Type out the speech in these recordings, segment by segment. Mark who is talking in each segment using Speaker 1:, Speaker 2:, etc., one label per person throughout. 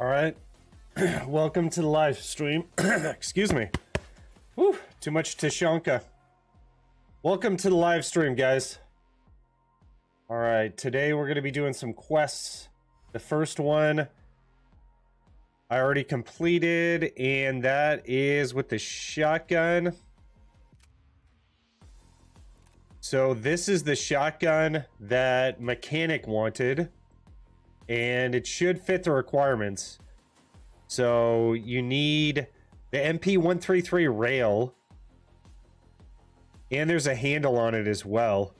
Speaker 1: All right. Welcome to the live stream. Excuse me. Whew, too much Tushonka. Welcome to the live stream, guys. All right, today we're going to be doing some quests. The first one I already completed, and that is with the shotgun. So this is the shotgun that Mechanic wanted and it should fit the requirements. So you need the MP133 rail, and there's a handle on it as well.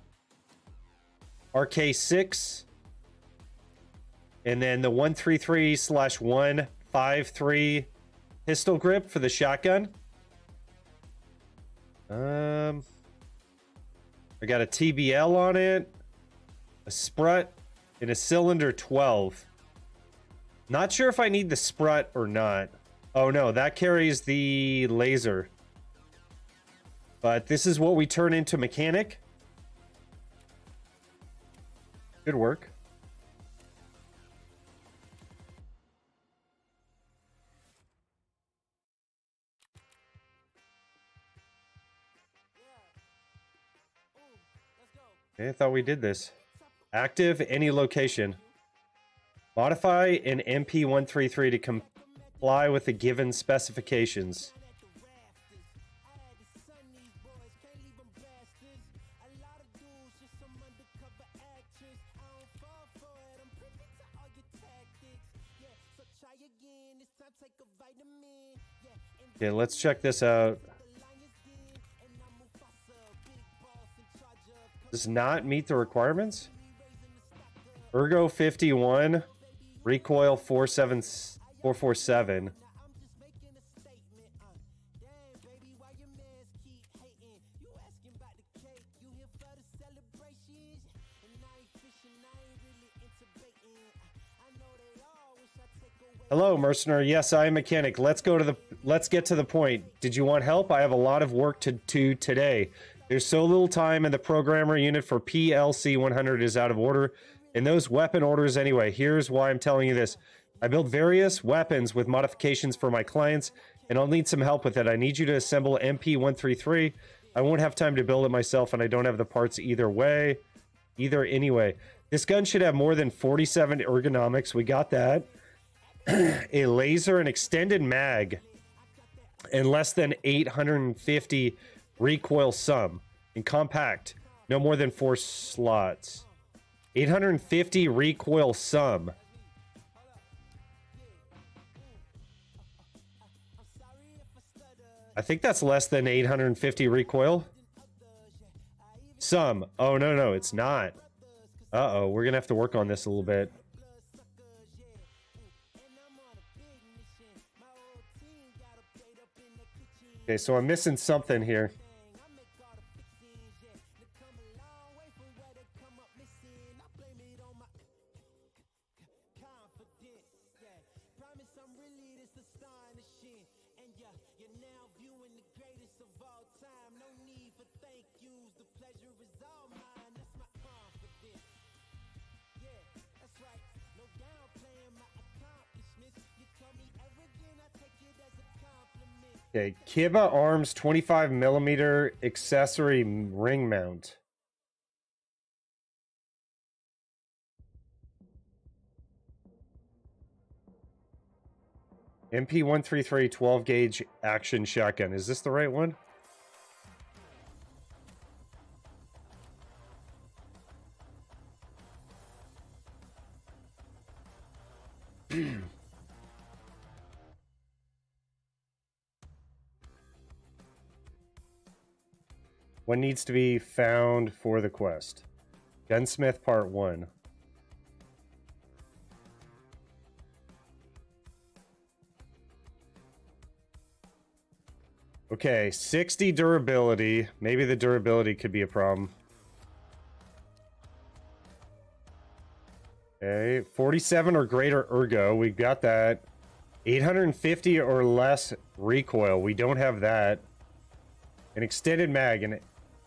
Speaker 1: RK6, and then the 133 slash 153 pistol grip for the shotgun. Um, I got a TBL on it, a sprut, in a cylinder 12. Not sure if I need the sprut or not. Oh no, that carries the laser. But this is what we turn into mechanic. Good work. Okay, I thought we did this. Active any location. Modify an MP133 to comply with the given specifications. Okay, let's check this out. Does not meet the requirements? Ergo 51, recoil 447. Hello, mercenary. Yes, I am mechanic. Let's go to the let's get to the point. Did you want help? I have a lot of work to do today. There's so little time and the programmer unit for PLC 100 is out of order. In those weapon orders anyway, here's why I'm telling you this. I build various weapons with modifications for my clients, and I'll need some help with it. I need you to assemble MP133. I won't have time to build it myself, and I don't have the parts either way. Either anyway. This gun should have more than 47 ergonomics. We got that. a laser, an extended mag, and less than 850 recoil sum. And compact. No more than four slots. 850 recoil sum. I think that's less than 850 recoil. Some. Oh, no, no, it's not. Uh-oh, we're going to have to work on this a little bit. Okay, so I'm missing something here. Okay, Kiba Arms 25 millimeter accessory ring mount. MP133 12 gauge action shotgun. Is this the right one? what needs to be found for the quest? Gunsmith Part 1. Okay, 60 durability. Maybe the durability could be a problem. Okay, 47 or greater ergo. We've got that. 850 or less recoil. We don't have that. An extended mag. and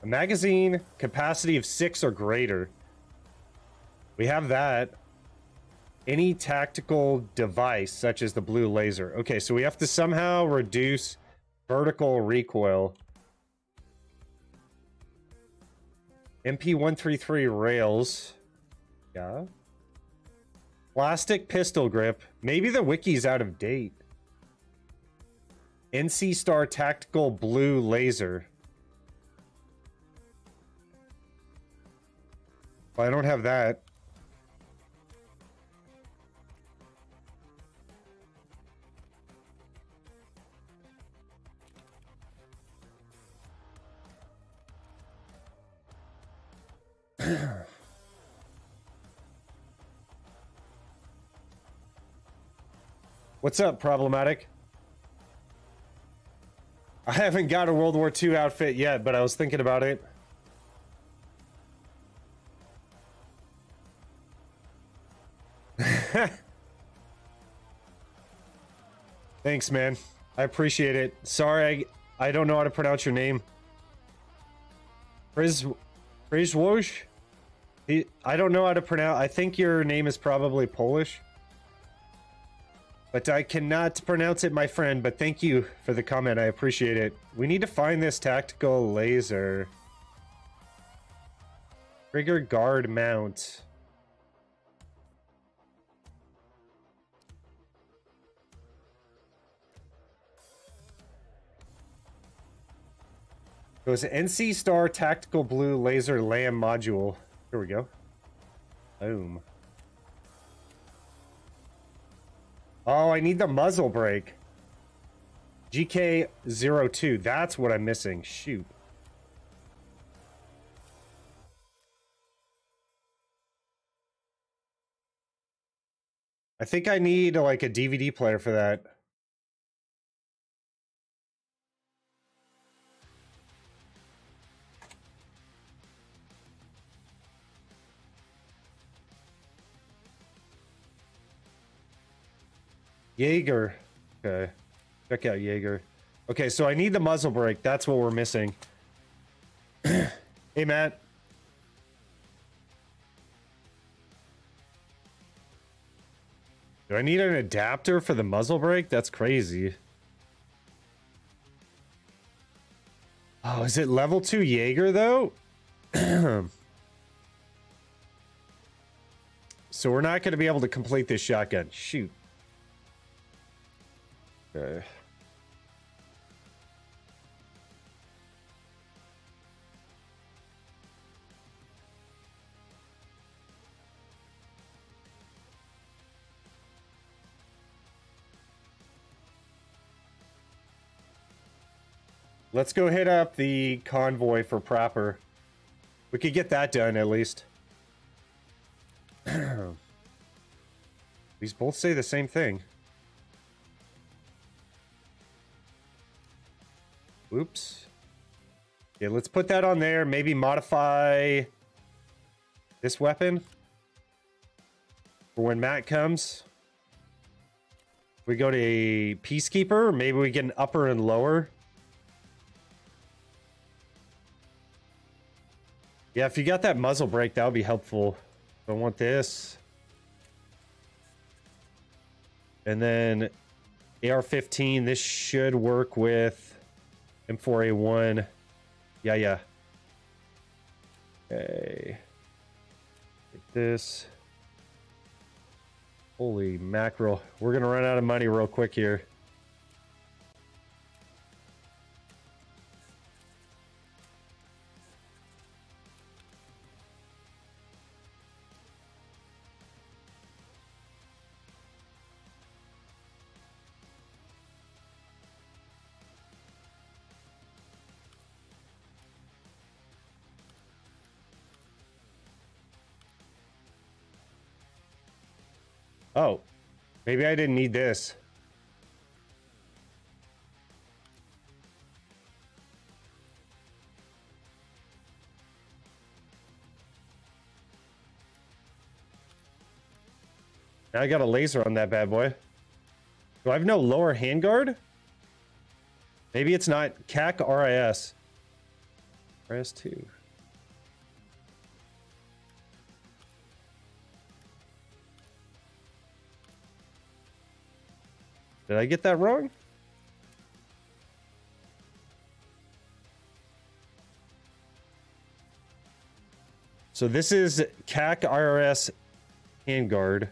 Speaker 1: a magazine capacity of 6 or greater. We have that. Any tactical device, such as the blue laser. Okay, so we have to somehow reduce vertical recoil. MP133 rails. Yeah. Plastic pistol grip. Maybe the wiki's out of date. NC Star Tactical Blue Laser. Well, I don't have that. What's up, problematic? I haven't got a World War II outfit yet, but I was thinking about it. Thanks, man. I appreciate it. Sorry, I, I don't know how to pronounce your name. Friz, Frizwosh? I don't know how to pronounce. I think your name is probably Polish. But I cannot pronounce it, my friend. But thank you for the comment. I appreciate it. We need to find this tactical laser. Trigger guard mount. It was NC Star Tactical Blue Laser LAM module. Here we go. Boom. Oh, I need the muzzle brake. GK02. That's what I'm missing. Shoot. I think I need like a DVD player for that. Jaeger. Okay. Check out Jaeger. Okay, so I need the muzzle brake. That's what we're missing. hey, Matt. Do I need an adapter for the muzzle brake? That's crazy. Oh, is it level 2 Jaeger, though? so we're not going to be able to complete this shotgun. Shoot. Okay. Let's go hit up the convoy for Prapor. We could get that done at least. These both say the same thing. Oops. Yeah, let's put that on there. Maybe modify this weapon for when Matt comes. If We go to a Peacekeeper. Maybe we get an upper and lower. Yeah, if you got that muzzle brake, that would be helpful. I want this. And then AR-15, this should work with M4A1. Yeah, yeah. Okay. Take this. Holy mackerel. We're going to run out of money real quick here. Oh, maybe I didn't need this. Now I got a laser on that bad boy. Do I have no lower handguard? Maybe it's not CAC RIS. RIS2. Did I get that wrong? So this is CAC IRS handguard.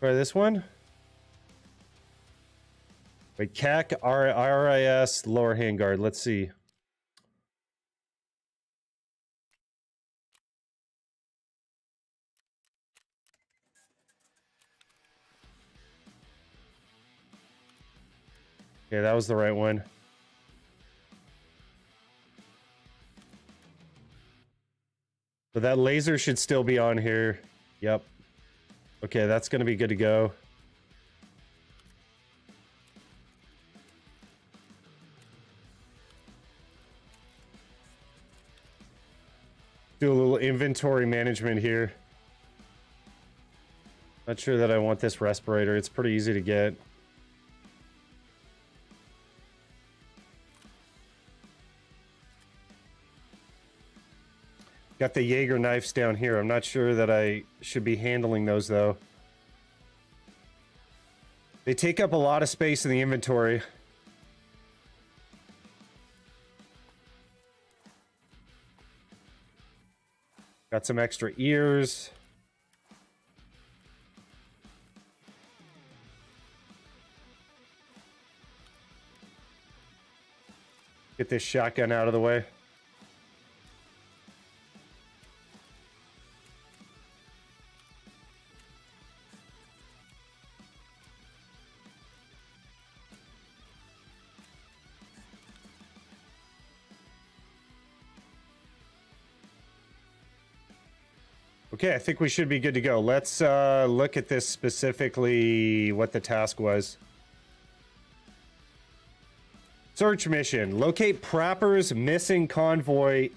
Speaker 1: Try this one. Wait, CAC R RIS lower handguard. Let's see. Okay, that was the right one. So that laser should still be on here. Yep. Okay, that's going to be good to go. Do a little inventory management here. Not sure that I want this respirator. It's pretty easy to get. Got the Jaeger knives down here. I'm not sure that I should be handling those, though. They take up a lot of space in the inventory. Got some extra ears. Get this shotgun out of the way. Okay, I think we should be good to go. Let's uh, look at this specifically, what the task was. Search mission. Locate Prapor's missing convoy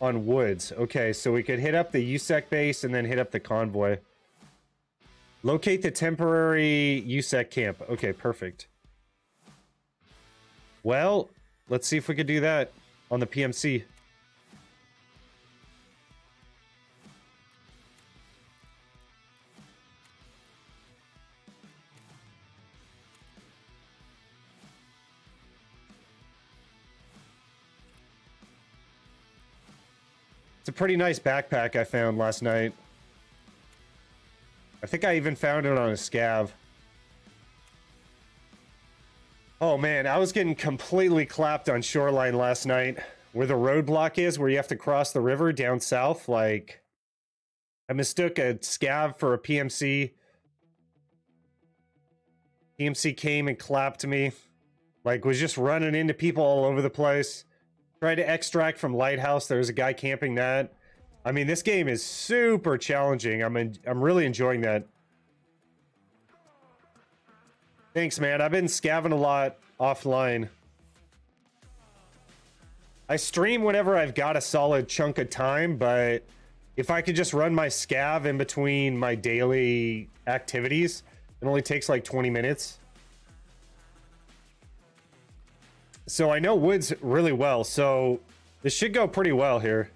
Speaker 1: on Woods. Okay, so we could hit up the USEC base and then hit up the convoy. Locate the temporary USEC camp. Okay, perfect. Well, let's see if we could do that on the PMC. It's a pretty nice backpack I found last night. I think I even found it on a scav. Oh man, I was getting completely clapped on Shoreline last night. Where the roadblock is, where you have to cross the river down south. Like, I mistook a scav for a PMC. PMC came and clapped me. Like, was just running into people all over the place. Try to extract from Lighthouse. There's a guy camping that. I mean, this game is super challenging. I'm in, I'm really enjoying that. Thanks, man. I've been scavenging a lot offline. I stream whenever I've got a solid chunk of time, but if I could just run my scav in between my daily activities, it only takes like 20 minutes. So I know Woods really well, so this should go pretty well here.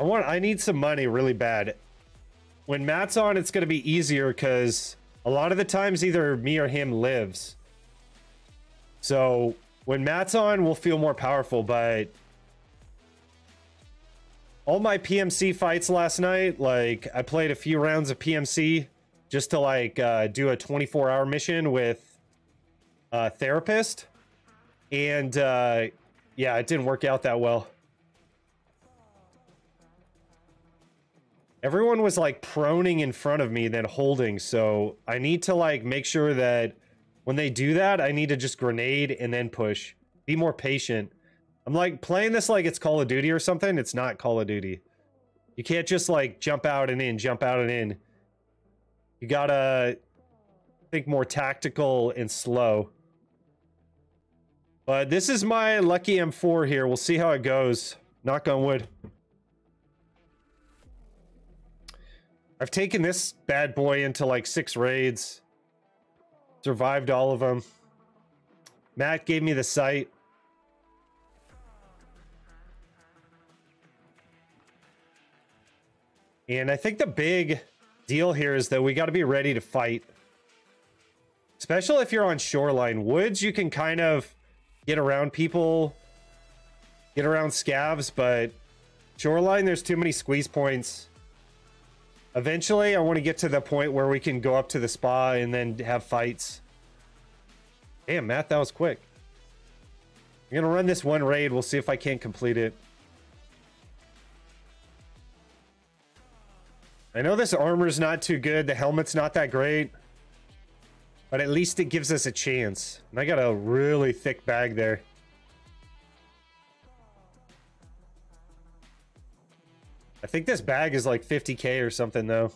Speaker 1: I want I need some money really bad. When Matt's on, it's gonna be easier because a lot of the times either me or him lives. So when Matt's on, we'll feel more powerful, but all my PMC fights last night, like I played a few rounds of PMC just to like uh, do a 24 hour mission with a therapist. And uh, yeah, it didn't work out that well. Everyone was like proning in front of me, then holding. So I need to like make sure that when they do that, I need to just grenade and then push. Be more patient. I'm like playing this like it's Call of Duty or something. It's not Call of Duty. You can't just like jump out and in, jump out and in. You gotta think more tactical and slow. But this is my lucky M4 here. We'll see how it goes. Knock on wood. I've taken this bad boy into like six raids. Survived all of them. Matt gave me the sight. And I think the big deal here is that we got to be ready to fight. Especially if you're on shoreline. Woods, you can kind of get around people, get around scavs, but shoreline, there's too many squeeze points. Eventually, I want to get to the point where we can go up to the spa and then have fights. Damn, Matt, that was quick. I'm going to run this one raid. We'll see if I can't complete it. I know this armor's not too good. The helmet's not that great. But at least it gives us a chance. And I got a really thick bag there. I think this bag is like 50k or something though.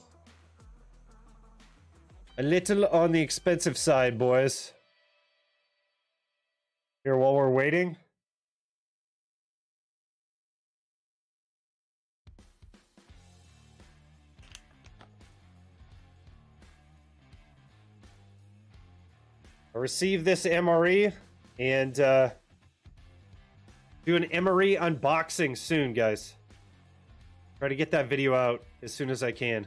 Speaker 1: A little on the expensive side, boys. Here while we're waiting. I received this MRE and uh, do an MRE unboxing soon, guys. Try to get that video out as soon as I can.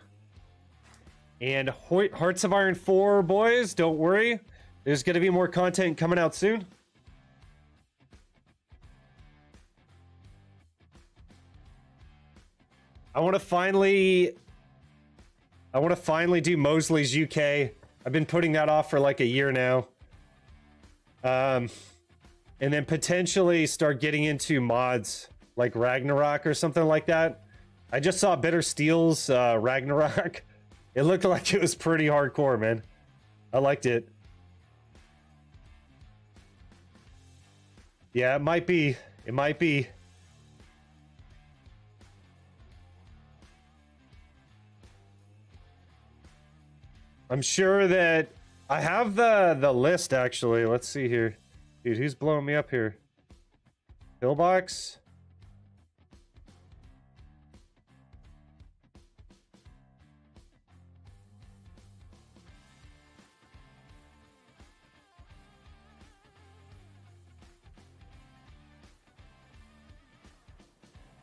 Speaker 1: And Hearts of Iron 4, boys, don't worry. There's going to be more content coming out soon. I want to finally... I want to finally do Mosley's UK. I've been putting that off for like a year now. Um, and then potentially start getting into mods like Ragnarok or something like that. I just saw Bitter Steel's uh, Ragnarok. It looked like it was pretty hardcore, man. I liked it. Yeah, it might be. It might be. I'm sure that I have the the list actually. Let's see here. Dude, who's blowing me up here? Pillbox?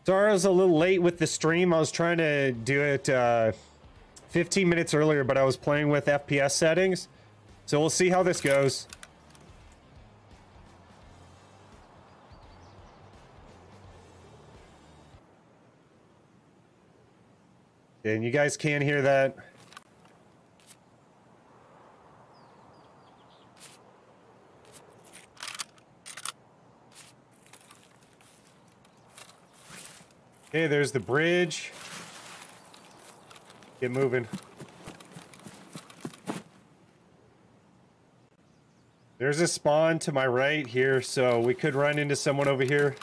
Speaker 1: Sorry I was a little late with the stream. I was trying to do it uh, 15 minutes earlier, but I was playing with FPS settings. So we'll see how this goes. And you guys can hear that. Okay, there's the bridge. Get moving. There's a spawn to my right here, so we could run into someone over here.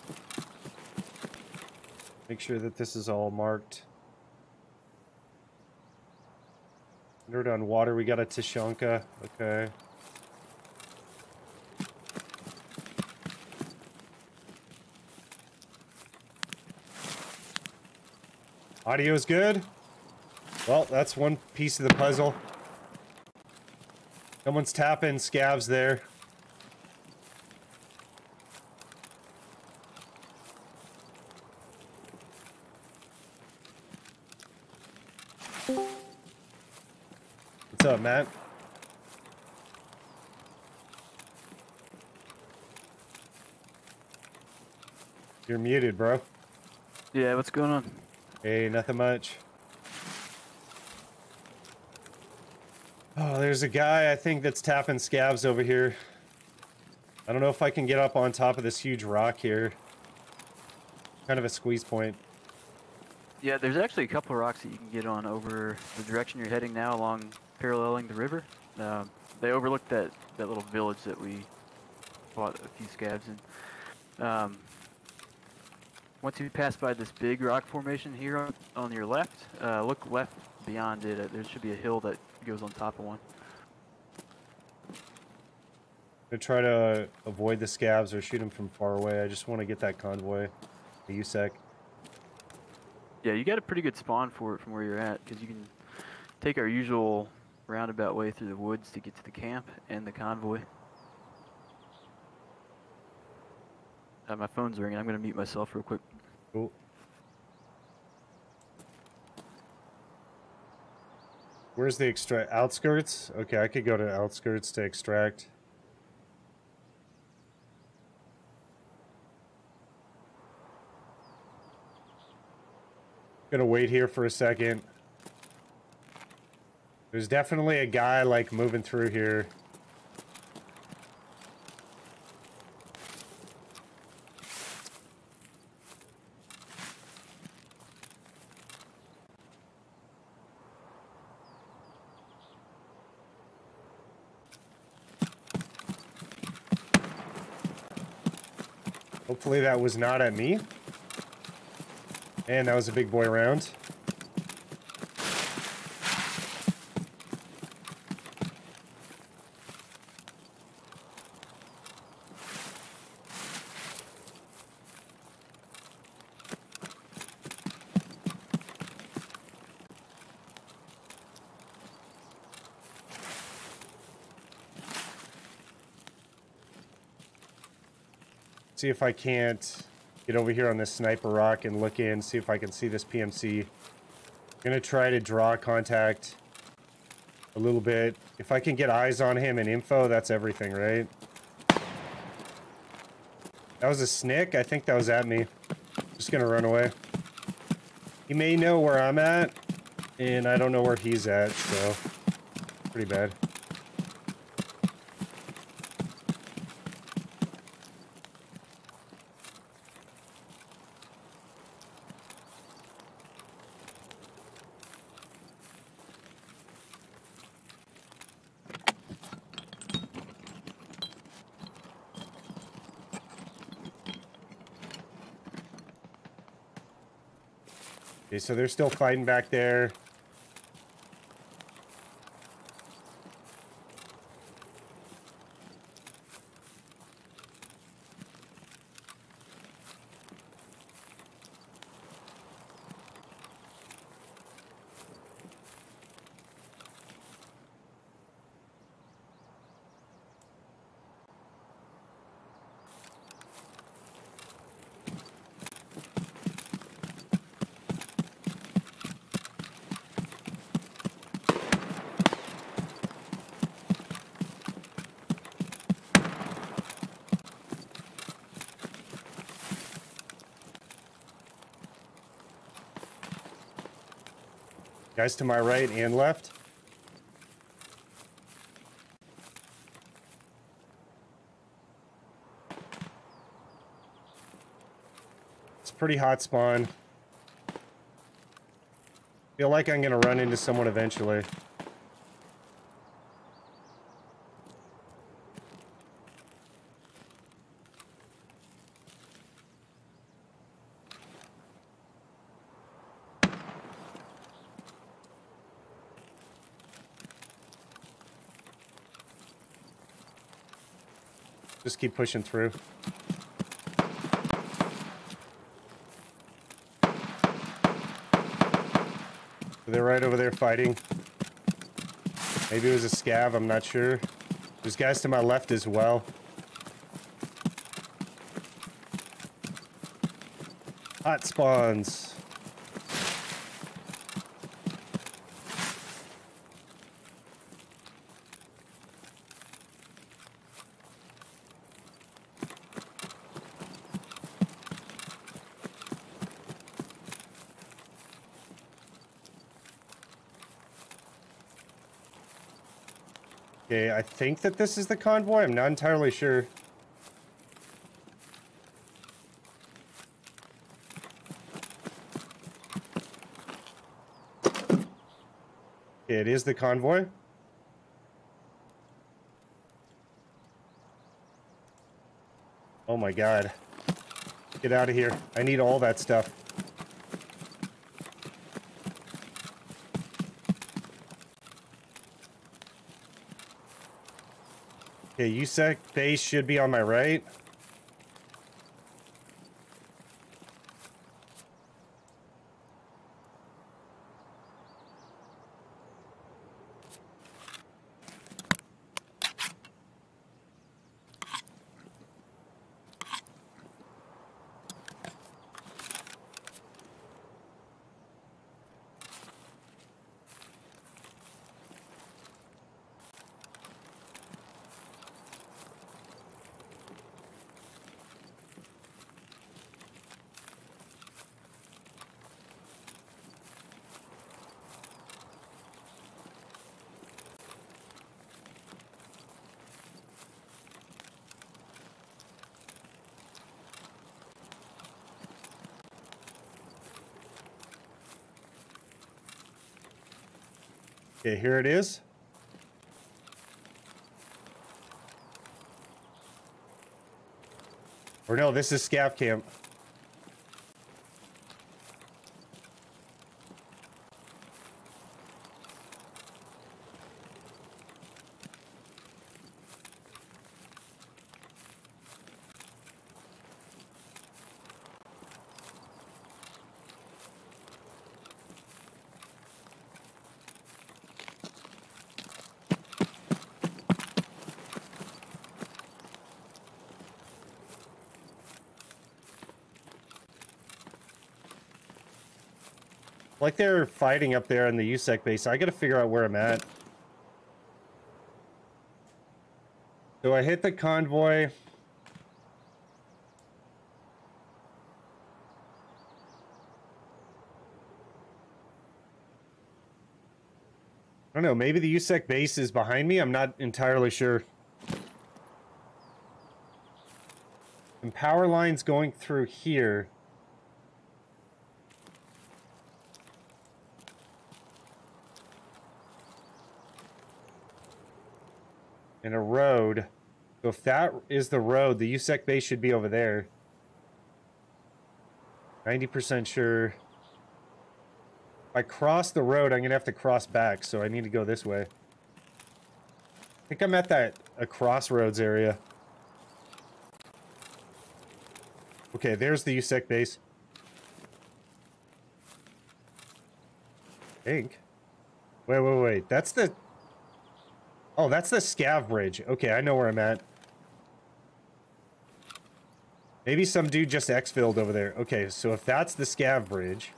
Speaker 1: Make sure that this is all marked. Nerd on water, we got a Tushonka. Okay. Audio is good. Well, that's one piece of the puzzle. Someone's tapping scavs there. Bro.
Speaker 2: Yeah, what's going on?
Speaker 1: Hey, nothing much. Oh, there's a guy, I think, that's tapping scavs over here. I don't know if I can get up on top of this huge rock here. Kind of a squeeze point.
Speaker 2: Yeah, there's actually a couple of rocks that you can get on over the direction you're heading now along paralleling the river. Um, they overlooked that, that little village that we bought a few scavs in. Um, once you pass by this big rock formation here on, on your left, uh, look left beyond it. Uh, there should be a hill that goes on top of one.
Speaker 1: To try to avoid the scavs or shoot them from far away. I just want to get that convoy, the USEC.
Speaker 2: Yeah, you got a pretty good spawn for it from where you're at, because you can take our usual roundabout way through the woods to get to the camp and the convoy. Uh, my phone's ringing. I'm going to mute myself real quick.
Speaker 1: Cool. Where's the extract? Outskirts? Okay, I could go to outskirts to extract. Gonna wait here for a second. There's definitely a guy like moving through here. That was not at me. And that was a big boy round. See if I can't get over here on this sniper rock and look in, see if I can see this PMC. I'm gonna try to draw contact a little bit. If I can get eyes on him and info, that's everything, right? That was a snick? I think that was at me. Just gonna run away. He may know where I'm at, and I don't know where he's at, so pretty bad. So they're still fighting back there. Guys to my right and left. It's pretty hot spawn. Feel like I'm gonna run into someone eventually. Keep pushing through. They're right over there fighting. Maybe it was a scav, I'm not sure. There's guys to my left as well. Hot spawns. think that this is the convoy. I'm not entirely sure. It is the convoy. Oh my god. Get out of here. I need all that stuff. Okay, USEC base should be on my right. Okay, here it is. Or no, this is scav camp. They're fighting up there in the USEC base. I gotta figure out where I'm at. Do I hit the convoy. I don't know, maybe the USEC base is behind me? I'm not entirely sure. And power lines going through here. and a road. So if that is the road, the USEC base should be over there. 90% sure. If I cross the road, I'm going to have to cross back, so I need to go this way. I think I'm at that a crossroads area. Okay, there's the USEC base. I think. Wait, wait, wait. That's the Oh, that's the scav bridge. Okay, I know where I'm at. Maybe some dude just exfilled over there. Okay, so if that's the scav bridge...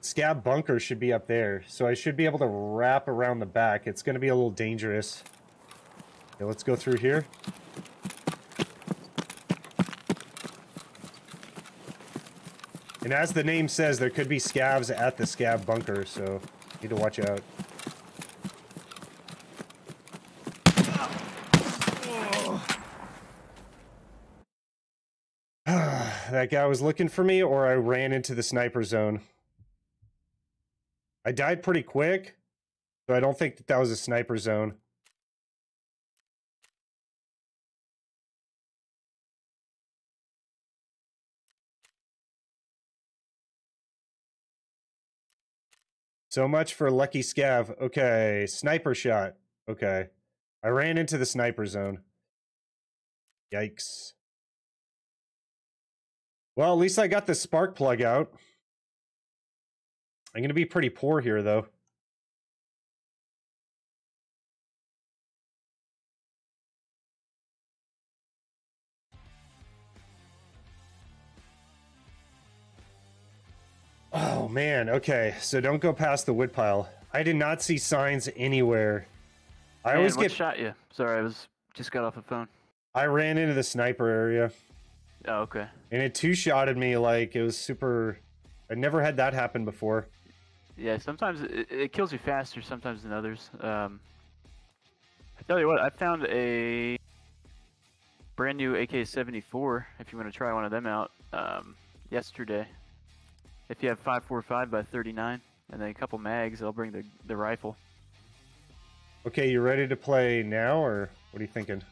Speaker 1: Scav bunker should be up there. So I should be able to wrap around the back. It's going to be a little dangerous. Okay, let's go through here. And as the name says, there could be scavs at the scav bunker, so need to watch out. That guy was looking for me or I ran into the sniper zone. I died pretty quick, so I don't think that, that was a sniper zone. So much for lucky scav. Okay, sniper shot. Okay. I ran into the sniper zone. Yikes. Well, at least I got the spark plug out. I'm going to be pretty poor here, though. Oh, man. Okay, so don't go past the woodpile. I did not see signs anywhere.
Speaker 2: I man, always get shot you. Sorry, I was just got off the phone.
Speaker 1: I ran into the sniper area.
Speaker 2: Oh, okay.
Speaker 1: And it two shotted me like it was super. I never had that happen before.
Speaker 2: Yeah, sometimes it, it kills you faster, sometimes than others. Um, I tell you what, I found a brand new AK-74. If you want to try one of them out, um, yesterday. If you have 545 by 39, and then a couple mags, I'll bring the the rifle.
Speaker 1: Okay, you ready to play now, or what are you thinking?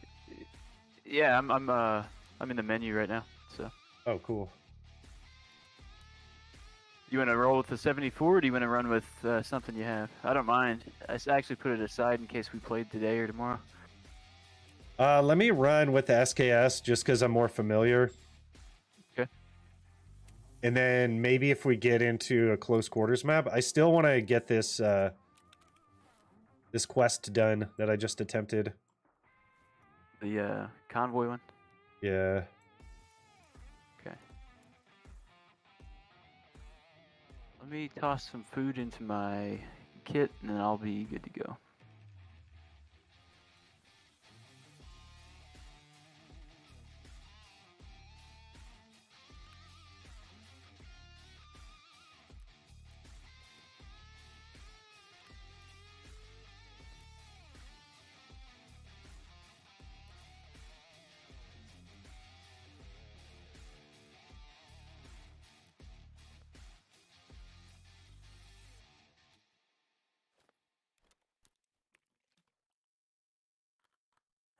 Speaker 2: Yeah, I'm I'm uh I'm in the menu right now. So
Speaker 1: Oh, cool.
Speaker 2: you want to roll with the 74, or do you want to run with uh, something you have? I don't mind. I actually put it aside in case we played today or tomorrow.
Speaker 1: Uh, let me run with the SKS just because I'm more familiar.
Speaker 2: Okay.
Speaker 1: And then maybe if we get into a close quarters map, I still want to get this uh, this quest done that I just attempted.
Speaker 2: The uh, convoy one.
Speaker 1: Yeah.
Speaker 2: Okay. Let me toss some food into my kit, and then I'll be good to go.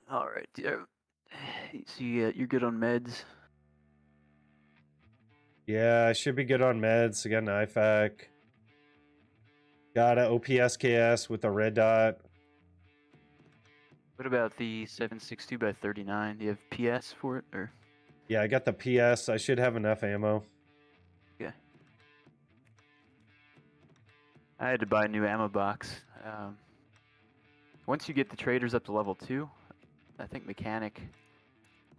Speaker 2: All right. So you, you're good on meds.
Speaker 1: Yeah, I should be good on meds. I got an IFAK. Got a OP-SKS with a red dot.
Speaker 2: What about the 762 by 39? Do you have PS for it, or?
Speaker 1: Yeah, I got the PS. I should have enough ammo. Yeah.
Speaker 2: I had to buy a new ammo box. Um, once you get the traders up to level two, I think mechanic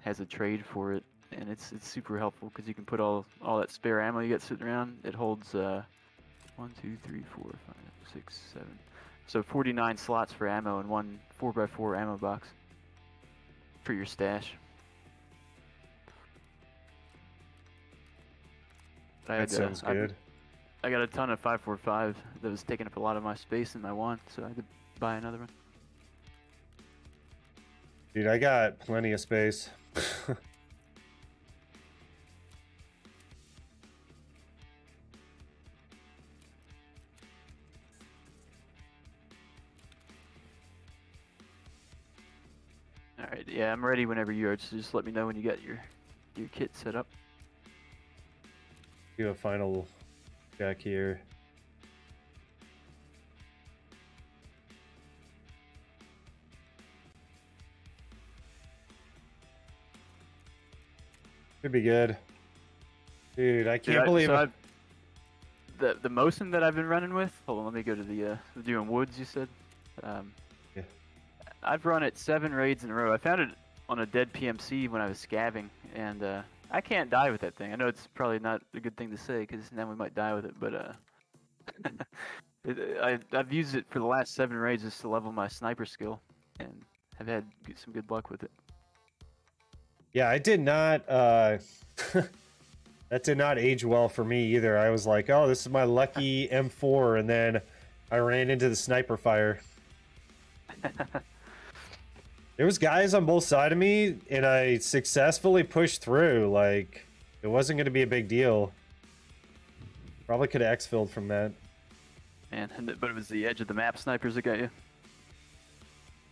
Speaker 2: has a trade for it, and it's it's super helpful because you can put all all that spare ammo you got sitting around. It holds uh, one, two, three, four, five, six, seven. So 49 slots for ammo and one 4x4 ammo box for your stash. I
Speaker 1: That
Speaker 2: had, uh,
Speaker 1: sounds
Speaker 2: I've-
Speaker 1: good.
Speaker 2: I got a ton of 545 that was taking up a lot of my space in my one, so I had to buy another one.
Speaker 1: Dude, I got plenty of space.
Speaker 2: All right, yeah, I'm ready whenever you are. So just let me know when you got your your kit set up.
Speaker 1: Do a final check here. Should be good. Dude, I can't
Speaker 2: I-
Speaker 1: believe
Speaker 2: so
Speaker 1: it.
Speaker 2: The the Mosin that I've been running with. Hold on, let me go to the uh, the doing woods. You said. Um,
Speaker 1: Yeah.
Speaker 2: I've run it seven raids in a row. I found it on a dead PMC when I was scavving, and uh, I can't die with that thing. I know it's probably not a good thing to say because then we might die with it, but uh, it, I I've used it for the last seven raids just to level my sniper skill, and have had some good luck with it.
Speaker 1: Yeah, I did not. Uh, that did not age well for me either. I was like, "Oh, this is my lucky M4," and then I ran into the sniper fire. There was guys on both sides of me, and I successfully pushed through. Like, it wasn't going to be a big deal. Probably could have exfilled from that.
Speaker 2: Man, but it was the edge of the map snipers that got you.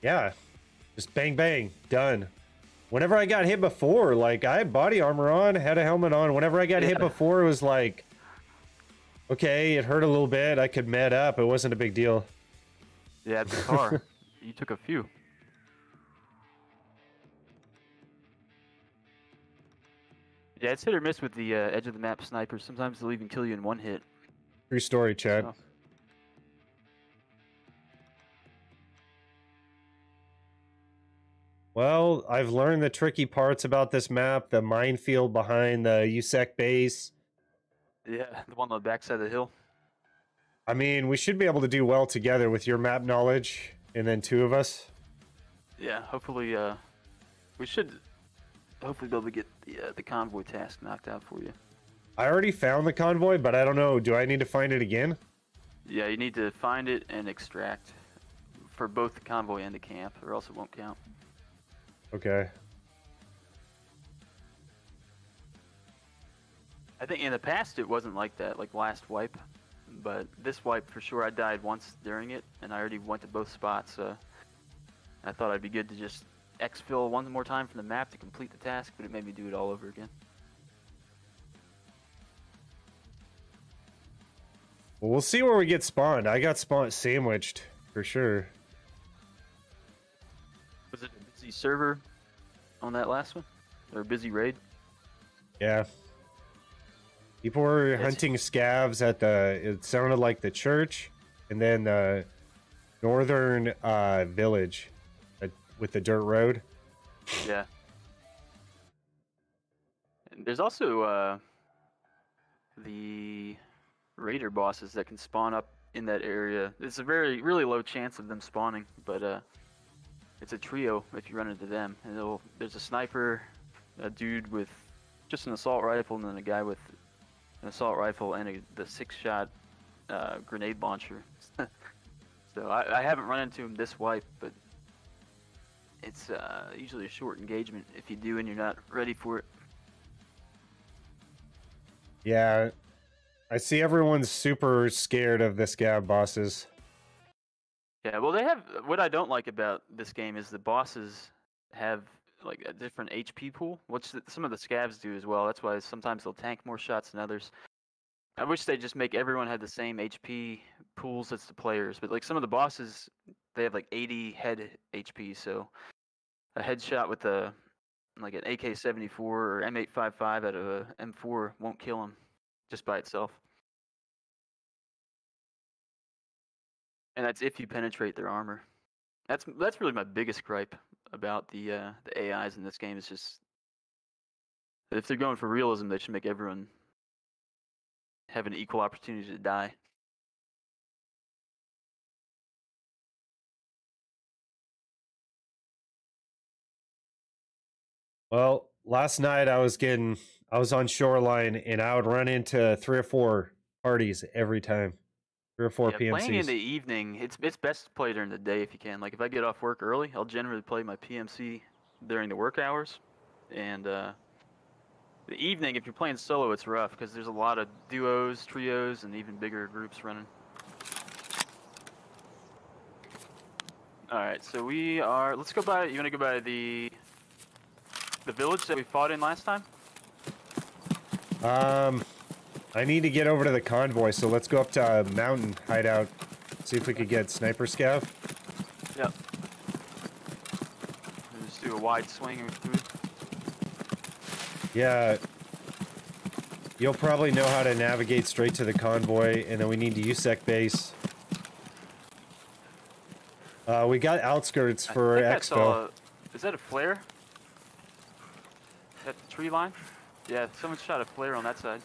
Speaker 1: Yeah, just bang bang, done. Whenever I got hit before, like I had body armor on, had a helmet on. Whenever I got hit before, it was like, okay, it hurt a little bit. I could med up. It wasn't a big deal.
Speaker 2: Yeah, the car. you took a few. Yeah, it's hit or miss with the uh, edge of the map snipers. Sometimes they'll even kill you in one hit.
Speaker 1: True story, Chad.
Speaker 2: So-
Speaker 1: Well, I've learned the tricky parts about this map. The minefield behind the USEC base.
Speaker 2: Yeah, the one on the backside of the hill.
Speaker 1: I mean, we should be able to do well together with your map knowledge, and then two of us.
Speaker 2: Yeah, hopefully, uh, we should hopefully be able to get the uh, the convoy task knocked out for you.
Speaker 1: I already found the convoy, but I don't know. Do I need to find it again?
Speaker 2: Yeah, you need to find it and extract for both the convoy and the camp, or else it won't count.
Speaker 1: Okay.
Speaker 2: I think in the past it wasn't like that, like last wipe, but this wipe for sure I died once during it, and I already went to both spots. So I thought I'd be good to just exfil one more time from the map to complete the task, but it made me do it all over again.
Speaker 1: Well, we'll see where we get spawned. I got spawned sandwiched for sure.
Speaker 2: Was it a busy server on that last one? Or busy raid?
Speaker 1: Yeah. People were hunting scavs at the. It sounded like the church, and then the northern uh, village uh, with the dirt road.
Speaker 2: Yeah. And there's also uh, the raider bosses that can spawn up in that area. It's a very really low chance of them spawning, but uh, it's a trio if you run into them. And there's a sniper, a dude with just an assault rifle, and then a guy with an assault rifle and a, the six-shot uh, grenade launcher. so I, I haven't run into him this wipe, but it's uh, usually a short engagement if you do and you're not ready for it.
Speaker 1: Yeah, I see everyone's super scared of the scav bosses.
Speaker 2: Yeah, well, they have. What I don't like about this game is the bosses have like a different HP pool, which some of the scavs do as well. That's why sometimes they'll tank more shots than others. I wish they just make everyone have the same HP pools as the players, but like some of the bosses, they have like 80 head HP, so a headshot with a like an AK-74 or M855 out of a M4 won't kill him just by itself. And that's if you penetrate their armor. That's that's really my biggest gripe about the uh, the AIs in this game. Is just if they're going for realism, they should make everyone have an equal opportunity to die.
Speaker 1: Well, last night I was getting, I was on shoreline, and I would run into three or four parties every time, three or four
Speaker 2: Yeah, playing in the evening, it's it's best to play during the day if you can. Like if I get off work early, I'll generally play my PMC during the work hours, and uh, the evening if you're playing solo, it's rough because there's a lot of duos, trios, and even bigger groups running. All right, so we are. Let's go by. You want to go by the the village that we fought in last time?
Speaker 1: Um, I need to get over to the convoy, so let's go up to a mountain hideout, see if we could get sniper scav.
Speaker 2: Yep. Just do a wide swing.
Speaker 1: Yeah. You'll probably know how to navigate straight to the convoy, and then we need to USEC base. Uh, we got outskirts for
Speaker 2: I
Speaker 1: expo.
Speaker 2: a- Is that a flare? That the tree line? Yeah, someone shot a flare on that side.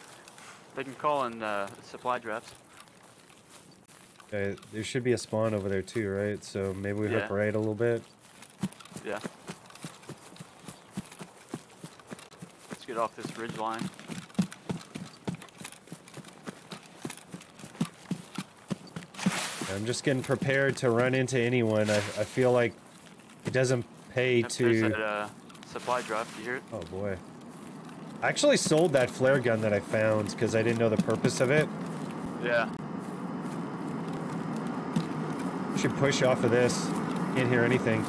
Speaker 2: They can call in uh, supply drops.
Speaker 1: Okay, there should be a spawn over there too, right? So maybe we hook right a little bit.
Speaker 2: Yeah. Let's get off this ridge line.
Speaker 1: I'm just getting prepared to run into anyone. I, I feel like it doesn't pay
Speaker 2: There's
Speaker 1: to.
Speaker 2: that uh, supply drop. You hear it?
Speaker 1: Oh boy. I actually sold that flare gun that I found because I didn't know the purpose of it.
Speaker 2: Yeah.
Speaker 1: Should push off of this. Can't hear anything.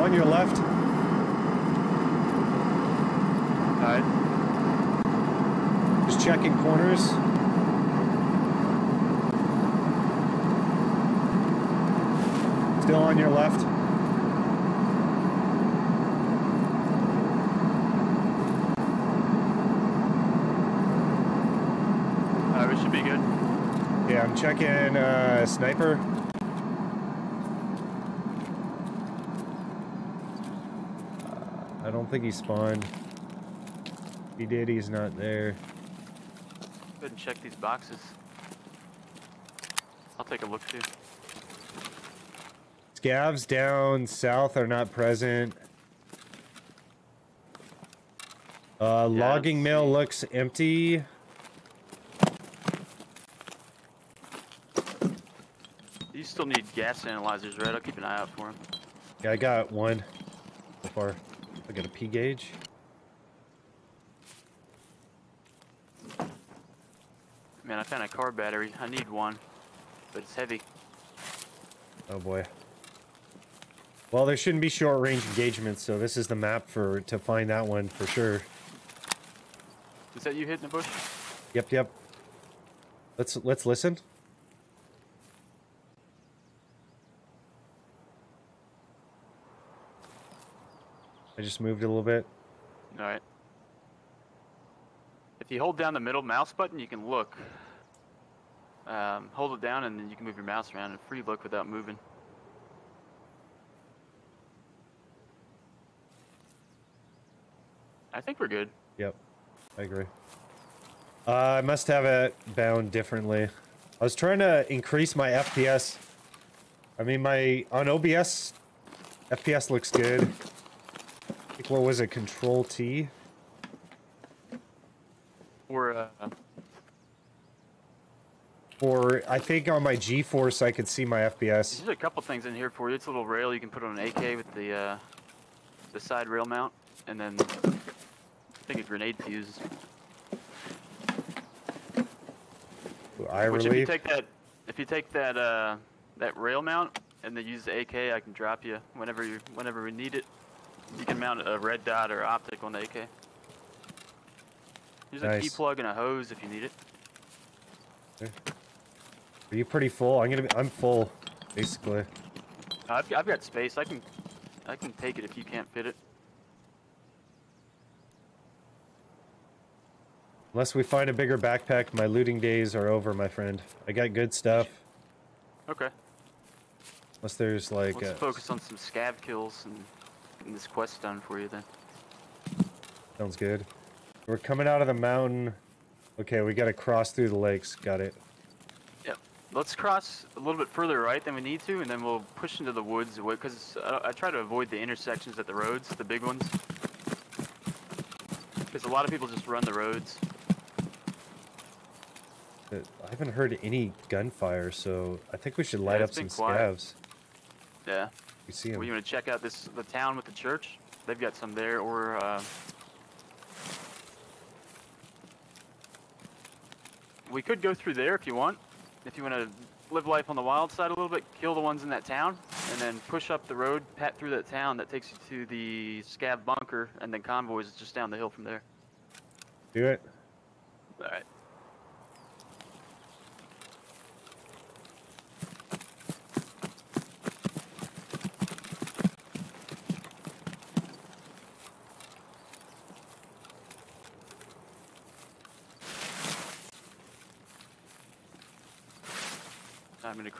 Speaker 1: On your left.
Speaker 2: Alright.
Speaker 1: Just checking corners. Still on your left.
Speaker 2: Alright, we should be good.
Speaker 1: Yeah, I'm checking uh, sniper. Uh, I don't think he spawned. If he did, he's not there.
Speaker 2: Go ahead and check these boxes. I'll take a look too.
Speaker 1: Scavs down south are not present. Uh,
Speaker 2: Yeah,
Speaker 1: logging mill
Speaker 2: see.
Speaker 1: looks empty.
Speaker 2: You still need gas analyzers, right? I'll keep an eye out for them.
Speaker 1: Yeah, I got one so far. I got a P gauge.
Speaker 2: Man, I found a car battery. I need one, but it's heavy.
Speaker 1: Oh boy. Well, there shouldn't be short range engagements, so this is the map for to find that one for sure.
Speaker 2: Is that you hitting the bush?
Speaker 1: Yep, yep. Let's let's listen. I just moved a little bit.
Speaker 2: All right. If you hold down the middle mouse button, you can look. Um, hold it down, and then you can move your mouse around and free look without moving. I think we're good.
Speaker 1: Yep, I agree. Uh, I must have it bound differently. I was trying to increase my FPS. I mean, my on OBS, FPS looks good. I what was it? Control T.
Speaker 2: Or uh,
Speaker 1: Or I think on my GeForce I could see my FPS.
Speaker 2: there's a couple things in here for you. It's a little rail you can put on an AK with the uh, the side rail mount, and then I think a grenade fuse.
Speaker 1: Eye
Speaker 2: Which if you take that, if you take that uh, that rail mount and then use the AK, I can drop you whenever you whenever we need it. You can mount a red dot or optic on the AK. There's a key plug and a hose if you need it.
Speaker 1: Are you pretty full? I'm gonna be. I'm full, basically.
Speaker 2: I've, I've got space. I can I can take it if you can't fit it.
Speaker 1: Unless we find a bigger backpack, my looting days are over, my friend. I got good stuff.
Speaker 2: Okay.
Speaker 1: Unless there's like.
Speaker 2: Let's
Speaker 1: uh,
Speaker 2: focus on some scav kills and this quest done for you then.
Speaker 1: Sounds good. We're coming out of the mountain. Okay, we gotta cross through the lakes. Got it.
Speaker 2: Yep. Let's cross a little bit further right than we need to, and then we'll push into the woods because I, I try to avoid the intersections at the roads, the big ones. Because a lot of people just run the roads.
Speaker 1: Uh, I haven't heard any gunfire, so I think we should light
Speaker 2: Yeah,
Speaker 1: up some
Speaker 2: quiet.
Speaker 1: scavs.
Speaker 2: Yeah.
Speaker 1: We see
Speaker 2: Well, you want to check out this the town with the church? They've got some there, or uh, we could go through there if you want. If you want to live life on the wild side a little bit, kill the ones in that town, and then push up the road, pat through that town. That takes you to the scav bunker, and then convoys is just down the hill from there.
Speaker 1: Do it.
Speaker 2: All right.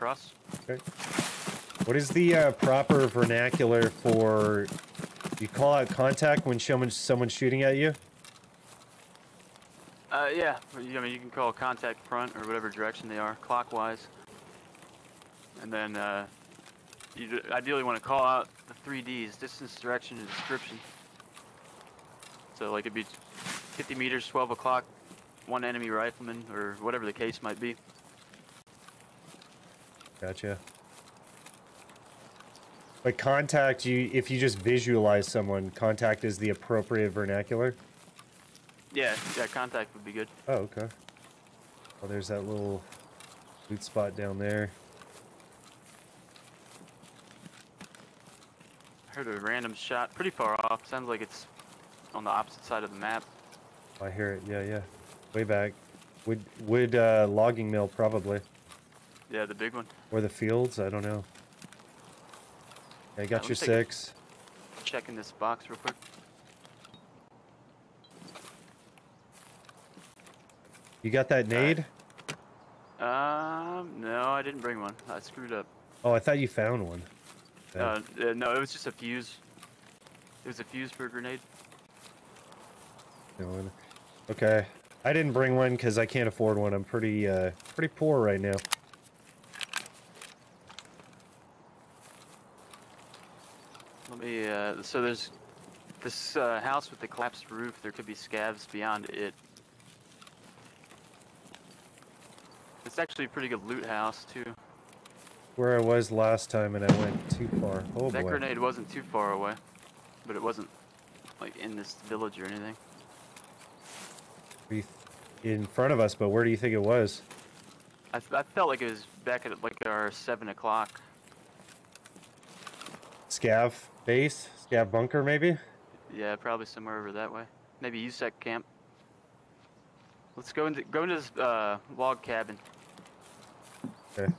Speaker 2: I'm gonna cross.
Speaker 1: Okay. What is the uh, proper vernacular for? You call out contact when someone someone's shooting at you.
Speaker 2: Uh, yeah. I mean, you can call contact front or whatever direction they are, clockwise. And then uh, you ideally want to call out the three Ds: distance, direction, and description. So like it'd be 50 meters, 12 o'clock, one enemy rifleman, or whatever the case might be.
Speaker 1: Gotcha. But contact, you if you just visualize someone, contact is the appropriate vernacular.
Speaker 2: Yeah, yeah, contact would be good.
Speaker 1: Oh, okay. Oh, there's that little loot spot down there.
Speaker 2: Heard a random shot, pretty far off. Sounds like it's on the opposite side of the map.
Speaker 1: I hear it. Yeah, yeah. Way back. Wood wood uh, logging mill probably,
Speaker 2: Yeah, the big one.
Speaker 1: or the fields. I don't know. I got
Speaker 2: let
Speaker 1: your
Speaker 2: me take a-
Speaker 1: six.
Speaker 2: Checking this box real quick.
Speaker 1: You got that nade?
Speaker 2: Um, no, I didn't bring one. I screwed up.
Speaker 1: Oh, I thought you found one.
Speaker 2: Uh, uh, no, it was just a fuse. It was a fuse for a grenade.
Speaker 1: Okay. I didn't bring one because I can't afford one. I'm pretty uh pretty poor right now.
Speaker 2: Let me, uh, so there's this uh, house with the collapsed roof. There could be scavs beyond it. It's actually a pretty good loot house, too.
Speaker 1: where I was last time and I went too far. Oh
Speaker 2: that
Speaker 1: boy.
Speaker 2: grenade wasn't too far away, but it wasn't like in this village or anything.
Speaker 1: In front of us, but where do you think it was?
Speaker 2: I felt like it was back at like our seven o'clock.
Speaker 1: Scav base? Scav bunker, maybe?
Speaker 2: Yeah, probably somewhere over that way. Maybe USEC camp. Let's go into go into this uh, log cabin.
Speaker 1: Okay.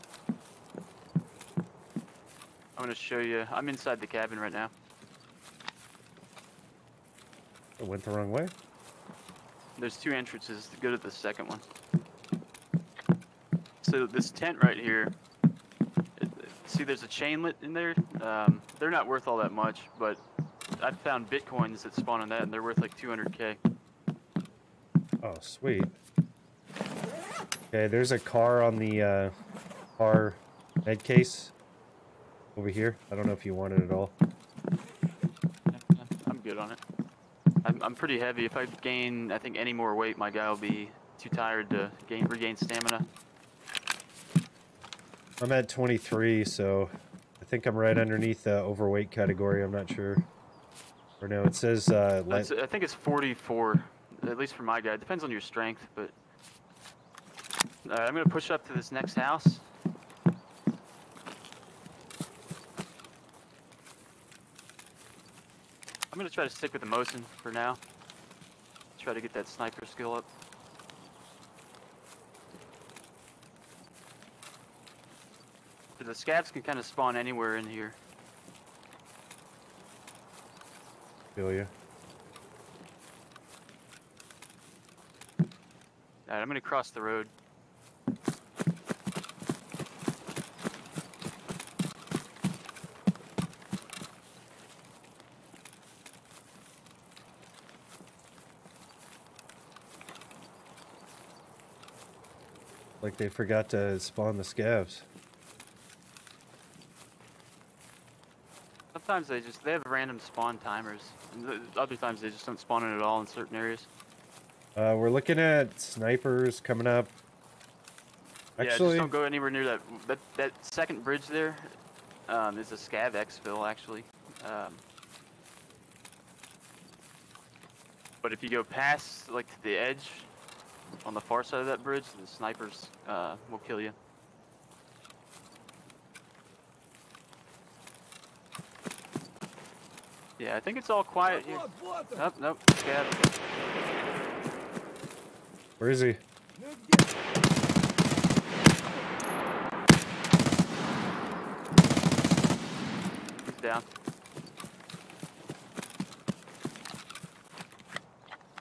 Speaker 2: I'm gonna show you. I'm inside the cabin right now.
Speaker 1: It went the wrong way.
Speaker 2: There's two entrances. Go to the second one. So this tent right here. it- See, there's a chainlet in there. Um, they're not worth all that much, but I found bitcoins that spawn on that, and they're worth like 200k.
Speaker 1: Oh, sweet. Okay, there's a car on the uh, car med case over here. I don't know if you want it at all.
Speaker 2: I'm good on it. I'm, I'm pretty heavy. If I gain, I think, any more weight, my guy will be too tired to gain regain stamina.
Speaker 1: I'm at 23, so think I'm right underneath the overweight category. I'm not sure. Or no, it says uh,
Speaker 2: I think it's 44, at least for my guy. It depends on your strength, but uh, I'm gonna push up to this next house. I'm gonna try to stick with the Mosin for now. Try to get that sniper skill up. The scavs can kind of spawn anywhere in here.
Speaker 1: feel you.
Speaker 2: Alright, I'm gonna cross the road.
Speaker 1: Like they forgot to spawn the scavs.
Speaker 2: Sometimes they just they have random spawn timers. and Other times they just don't spawn in at all in certain areas.
Speaker 1: Uh, we're looking at snipers coming up.
Speaker 2: yeah,
Speaker 1: Actually,
Speaker 2: just don't go anywhere near that. That that second bridge there um, is a scav exfil actually. Um, but if you go past like to the edge on the far side of that bridge, the snipers uh, will kill you. Yeah, I think it's all quiet here. Nope, nope,
Speaker 1: where is he?
Speaker 2: He's down.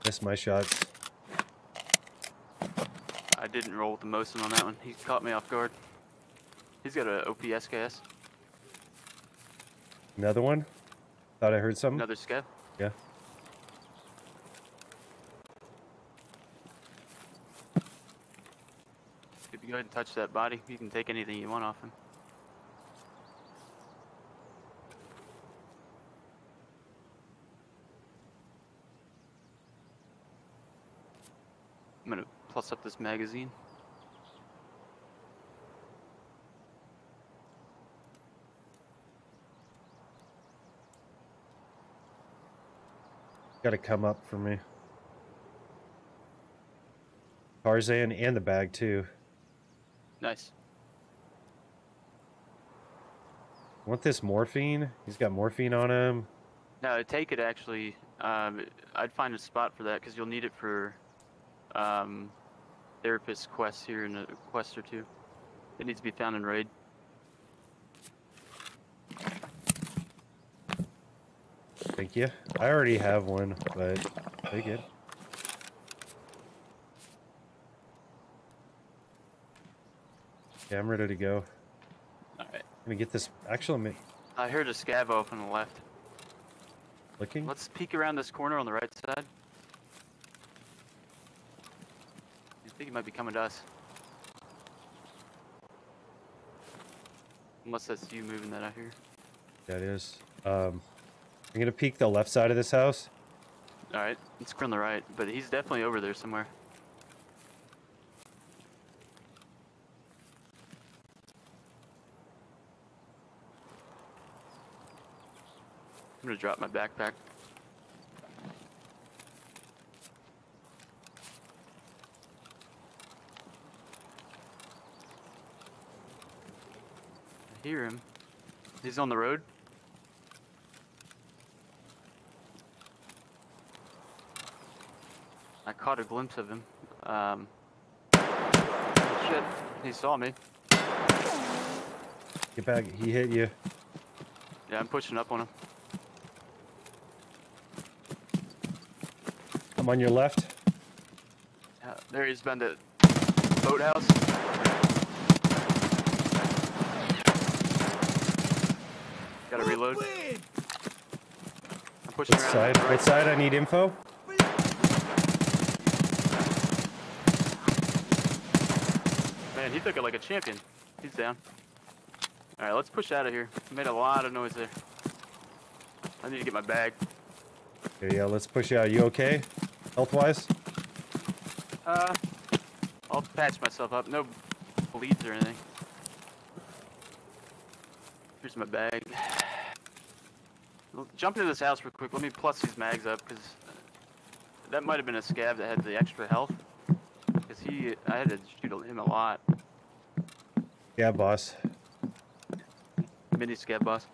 Speaker 1: Missed my shots.
Speaker 2: I didn't roll with the Mosin on that one. He caught me off guard. He's got a OP-SKS.
Speaker 1: Another one? Thought I heard something.
Speaker 2: Another scav.
Speaker 1: Yeah.
Speaker 2: If you go ahead and touch that body, you can take anything you want off him. I'm gonna plus up this magazine.
Speaker 1: Got to come up for me. Tarzan and the bag too.
Speaker 2: Nice.
Speaker 1: Want this morphine? He's got morphine on him.
Speaker 2: No, take it actually. Um, I'd find a spot for that because you'll need it for um, therapist quests here in a quest or two. It needs to be found in raid.
Speaker 1: Thank you. I already have one, but take it. Yeah, I'm ready to go.
Speaker 2: All right.
Speaker 1: Let me get this. Actually,
Speaker 2: I heard a scav off on the left.
Speaker 1: looking.
Speaker 2: Let's peek around this corner on the right side. I think he might be coming to us. Unless that's you moving that out here.
Speaker 1: That is. Um, I'm gonna peek the left side of this house.
Speaker 2: Alright, let's go on the right, but he's definitely over there somewhere. I'm gonna drop my backpack. I hear him. He's on the road. Caught a glimpse of him. Um, shit, he saw me.
Speaker 1: Get back. He hit you.
Speaker 2: Yeah, I'm pushing up on him.
Speaker 1: I'm on your left.
Speaker 2: Uh, there he's been the boathouse. Gotta reload. I'm pushing
Speaker 1: What
Speaker 2: around.
Speaker 1: side?
Speaker 2: to the
Speaker 1: What
Speaker 2: right.
Speaker 1: side? I need info.
Speaker 2: Man, he took it like a champion. He's down. Alright, let's push out of here. Made a lot of noise there. I need to get my bag.
Speaker 1: Okay, yeah, let's push out. You okay? Health wise?
Speaker 2: Uh, I'll patch myself up. No bleeds or anything. Here's my bag. Jump into this house real quick. Let me plus these mags up because that might have been a scav that had the extra health. Because he, I had to shoot him a lot.
Speaker 1: Yeah, boss.
Speaker 2: Mini scav boss.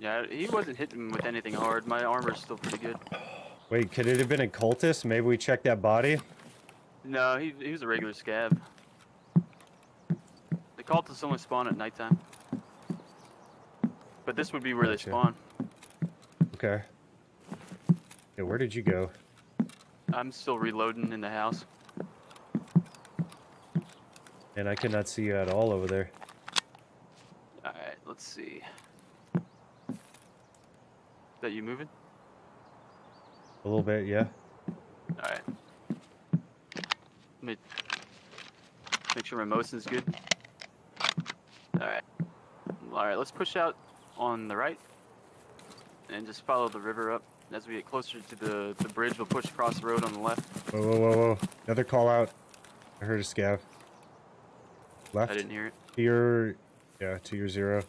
Speaker 2: Yeah, he wasn't hitting with anything hard. My armor's still pretty good.
Speaker 1: Wait, could it have been a cultist? Maybe we check that body.
Speaker 2: No, he, he was a regular scav. The cultists only spawn at nighttime. But this would be where
Speaker 1: Gotcha.
Speaker 2: they spawn.
Speaker 1: Okay. Yeah, where did you go?
Speaker 2: I'm still reloading in the house.
Speaker 1: And I cannot see you at all over there.
Speaker 2: Alright, let's see. Is That you moving?
Speaker 1: A little bit, yeah.
Speaker 2: Alright. Let me make sure my motion's good. Alright. Alright, let's push out on the right. And just follow the river up. As we get closer to the, the bridge, we'll push across the road on the left.
Speaker 1: Whoa, whoa, whoa, whoa. Another call out. I heard a scav. Left?
Speaker 2: I didn't hear it.
Speaker 1: To your, yeah, to your zero.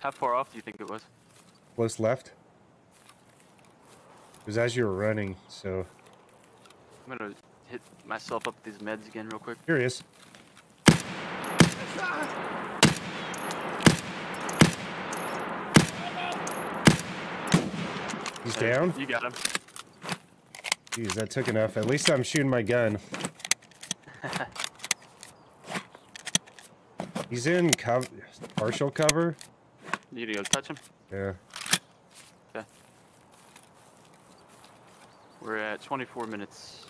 Speaker 2: How far off do you think it was?
Speaker 1: Close left. It was as you were running, so
Speaker 2: I'm gonna hit myself up with these meds again real quick.
Speaker 1: here he is. He's
Speaker 2: There,
Speaker 1: down?
Speaker 2: You got him.
Speaker 1: Jeez, that took enough. At least I'm shooting my gun. He's in cover, partial cover.
Speaker 2: You gonna go touch him?
Speaker 1: Yeah.
Speaker 2: Okay. We're at 24 minutes.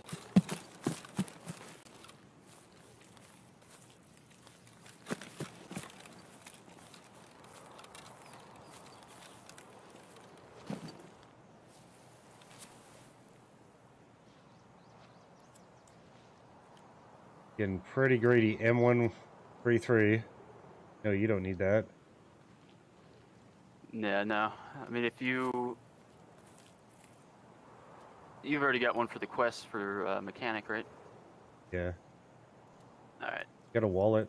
Speaker 1: Getting pretty greedy. M133. No, you don't need that.
Speaker 2: Yeah, no. I mean, if you you've already got one for the quest for uh, mechanic, right?
Speaker 1: Yeah.
Speaker 2: All right.
Speaker 1: Got a wallet.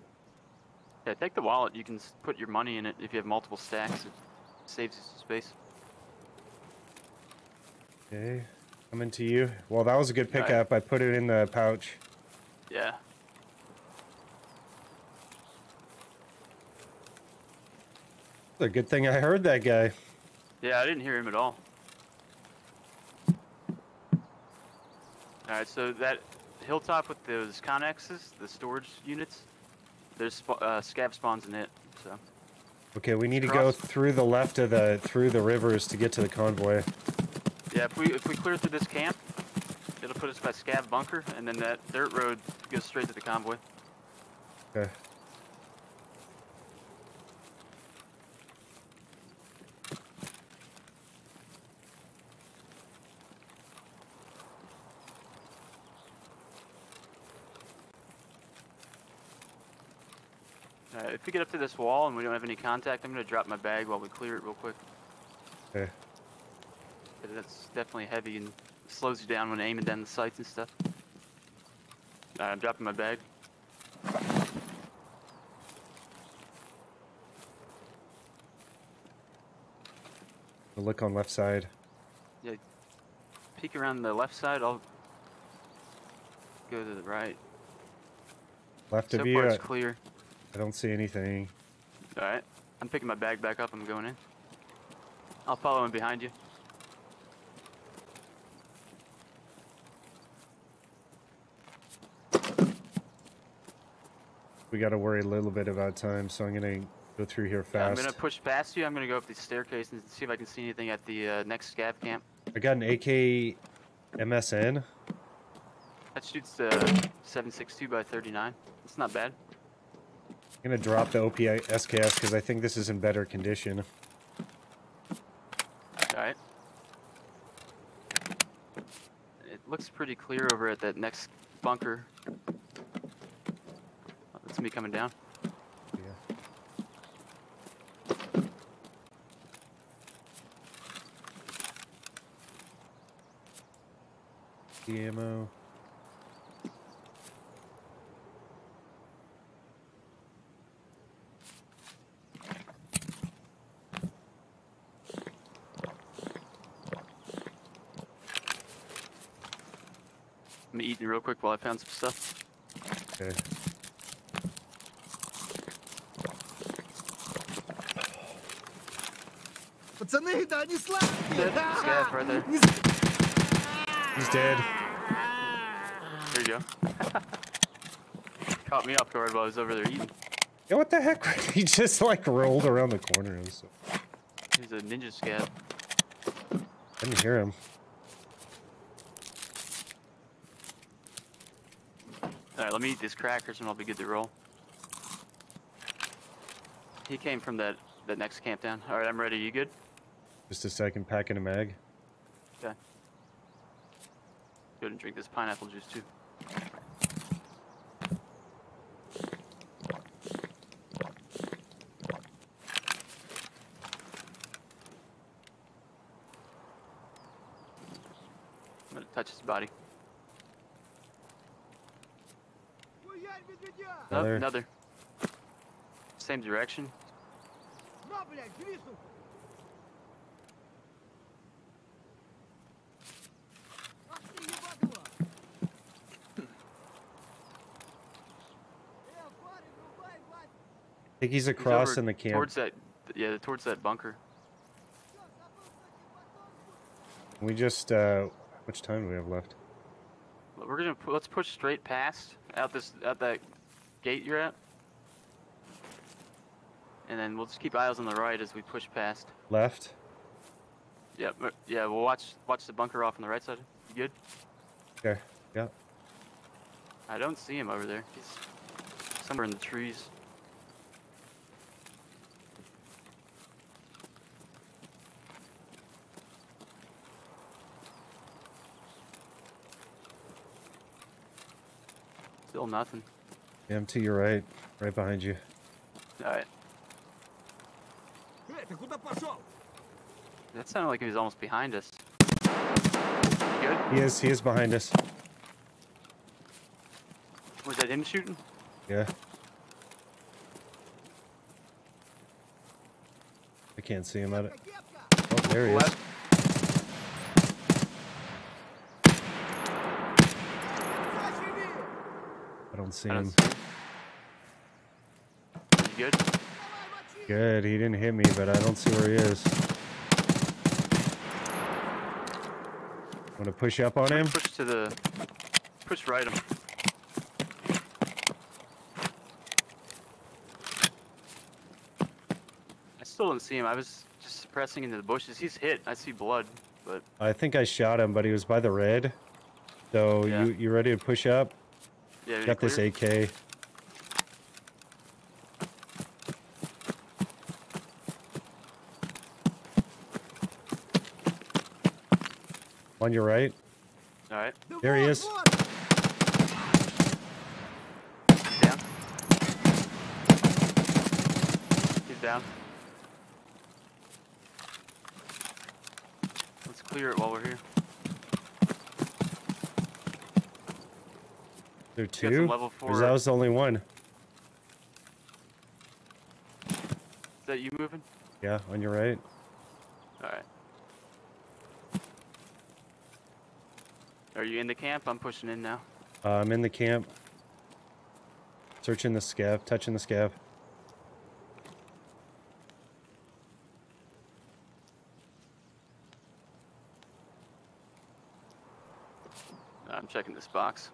Speaker 2: Yeah, take the wallet. You can put your money in it if you have multiple stacks. It saves you some space.
Speaker 1: Okay. Coming to you. Well, that was a good
Speaker 2: Alright.
Speaker 1: pickup. I put it in the pouch.
Speaker 2: Yeah.
Speaker 1: A good thing I heard that guy.
Speaker 2: Yeah, I didn't hear him at all. Alright, so that hilltop with those connexes, the storage units, there's sp- uh, scav spawns in it, so.
Speaker 1: Okay, we need to go through the left of the through the rivers to get to the convoy.
Speaker 2: Yeah, if we if we clear through this camp, it'll put us by scav bunker, and then that dirt road goes straight to the convoy.
Speaker 1: Okay.
Speaker 2: Uh, if we get up to this wall and we don't have any contact, I'm gonna drop my bag while we clear it real quick.
Speaker 1: Okay.
Speaker 2: That's definitely heavy and slows you down when aiming down the sights and stuff. Alright, I'm dropping my bag.
Speaker 1: We'll look on left side.
Speaker 2: Yeah, peek around the left side, I'll go to the right.
Speaker 1: Left
Speaker 2: So
Speaker 1: of you,
Speaker 2: far it's clear.
Speaker 1: I don't see anything.
Speaker 2: Alright. I'm picking my bag back up, I'm going in. I'll follow him behind you.
Speaker 1: We got to worry a little bit about time, so I'm gonna go through here
Speaker 2: Yeah, I'm gonna push past you. I'm gonna go up the staircase and see if I can see anything at the uh, next scav camp.
Speaker 1: I got an AK MSN.
Speaker 2: That shoots uh, 762 by 39. It's not bad.
Speaker 1: I'm gonna drop the OPI SKS because I think this is in better condition.
Speaker 2: Alright. It looks pretty clear over at that next bunker. Oh, That's me coming down.
Speaker 1: Yeah. The ammo.
Speaker 2: you real quick while I found some stuff.
Speaker 1: Okay.
Speaker 3: Пацаны, да не слабые!
Speaker 1: He's dead.
Speaker 2: There you go. Caught me off guard while I was over there eating.
Speaker 1: Yeah, what the heck? he just like rolled around the corner.
Speaker 2: He's a ninja scav.
Speaker 1: I didn't hear him.
Speaker 2: Let me eat these crackers and I'll be good to roll. He came from that, that next camp down. Alright, I'm ready. You good?
Speaker 1: Just a second, packing a mag.
Speaker 2: Okay. Go ahead and drink this pineapple juice too.
Speaker 1: another.
Speaker 2: Another. Same direction.
Speaker 1: I think he's across
Speaker 2: he's
Speaker 1: in the camp.
Speaker 2: Towards that, yeah, towards that bunker.
Speaker 1: We just, uh, which time do we have left?
Speaker 2: We're gonna let's push straight past out this out that gate you're at, and then we'll just keep eyes on the right as we push past.
Speaker 1: Left?
Speaker 2: Yeah, uh, yeah. We'll watch watch the bunker off on the right side. You good?
Speaker 1: Okay, yeah.
Speaker 2: I don't see him over there. He's somewhere in the trees. Still nothing.
Speaker 1: Yeah, I'm to your right, right behind you.
Speaker 3: Alright.
Speaker 2: That sounded like he was almost behind us. Good?
Speaker 1: He is, he is behind us.
Speaker 2: Was that him shooting?
Speaker 1: Yeah. I can't see him at it. Oh, there he is.
Speaker 2: Left.
Speaker 1: don't
Speaker 2: You good?
Speaker 1: Good. He didn't hit me, but I don't see where he is. Want to push up on him?
Speaker 2: Push to the. Push right him. I still didn't see him. I was just suppressing into the bushes. He's hit. I see blood, but.
Speaker 1: I think I shot him, but he was by the red. So
Speaker 2: yeah.
Speaker 1: you you ready to push up?
Speaker 2: Yeah,
Speaker 1: Got this AK. On your right.
Speaker 2: All right.
Speaker 1: There he is.
Speaker 2: Down. He's down.
Speaker 1: There two?
Speaker 2: level four-
Speaker 1: that was the only one.
Speaker 2: Is that you moving?
Speaker 1: Yeah, on your right.
Speaker 2: All right. Are you in the camp? I'm pushing in now.
Speaker 1: Uh, I'm in the camp. Searching the scav, touching the scav.
Speaker 2: I'm checking this box.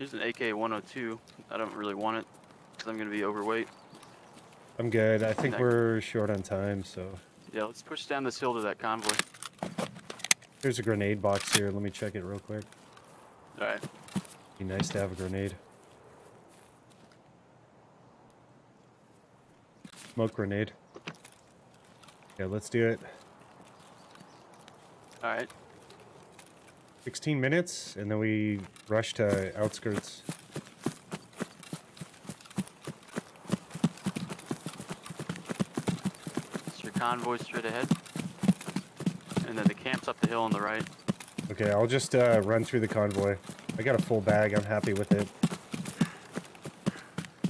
Speaker 2: Here's an AK-102. I don't really want it because I'm gonna be overweight.
Speaker 1: I'm good. I think we're short on time, so
Speaker 2: Yeah, let's push down this hill to that convoy.
Speaker 1: there's a grenade box here. Let me check it real quick.
Speaker 2: All right.
Speaker 1: Be nice to have a grenade. Smoke grenade. Yeah, let's do it.
Speaker 2: All right.
Speaker 1: 16 minutes, and then we rush to outskirts.
Speaker 2: It's your convoy straight ahead. And then the camp's up the hill on the right.
Speaker 1: Okay, I'll just uh, run through the convoy. I got a full bag. I'm happy with it.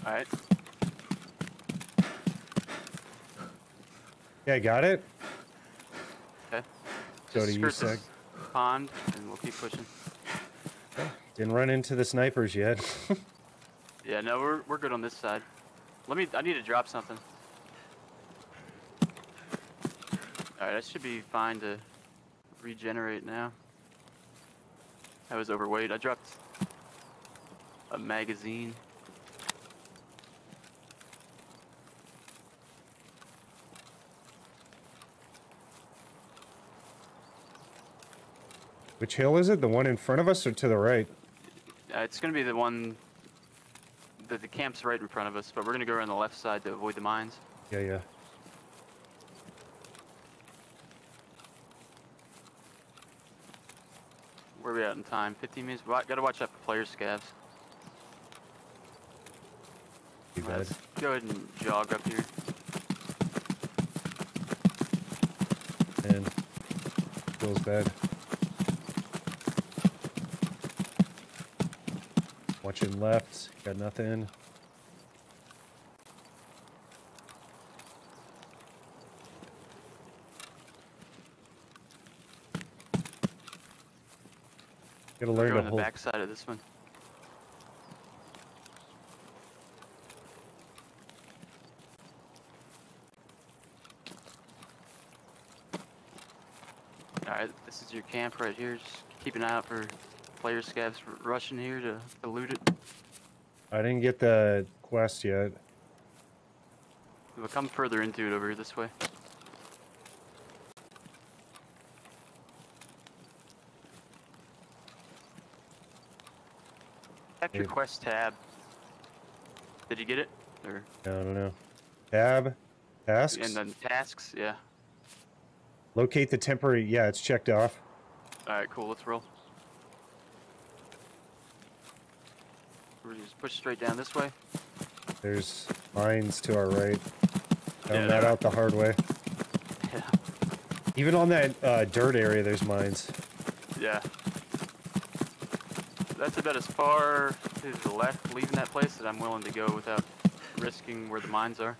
Speaker 2: All right.
Speaker 1: Yeah, I got it.
Speaker 2: Okay.
Speaker 1: Go to you.
Speaker 2: Pond, and we'll keep pushing.
Speaker 1: Didn't run into the snipers yet.
Speaker 2: Yeah, no, we're we're good on this side. Let me. I need to drop something. All right, I should be fine to regenerate now. I was overweight. I dropped a magazine.
Speaker 1: Which hill is it? The one in front of us or to the right?
Speaker 2: Uh, it's gonna be the one. The, the camp's right in front of us, but we're gonna go around the left side to avoid the mines.
Speaker 1: Yeah, yeah.
Speaker 2: Where are we at in time? 15 minutes. Gotta watch out for player scavs.
Speaker 1: Too bad.
Speaker 2: Let's go ahead and jog up here.
Speaker 1: And feels bad. Left, got nothing. Gotta learn to
Speaker 2: the back side of this one. Alright, this is your camp right here. Just keep an eye out for player scavs rushing here to, to loot it.
Speaker 1: I didn't get the quest yet.
Speaker 2: We'll come further into it over here this way. Check your quest tab. Did you get it? Or
Speaker 1: I don't know. Tab, tasks,
Speaker 2: and then tasks? Yeah.
Speaker 1: locate the temporary. Yeah, it's checked off.
Speaker 2: All right, cool. Let's roll. We're just push straight down this way.
Speaker 1: There's mines to our right. Found
Speaker 2: Yeah,
Speaker 1: that out the hard way.
Speaker 2: Yeah.
Speaker 1: Even on that uh, dirt area, there's mines.
Speaker 2: Yeah. That's about as far to the left, leaving that place, that I'm willing to go without risking where the mines are.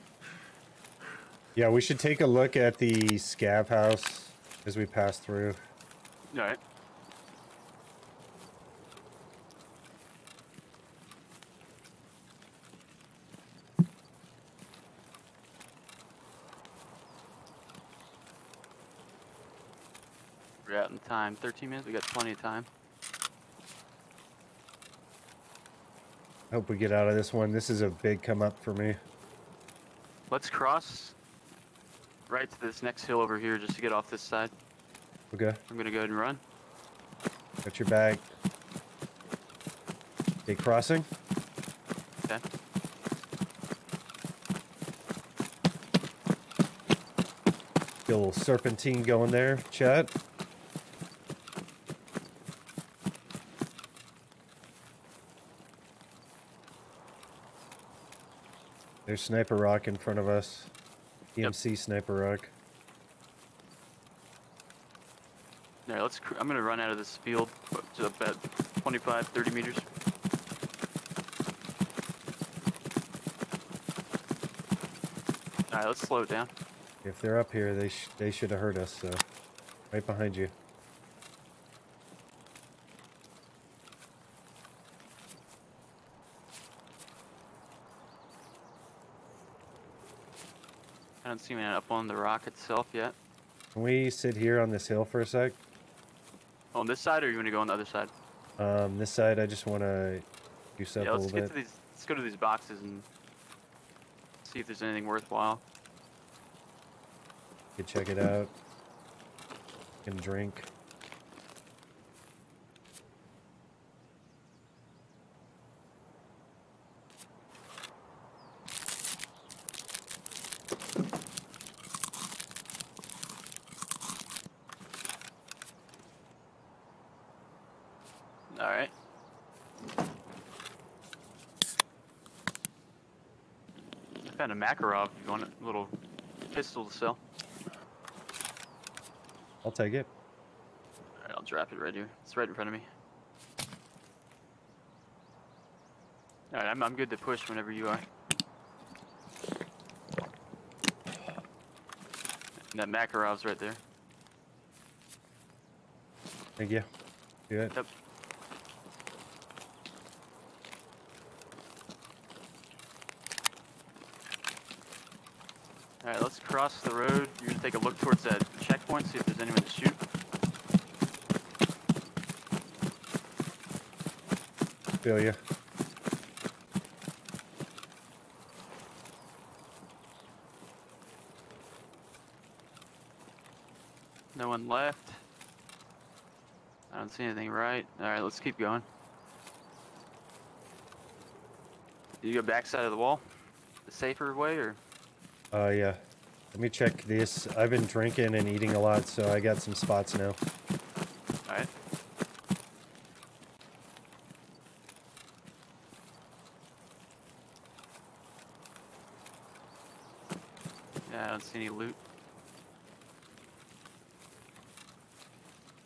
Speaker 1: Yeah, we should take a look at the scav house as we pass through.
Speaker 2: All right. We're out in time. 13 minutes. We got plenty of time.
Speaker 1: Hope we get out of this one. This is a big come up for me.
Speaker 2: Let's cross right to this next hill over here just to get off this side.
Speaker 1: Okay,
Speaker 2: I'm gonna go ahead and run.
Speaker 1: got your bag. Okay, crossing.
Speaker 2: Okay.
Speaker 1: Get a little serpentine going there, chat. There's Sniper Rock in front of us.
Speaker 2: Yep.
Speaker 1: EMC Sniper Rock.
Speaker 2: Alright, let's. Cr- I'm gonna run out of this field up to about 25, 30 meters. Alright, let's slow it down.
Speaker 1: If they're up here, they sh- they should have heard us. So, right behind you.
Speaker 2: See up on the rock itself yet.
Speaker 1: Can we sit here on this hill for a sec?
Speaker 2: On this side, or you want to go on the other side?
Speaker 1: Um, this side, I just want to juice up
Speaker 2: yeah,
Speaker 1: a
Speaker 2: let's
Speaker 1: little
Speaker 2: get
Speaker 1: bit.
Speaker 2: to these. Let's go to these boxes and see if there's anything worthwhile.
Speaker 1: You can check it out. Can drink.
Speaker 2: Makarov. If you want a little pistol to sell?
Speaker 1: I'll take it.
Speaker 2: All right, I'll drop it right here. It's right in front of me. All right, I'm I'm good to push whenever you are. And that Makarov's right there.
Speaker 1: Thank you. Do it.
Speaker 2: Yep. Right, the road. You're gonna take a look towards that checkpoint, see if there's anyone to shoot.
Speaker 1: Feel you.
Speaker 2: No one left. I don't see anything right. All right, let's keep going. Do you go back side of the wall? The safer way, or?
Speaker 1: Uh, yeah. Let me check this. I've been drinking and eating a lot, so I got some spots now.
Speaker 2: All right. Yeah, I don't see any loot.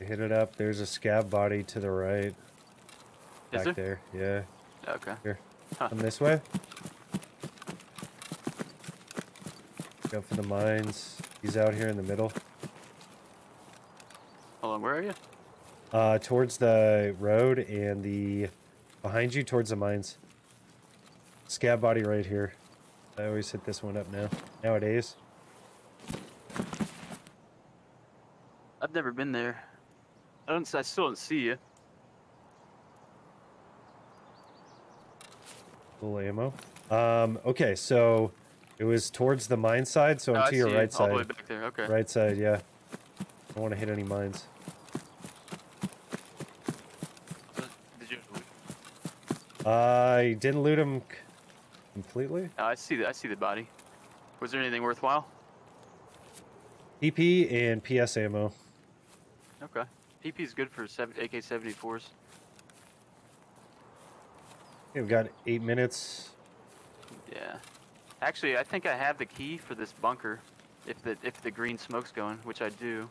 Speaker 1: Hit it up. There's a scav body to the right.
Speaker 2: Is
Speaker 1: back
Speaker 2: there?
Speaker 1: there. Yeah.
Speaker 2: Okay.
Speaker 1: Here.
Speaker 2: Huh.
Speaker 1: Come this way. Go for the mines. He's out here in the middle.
Speaker 2: Hold on, where are you?
Speaker 1: Uh, towards the road and the behind you towards the mines. Scav body right here. I always hit this one up now. Nowadays.
Speaker 2: I've never been there. I don't. I still don't see you.
Speaker 1: Little ammo. Um, okay, so it was towards the mine side, so
Speaker 2: Oh,
Speaker 1: I'm
Speaker 2: I
Speaker 1: to your right
Speaker 2: all the way
Speaker 1: side.
Speaker 2: back there. Okay.
Speaker 1: Right side, yeah. I don't want to hit any mines.
Speaker 2: Did you?
Speaker 1: I didn't loot him completely.
Speaker 2: Oh, I see the. I see the body. Was there anything worthwhile?
Speaker 1: EP and PS ammo.
Speaker 2: Okay. PP is good for seven, AK-74s.
Speaker 1: Okay, we've got eight minutes.
Speaker 2: Yeah. Actually, I think I have the key for this bunker. If the if the green smoke's going, which I do.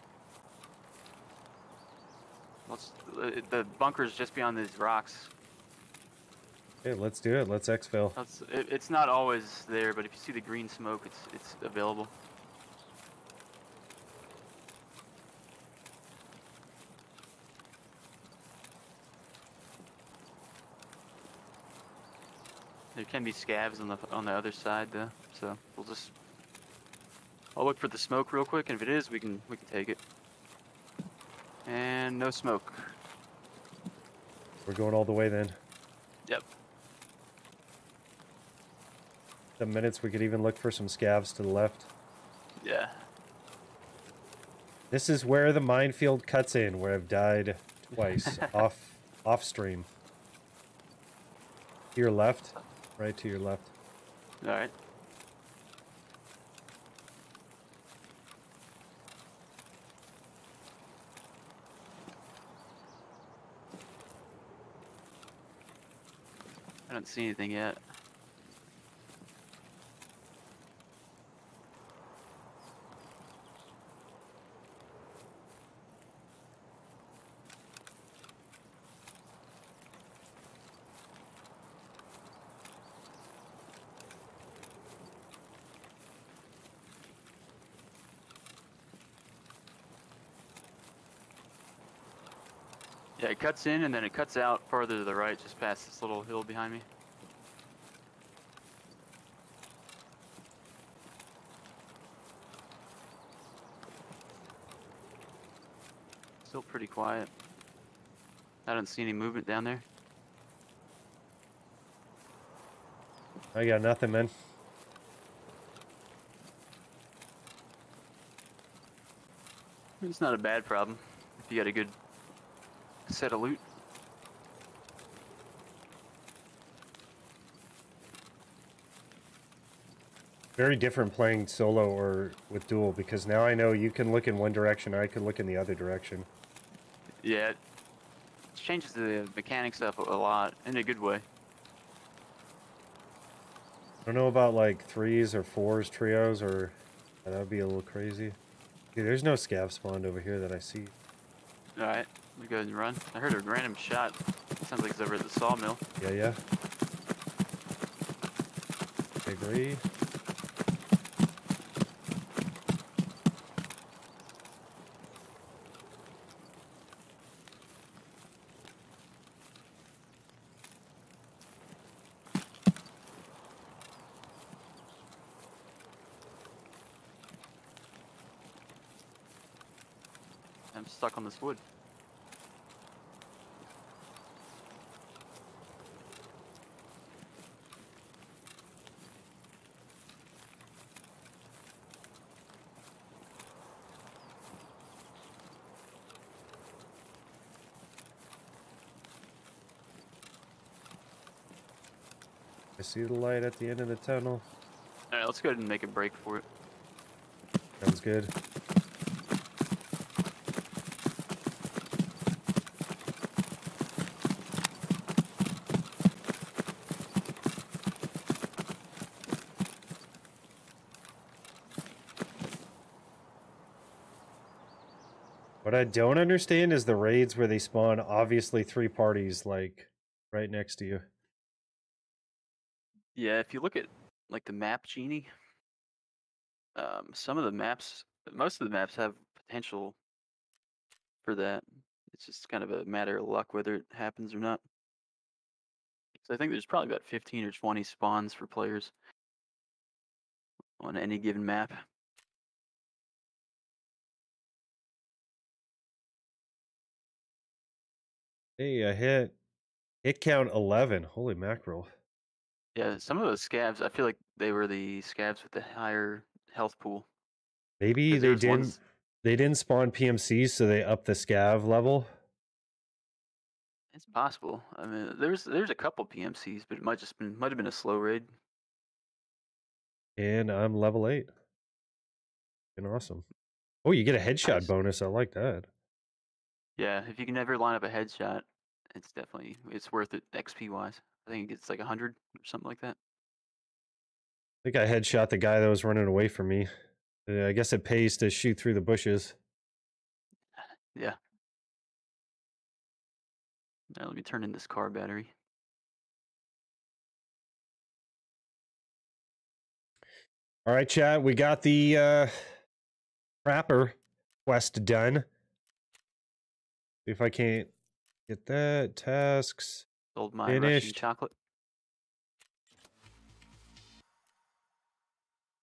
Speaker 2: Let's, uh, the bunker's just beyond these rocks.
Speaker 1: Okay, let's do it. Let's exfil.
Speaker 2: It, it's not always there, but if you see the green smoke, it's it's available. Can be scavs on the on the other side though, so we'll just. I'll look for the smoke real quick, and if it is, we can we can take it. And no smoke.
Speaker 1: We're going all the way then.
Speaker 2: Yep.
Speaker 1: The minutes. We could even look for some scavs to the left.
Speaker 2: Yeah.
Speaker 1: This is where the minefield cuts in, where I've died twice off off stream. To your left, right to your left.
Speaker 2: All right. I don't see anything yet. Cuts in and then it cuts out farther to the right, just past this little hill behind me. Still pretty quiet. I don't see any movement down there.
Speaker 1: I got nothing, man.
Speaker 2: It's not a bad problem if you got a good set of loot.
Speaker 1: Very different playing solo or with duel because now I know you can look in one direction, I can look in the other direction.
Speaker 2: Yeah, it changes the mechanics up a a lot in a good way.
Speaker 1: I don't know about like threes or fours trios or that would be a little crazy. Dude, there's no scav spawned over here that I see.
Speaker 2: All right, we go ahead and run. I heard a random shot. Sounds like it's over at the sawmill.
Speaker 1: Yeah, yeah. I agree.
Speaker 2: I'm stuck on this wood.
Speaker 1: See the light at the end of the tunnel.
Speaker 2: All right, let's go ahead and make a break for it.
Speaker 1: Sounds good. What I don't understand is the raids where they spawn obviously three parties like right next to you.
Speaker 2: Yeah, if you look at like the map genie, um, some of the maps, most of the maps have potential for that. It's just kind of a matter of luck whether it happens or not. So I think there's probably about 15 or 20 spawns for players on any given map.
Speaker 1: Hey, I hit hit count 11. Holy mackerel.
Speaker 2: Yeah, some of those scavs, I feel like they were the scavs with the higher health pool.
Speaker 1: Maybe they didn't
Speaker 2: ones-
Speaker 1: they didn't spawn PMCs so they upped the scav level.
Speaker 2: It's possible. I mean, there's there's a couple PMCs, but it might just been might have been a slow raid.
Speaker 1: And I'm level 8. And awesome. Oh, you get a headshot
Speaker 2: Nice.
Speaker 1: bonus. I like that.
Speaker 2: Yeah, if you can never line up a headshot, it's definitely it's worth it XP wise. I think it gets like hundred or something like that.
Speaker 1: I think I headshot the guy that was running away from me. I guess it pays to shoot through the bushes.
Speaker 2: Yeah. Now let me turn in this car battery.
Speaker 1: All right, chat. We got the uh Prapor quest done. See if I can't get that. Tasks.
Speaker 2: Sold my Russian
Speaker 1: Finished.
Speaker 2: chocolate.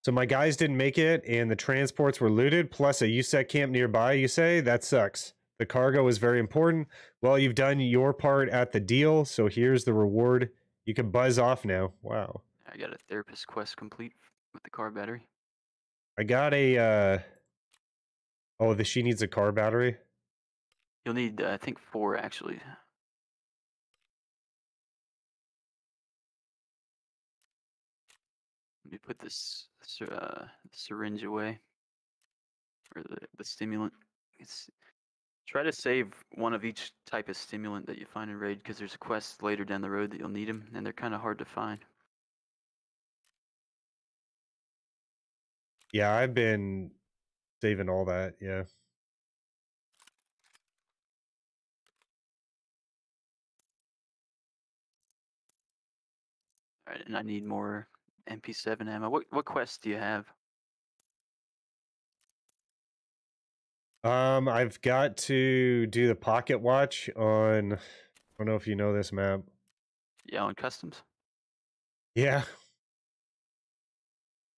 Speaker 1: So my guys didn't make it and the transports were looted, plus a USEC camp nearby, you say? That sucks. The cargo is very important. Well, you've done your part at the deal, so here's the reward. You can buzz off now. Wow.
Speaker 2: I got a therapist quest complete with the car battery.
Speaker 1: I got a uh Oh, the she needs a car battery.
Speaker 2: You'll need uh, I think four actually. Let me put this uh, syringe away, or the the stimulant. It's try to save one of each type of stimulant that you find in raid because there's quests later down the road that you'll need them, and they're kind of hard to find.
Speaker 1: Yeah, I've been saving all that. Yeah.
Speaker 2: All right, and I need more MP7 ammo. What what quests do you have?
Speaker 1: Um, I've got to do the pocket watch on. I don't know if you know this map.
Speaker 2: Yeah, on customs.
Speaker 1: Yeah,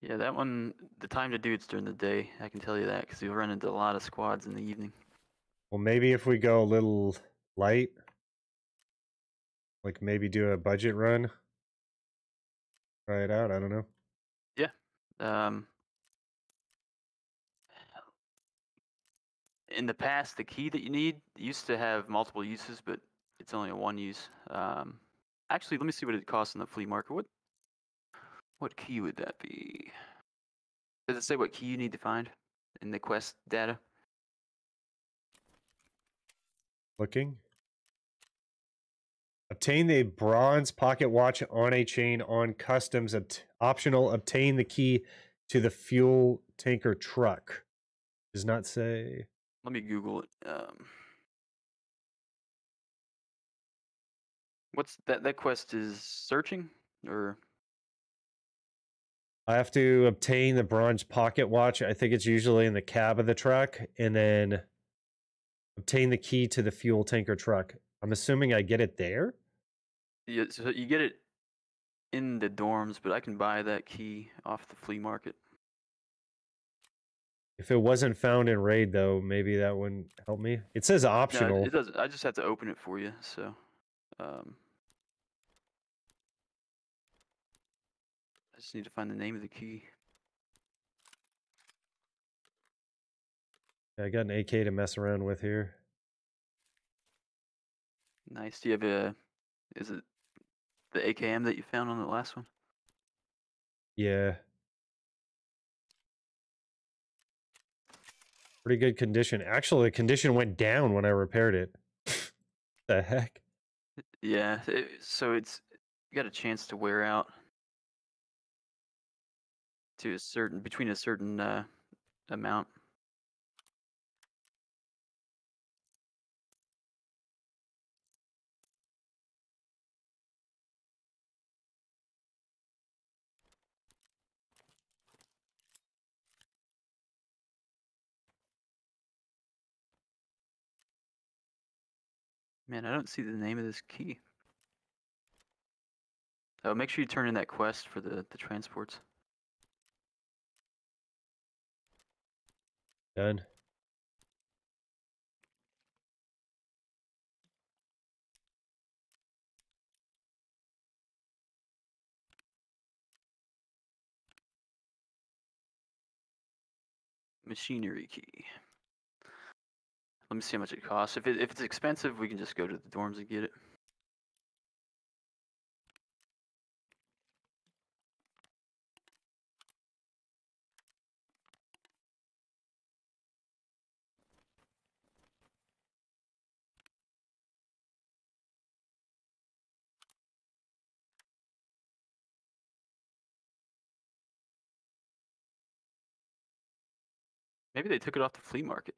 Speaker 2: Yeah, that one. The time to do it's during the day. I can tell you that because you'll run into a lot of squads in the evening.
Speaker 1: Well, maybe if we go a little light, like maybe do a budget run. Try it out. I don't know.
Speaker 2: Um, in the past, the key that you need used to have multiple uses, but it's only a one use. Um, actually, let me see what it costs in the flea market. What what key would that be? Does it say what key you need to find in the quest data?
Speaker 1: Looking. Obtain the bronze pocket watch on a chain on customs. Optional. Obtain the key to the fuel tanker truck. Does not say.
Speaker 2: Let me Google it. Um, what's that? That quest is searching or
Speaker 1: I have to obtain the bronze pocket watch. I think it's usually in the cab of the truck, and then obtain the key to the fuel tanker truck. I'm assuming I get it there.
Speaker 2: Yeah, so you get it in the dorms, but I can buy that key off the flea market.
Speaker 1: If it wasn't found in raid, though, maybe that wouldn't help me. It says optional.
Speaker 2: it, it doesn't. I just have to open it for you. So, um, I just need to find the name of the key.
Speaker 1: I got an AK to mess around with here.
Speaker 2: Nice. Do you have a? Is it the AKM that you found on the last one?
Speaker 1: Yeah. Pretty good condition. Actually, the condition went down when I repaired it. the heck?
Speaker 2: Yeah. it- so it's you got a chance to wear out to a certain between a certain uh, amount. Man, I don't see the name of this key. Oh, make sure you turn in that quest for the, the transports.
Speaker 1: Done.
Speaker 2: Machinery key. Let me see how much it costs. If it, if it's expensive, we can just go to the dorms and get it. Maybe they took it off the flea market.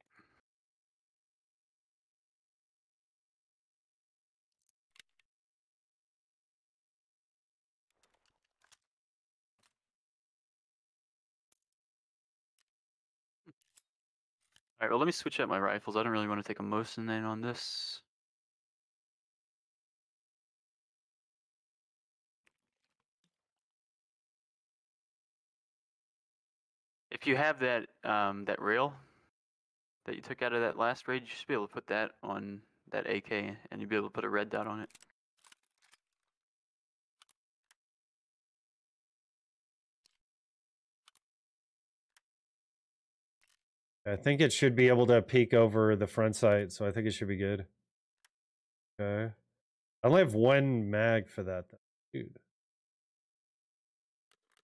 Speaker 2: Alright, well let me switch out my rifles. I don't really want to take a Mosin in on this. If you have that um, that rail that you took out of that last raid, you should be able to put that on that AK and you'd be able to put a red dot on it.
Speaker 1: I think it should be able to peek over the front sight, so I think it should be good. Okay. I only have one mag for that, though. dude.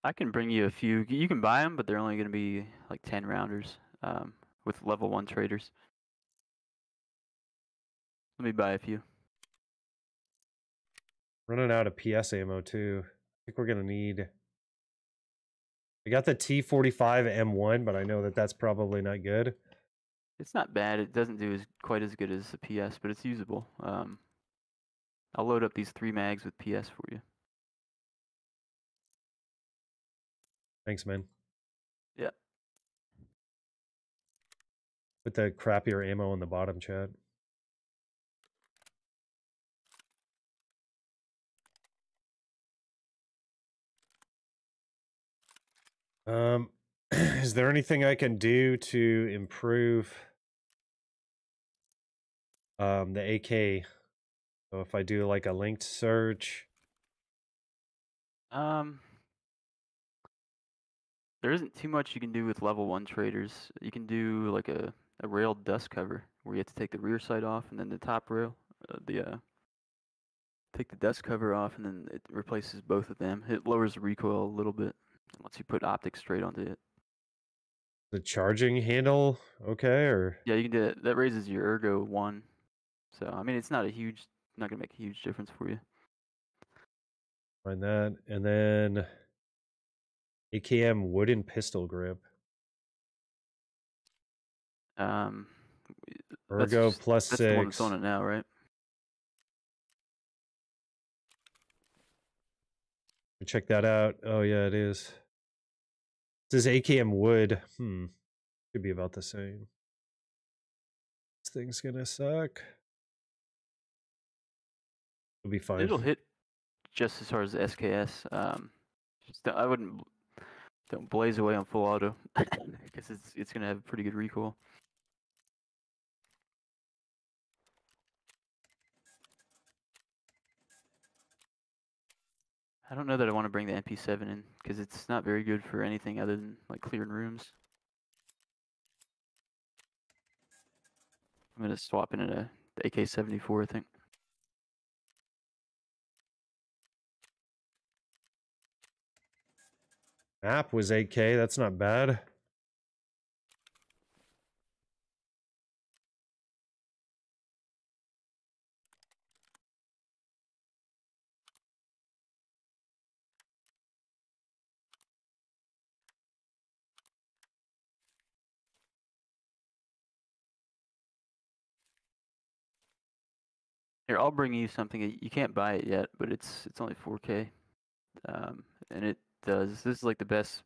Speaker 2: I can bring you a few. You can buy them, but they're only going to be like 10 rounders um, with level 1 traders. Let me buy a few.
Speaker 1: Running out of PS ammo too. I think we're gonna need. I got the T45 M1, but I know that that's probably not good.
Speaker 2: It's not bad. It doesn't do as quite as good as the PS, but it's usable. Um, I'll load up these three mags with PS for you.
Speaker 1: Thanks, man.
Speaker 2: Yeah.
Speaker 1: Put the crappier ammo in the bottom chat. Um, is there anything I can do to improve um the AK? So if I do like a linked search,
Speaker 2: Um, there isn't too much you can do with level one traders. You can do like a, a railed dust cover where you have to take the rear sight off and then the top rail, uh, the uh, take the dust cover off and then it replaces both of them. It lowers the recoil a little bit. Lets you put optics straight onto it.
Speaker 1: the charging handle, okay, or
Speaker 2: Yeah, you can do that. That raises your ergo one. So I mean, it's not a huge, not gonna make a huge difference for you.
Speaker 1: find that, and then AKM wooden pistol grip,
Speaker 2: Um,
Speaker 1: ergo
Speaker 2: just-
Speaker 1: plus
Speaker 2: that's the one that's
Speaker 1: six.
Speaker 2: on it now, right?
Speaker 1: Check that out. Oh yeah, it is. This AKM wood. Hmm. should be about the same. This thing's gonna suck. It'll be fine.
Speaker 2: It'll hit just as hard as the SKS. Um, just I wouldn't don't blaze away on full auto because it's it's gonna have pretty good recoil. I don't know that I want to bring the MP7 in because it's not very good for anything other than like clearing rooms. I'm gonna swap in a the AK-74, I think.
Speaker 1: Map was 8K. That's not bad.
Speaker 2: Here, I'll bring you something. You can't buy it yet, but it's it's only 4K, um, and it does. This is like the best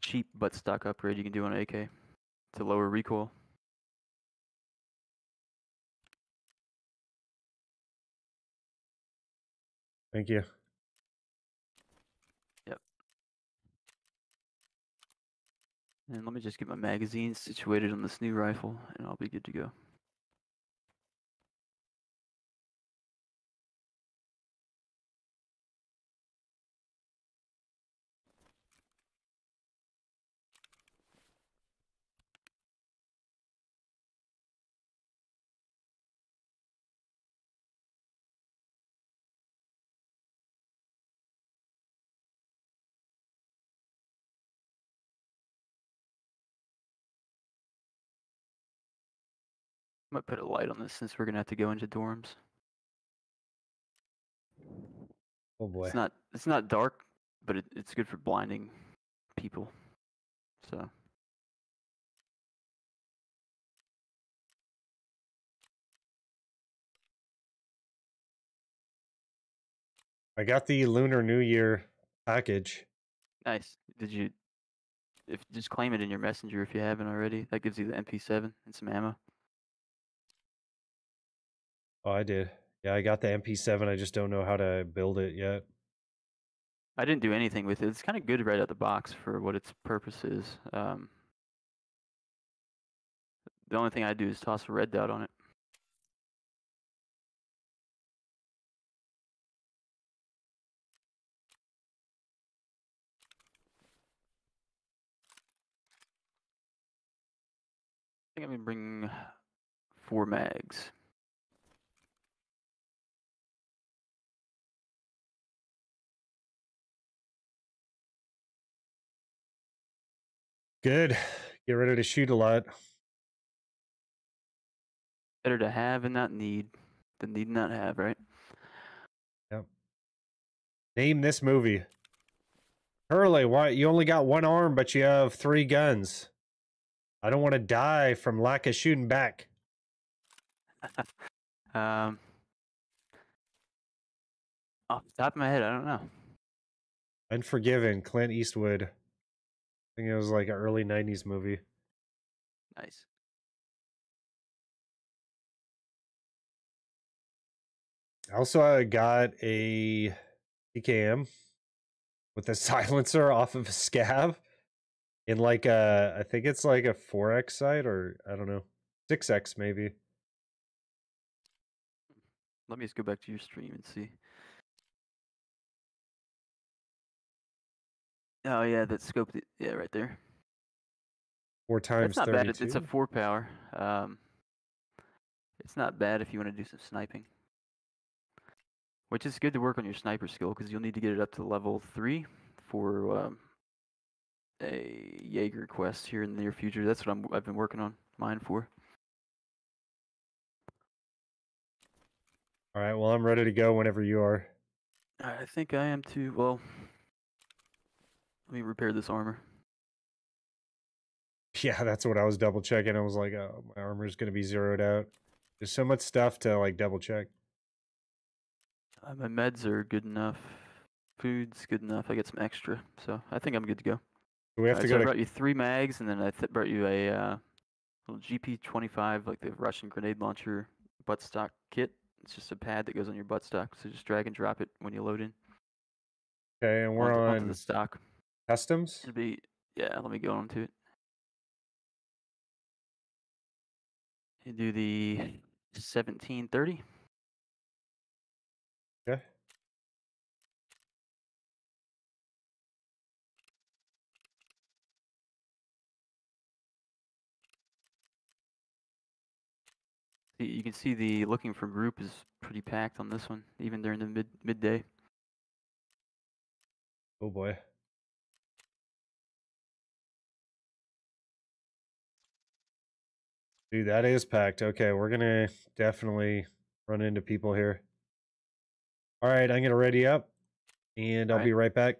Speaker 2: cheap butt stock upgrade you can do on AK to lower recoil.
Speaker 1: Thank you. Yep.
Speaker 2: And let me just get my magazines situated on this new rifle, and I'll be good to go. Might put a light on this since we're gonna have to go into dorms.
Speaker 1: Oh boy.
Speaker 2: It's not it's not dark, but it, it's good for blinding people. So
Speaker 1: I got the Lunar New Year package.
Speaker 2: nice. Did you? If just claim it in your messenger if you haven't already. That gives you the MP7 and some ammo.
Speaker 1: Oh, I did. Yeah, I got the MP7. I just don't know how to build it yet.
Speaker 2: I didn't do anything with it. It's kind of good right out of the box for what its purpose is. Um, the only thing I do is toss a red dot on it. I think I'm gonna bring four mags.
Speaker 1: Good. Get ready to shoot a lot.
Speaker 2: Better to have and not need than need and not have, right? Yep.
Speaker 1: Name this movie. Hurley, why you only got one arm, but you have three guns? I don't want to die from lack of shooting back.
Speaker 2: Um, off the top of my head, I don't know.
Speaker 1: Unforgiven, Clint Eastwood. Think it was like an early '90s movie.
Speaker 2: Nice.
Speaker 1: Also, I got a PKM with a silencer off of a scav in like a, I think it's like a 4x sight or I don't know, 6x maybe.
Speaker 2: Let me just go back to your stream and see. Oh yeah, that scope. Yeah, right there.
Speaker 1: Four times
Speaker 2: That's not bad. It's,
Speaker 1: 32.
Speaker 2: it's a four power. Um, it's not bad if you want to do some sniping. Which is good to work on your sniper skill because you'll need to get it up to level three for um, a Jaeger quest here in the near future. That's what I'm, I've been working on mine for.
Speaker 1: All right, well, I'm ready to go whenever you are.
Speaker 2: I think I am too. Well, let me repair this armor.
Speaker 1: Yeah, that's what I was double checking. I was like, oh, my armor's going to be zeroed out. There's so much stuff to like double check.
Speaker 2: Uh, my meds are good enough. Food's good enough. I get some extra, so I think I'm good to go.
Speaker 1: We have
Speaker 2: Alright,
Speaker 1: to
Speaker 2: so I
Speaker 1: to
Speaker 2: brought you three mags, and then I th- brought you a uh, little GP25, like the Russian grenade launcher buttstock kit. It's just a pad that goes on your buttstock, so just drag and drop it when you load in.
Speaker 1: Okay, and we're
Speaker 2: onto, onto
Speaker 1: on
Speaker 2: the stock.
Speaker 1: Customs.
Speaker 2: It'll be yeah. Let me go on to it. You do the 1730.
Speaker 1: Okay.
Speaker 2: You can see the looking for group is pretty packed on this one, even during the mid midday.
Speaker 1: Oh boy. Dude, that is packed. Okay, we're gonna definitely run into people here. All right, I'm gonna ready up, and I'll
Speaker 2: Alright.
Speaker 1: be right back.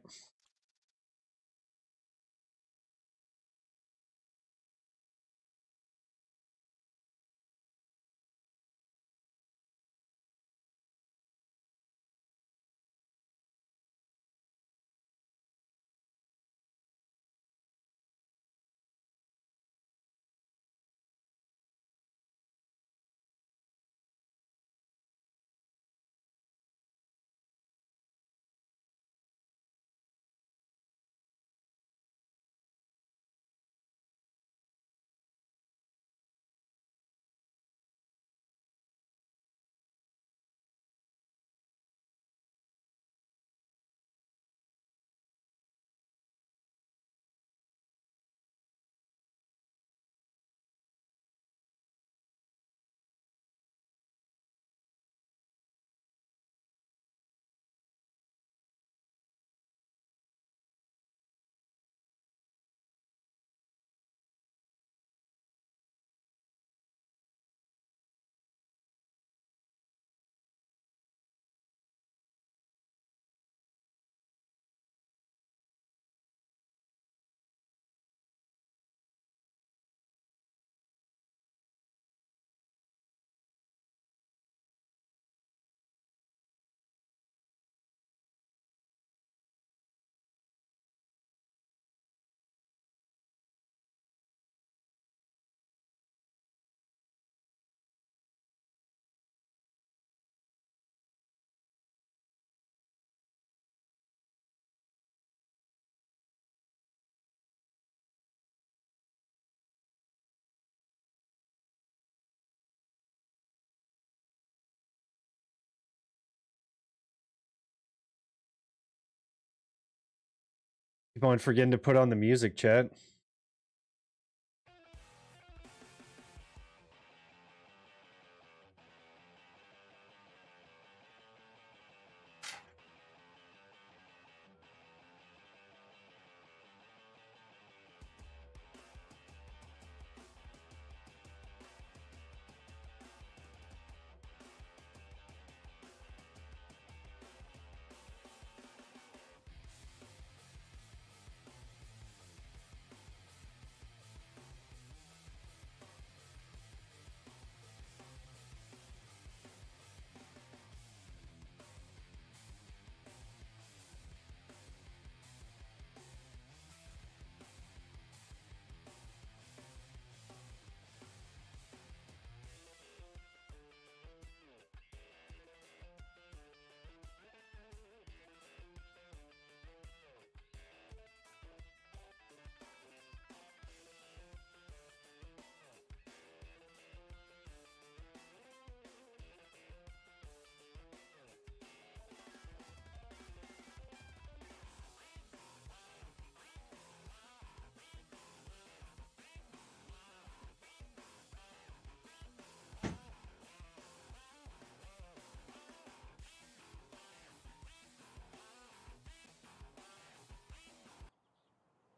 Speaker 1: Keep on forgetting to put on the music, chat.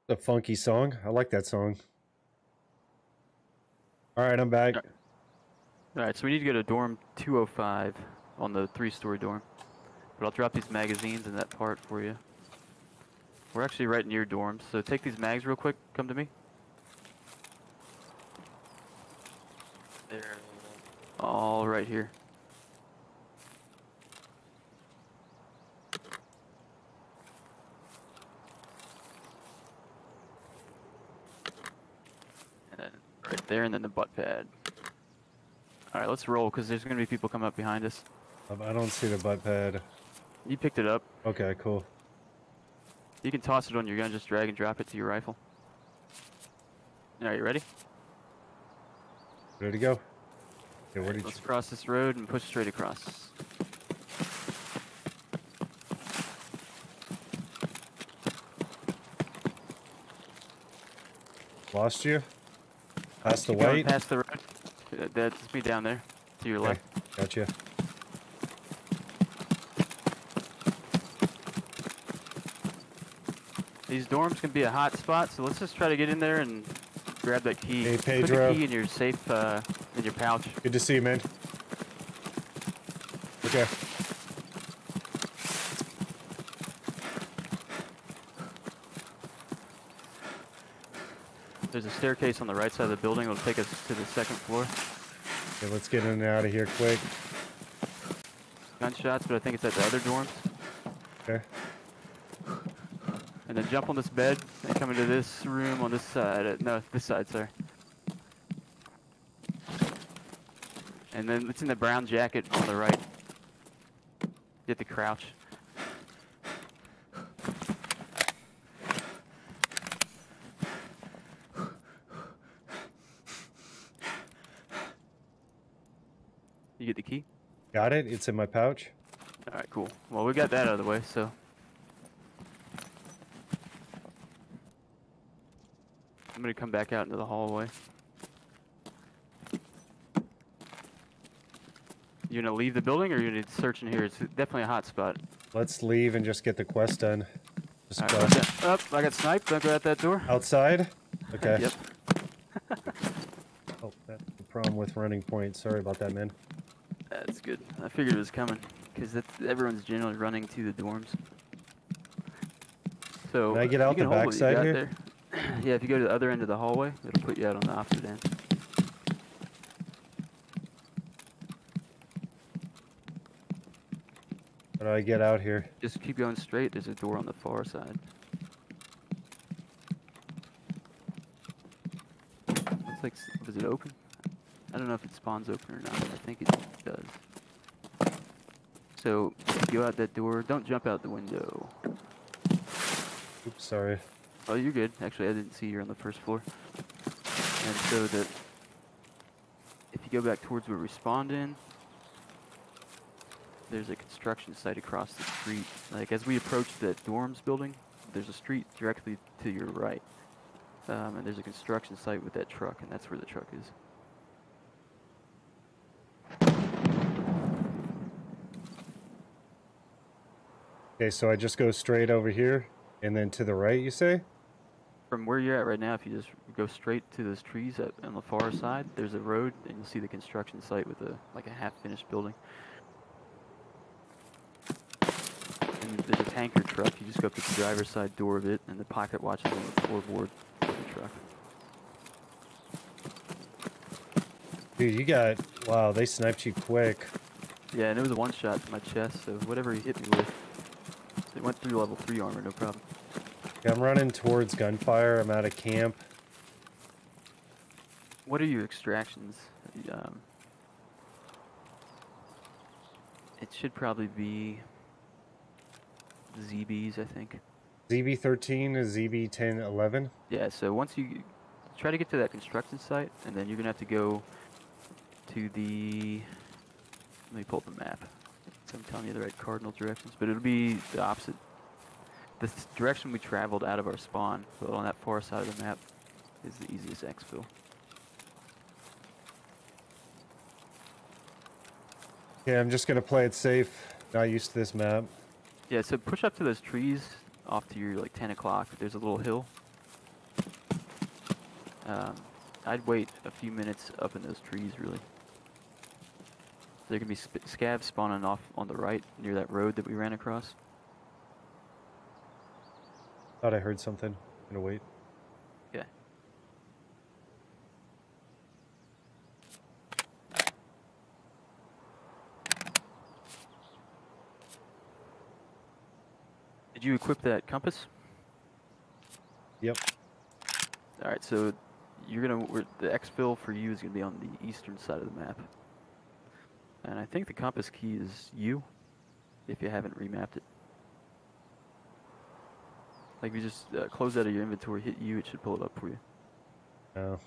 Speaker 1: A funky song. I like that song. All right, I'm back.
Speaker 2: Alright. Alright, so we need to go to dorm 205 on the three-story dorm. But I'll drop these magazines in that part for you. We're actually right near dorms, so take these mags real quick. Come to me. They're all right here. And then right there, and then the butt pad. Alright, let's roll, because there's going to be people coming up behind us.
Speaker 1: Um, I don't see the butt pad.
Speaker 2: You picked it up.
Speaker 1: Okay, cool.
Speaker 2: You can toss it on your gun, just drag and drop it to your rifle. Alright, you ready?
Speaker 1: Ready to go? Okay, did?
Speaker 2: Let's cross this road and push straight across.
Speaker 1: Lost you? Past the
Speaker 2: Keep
Speaker 1: white?
Speaker 2: Past the road. That's me down there, to your
Speaker 1: Okay,
Speaker 2: left.
Speaker 1: gotcha.
Speaker 2: These dorms can be a hot spot, so let's just try to get in there and grab that key.
Speaker 1: Hey,
Speaker 2: Put the key in your safe, uh, in your pouch.
Speaker 1: Good to see you, man. Okay.
Speaker 2: There's a staircase on the right side of the building. It'll take us to the second floor.
Speaker 1: Okay, let's get in and out of here quick.
Speaker 2: Gunshots, but I think it's at the other dorms.
Speaker 1: Okay.
Speaker 2: And then jump on this bed and come into this room on this side. Uh, no, this side, sir. And then it's in the brown jacket on the right. You have to crouch. You get the key?
Speaker 1: Got it. It's in my pouch.
Speaker 2: Alright, cool. Well, we got that out of the way, so. I'm gonna come back out into the hallway. You gonna leave the building or you gonna search in here? It's definitely a hot spot.
Speaker 1: Let's leave and just get the quest done. Just
Speaker 2: out. Up, oh, I got sniped. Don't go out that door.
Speaker 1: outside. Okay.
Speaker 2: Yep.
Speaker 1: Oh, that's the problem with running point. Sorry about that, man.
Speaker 2: I figured it was coming because everyone's generally running to the dorms. So
Speaker 1: Can I get out the backside here?
Speaker 2: there. yeah, if you go to the other end of the hallway, it'll put you out on the opposite end.
Speaker 1: How do I get out here?
Speaker 2: Just keep going straight. There's a door on the far side. Looks like does it open? I don't know if it spawns open or not. I think it does. So go out that door. Don't jump out the window.
Speaker 1: Oops, sorry.
Speaker 2: Oh, you're good. Actually, I didn't see you on the first floor. And so that if you go back towards where we spawned in, there's a construction site across the street. Like as we approach that dorms building, there's a street directly to your right, um, and there's a construction site with that truck, and that's where the truck is.
Speaker 1: Okay, so I just go straight over here and then to the right, you say?
Speaker 2: From where you're at right now, if you just go straight to those trees at, on the far side, there's a road, and you'll see the construction site with a like a half-finished building. And there's a tanker truck. You just go up to the driver's side door of it, and the pocket watch is on the floorboard of the truck.
Speaker 1: Dude, you got. Wow, they sniped you quick.
Speaker 2: Yeah, and it was a one-shot to my chest, so whatever he hit me with, it went through level three armor, no problem.
Speaker 1: Okay, I'm running towards gunfire. I'm out of camp.
Speaker 2: What are your extractions? Um, it should probably be ZBs, I think.
Speaker 1: ZB13 is ZB1011.
Speaker 2: Yeah, so once you try to get to that construction site, and then you're gonna have to go to the. Let me pull up the map. I'm telling you the right cardinal directions, but it'll be the opposite. The direction we traveled out of our spawn, but on that far side of the map, is the easiest exfil.
Speaker 1: Yeah, I'm just gonna play it safe. Not used to this map.
Speaker 2: Yeah, so push up to those trees off to your like 10 o'clock. There's a little hill, Um, I'd wait a few minutes up in those trees, really. There can be sp- scavs spawning off on the right near that road that we ran across.
Speaker 1: Thought I heard something. Gonna wait.
Speaker 2: Okay. Did you equip that compass?
Speaker 1: Yep.
Speaker 2: All right, so you're gonna the exfil for you is gonna be on the eastern side of the map, and I think the compass key is you, if you haven't remapped it. Like if you just uh, close out of your inventory, hit you, it should pull it up for you.
Speaker 1: No.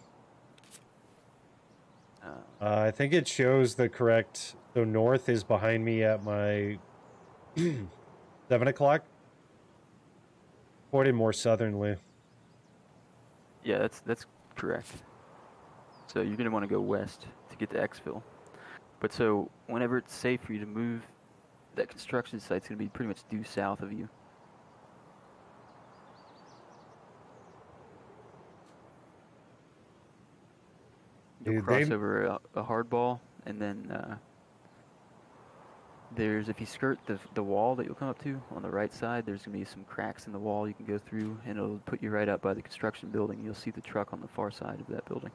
Speaker 2: Uh,
Speaker 1: Uh, I think it shows the correct. So north is behind me at my seven o'clock. Pointed more southernly.
Speaker 2: yeah, that's that's correct. So you're gonna want to go west to get to exfil, but so whenever it's safe for you to move, that construction site's gonna be pretty much due south of you. You'll
Speaker 1: Dude,
Speaker 2: cross over a, a hard ball, and then uh, there's if you skirt the the wall that you'll come up to on the right side, there's gonna be some cracks in the wall you can go through, and it'll put you right up by the construction building. You'll see the truck on the far side of that building.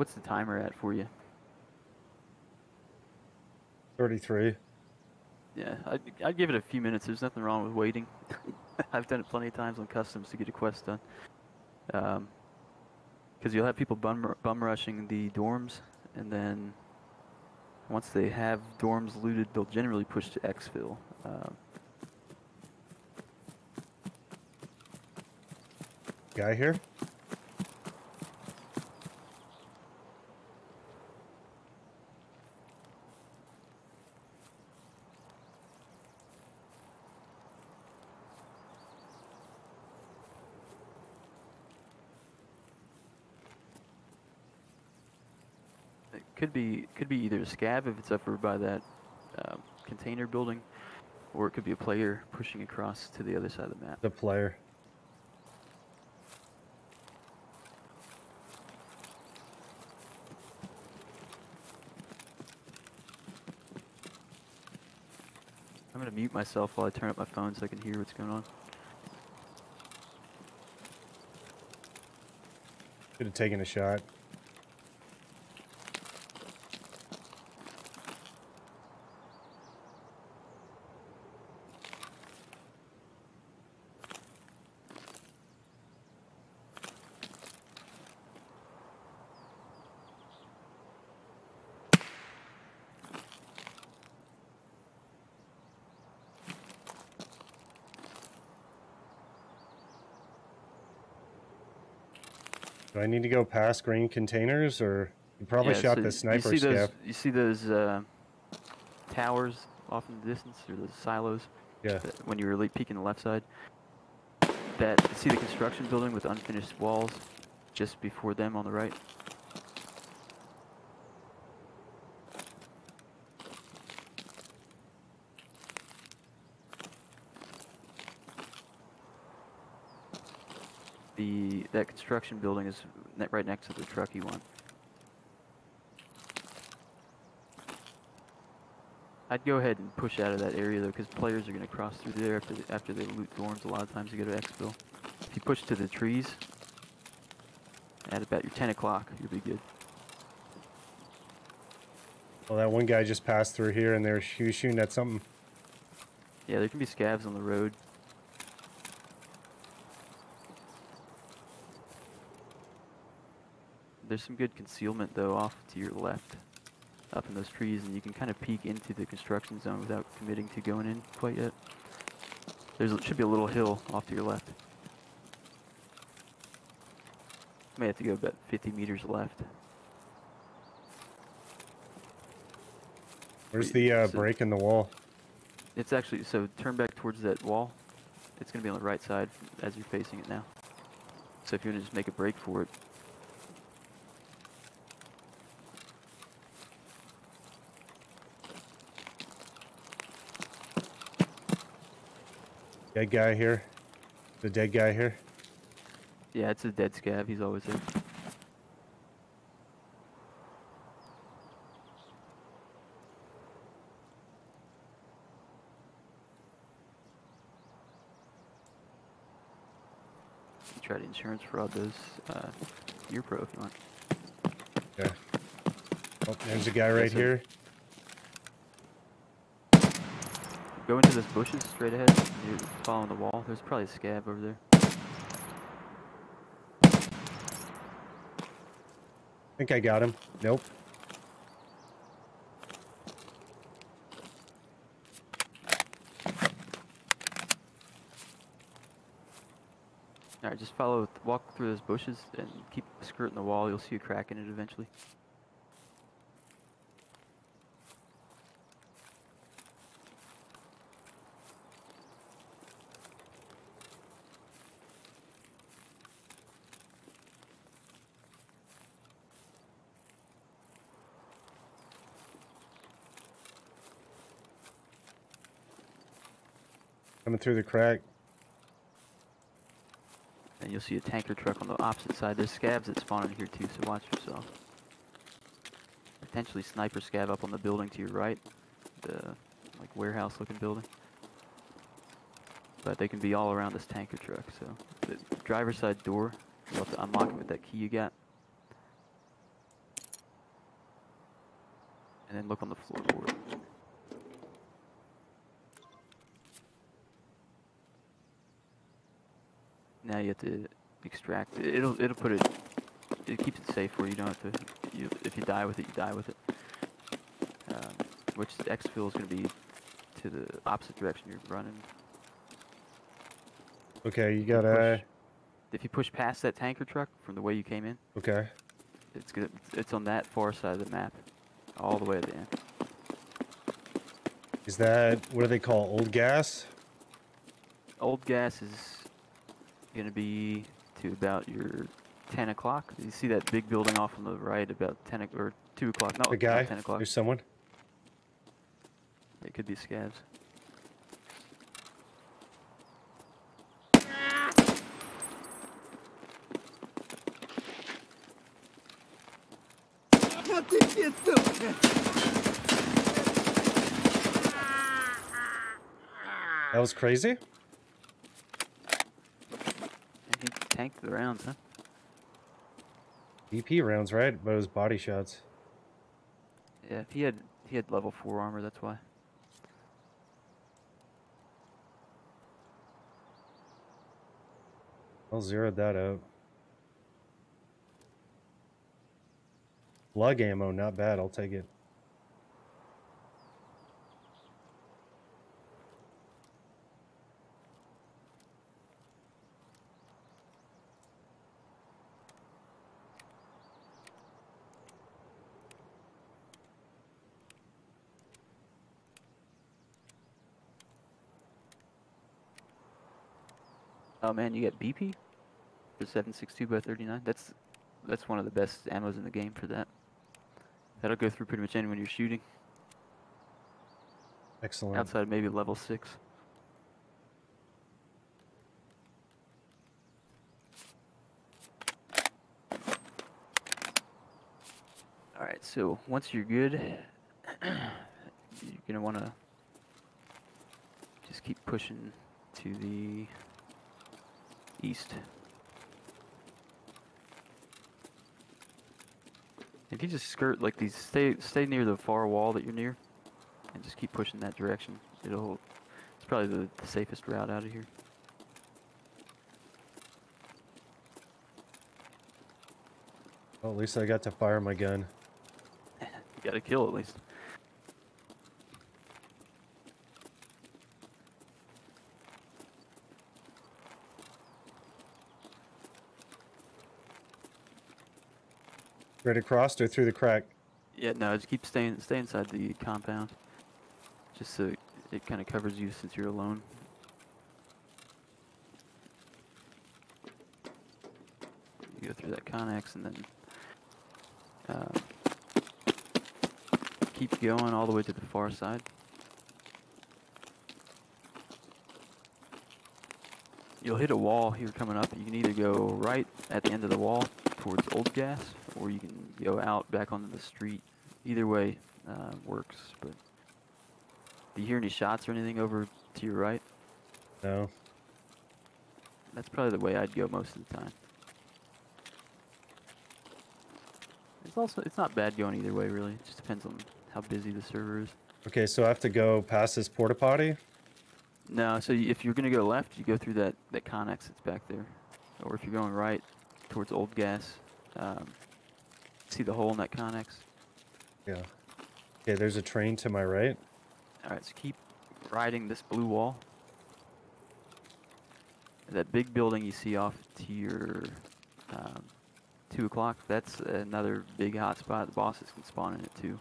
Speaker 2: What's the timer at for you?
Speaker 1: Thirty-three.
Speaker 2: Yeah, I'd, I'd give it a few minutes. There's nothing wrong with waiting. I've done it plenty of times on customs to get a quest done. Um 'cause you'll have people bum, bum rushing the dorms, and then once they have dorms looted, they'll generally push to exfil. Um,
Speaker 1: Guy here.
Speaker 2: Could be could be either a scav if it's over by that um, container building, or it could be a player pushing across to the other side of the map.
Speaker 1: The player.
Speaker 2: I'm gonna mute myself while I turn up my phone so I can hear what's going on.
Speaker 1: Could have taken a shot. Need to go past green containers, or you probably
Speaker 2: Yeah,
Speaker 1: shot
Speaker 2: so
Speaker 1: the
Speaker 2: you
Speaker 1: sniper
Speaker 2: see those? You see those uh, towers off in the distance, or those silos?
Speaker 1: Yeah.
Speaker 2: When you were peeking the left side. That see the construction building with unfinished walls, just before them on the right. The that construction building is right next to the truck you want. I'd go ahead and push out of that area though, because players are going to cross through there after they, after they loot dorms. A lot of times to go to exfil. If you push to the trees, at about your 10 o'clock, you'll be good.
Speaker 1: Well, that one guy just passed through here, and they were he was shooting at something.
Speaker 2: Yeah, there can be scavs on the road. There's some good concealment though off to your left, up in those trees, and you can kind of peek into the construction zone without committing to going in quite yet. There's should be a little hill off to your left. May have to go about 50 meters left.
Speaker 1: Where's the uh,
Speaker 2: so-
Speaker 1: break in the wall?
Speaker 2: It's actually so turn back towards that wall. It's gonna be on the right side as you're facing it now. So if you want to just make a break for it,
Speaker 1: Dead guy here. The dead guy here.
Speaker 2: Yeah, it's a dead scav. He's always there. You Try to insurance fraud those. Uh, you're pro if you want.
Speaker 1: Yeah. Oh, there's a guy right
Speaker 2: Yes,
Speaker 1: here.
Speaker 2: Go into those bushes straight ahead. You're following the wall. There's probably a scav over there.
Speaker 1: I think I got him. Nope.
Speaker 2: Alright, just follow, walk through those bushes and keep skirting the wall. You'll see a crack in it eventually.
Speaker 1: Through the crack.
Speaker 2: And you'll see a tanker truck on the opposite side. There's scavs that spawn in here too, so watch yourself. Potentially sniper scav up on the building to your right. The like warehouse looking building. But they can be all around this tanker truck, so the driver's side door, you'll have to unlock it with that key you got. And then look on the floorboard. Now you have to extract it. It'll it'll put it. It keeps it safe where you don't have to. You, if you die with it, you die with it. Um, which the exfil is going to be to the opposite direction you're running.
Speaker 1: Okay, you
Speaker 2: If
Speaker 1: got a.
Speaker 2: push- If you push past that tanker truck from the way you came in,
Speaker 1: Okay.
Speaker 2: it's good. It's on that far side of the map, all the way at the end.
Speaker 1: Is that what do they call old gas?
Speaker 2: Old gas is gonna be to about your 10 o'clock. You see that big building off on the right about 10 or 2 o'clock. No,
Speaker 1: the guy.
Speaker 2: 10 o'clock.
Speaker 1: There's someone.
Speaker 2: It could be
Speaker 3: scavs.
Speaker 1: That was crazy.
Speaker 2: Tanked the rounds, huh?
Speaker 1: BP rounds, right? But it was body shots.
Speaker 2: Yeah, he had he had level 4 armor, that's why.
Speaker 1: I'll zero that out. Lug ammo, not bad. I'll take it.
Speaker 2: Oh man, you got BP for 762 by 39. That's that's one of the best ammos in the game for that. That'll go through pretty much anyone you're shooting,
Speaker 1: Excellent.
Speaker 2: outside of maybe level 6. Alright, so once you're good, you're gonna wanna just keep pushing to the east. If you just skirt like these, stay stay near the far wall that you're near, and just keep pushing that direction. It'll. It's probably the, the safest route out of here.
Speaker 1: Well, at least I got to fire my gun.
Speaker 2: You gotta kill at least.
Speaker 1: Right across or through the crack?
Speaker 2: Yeah, no, just keep staying stay inside the compound. Just so it kind of covers you since you're alone. You go through that connex and then um, keep going all the way to the far side. You'll hit a wall here coming up. You can either go right at the end of the wall towards Old Gas, or you can go out back onto the street. Either way uh, works. But do you hear any shots or anything over to your right?
Speaker 1: No.
Speaker 2: That's probably the way I'd go most of the time. It's also it's not bad going either way really. It just depends on how busy the server is.
Speaker 1: Okay, so I have to go past this porta potty.
Speaker 2: No, so if you're gonna go left, you go through that that connex that's back there, or if you're going right towards Old Gas, um, see the hole in that connex.
Speaker 1: Yeah. Okay, there's a train to my right.
Speaker 2: All right, so keep riding this blue wall. That big building you see off to your um, two o'clock. That's another big hot spot. The bosses can spawn in it too.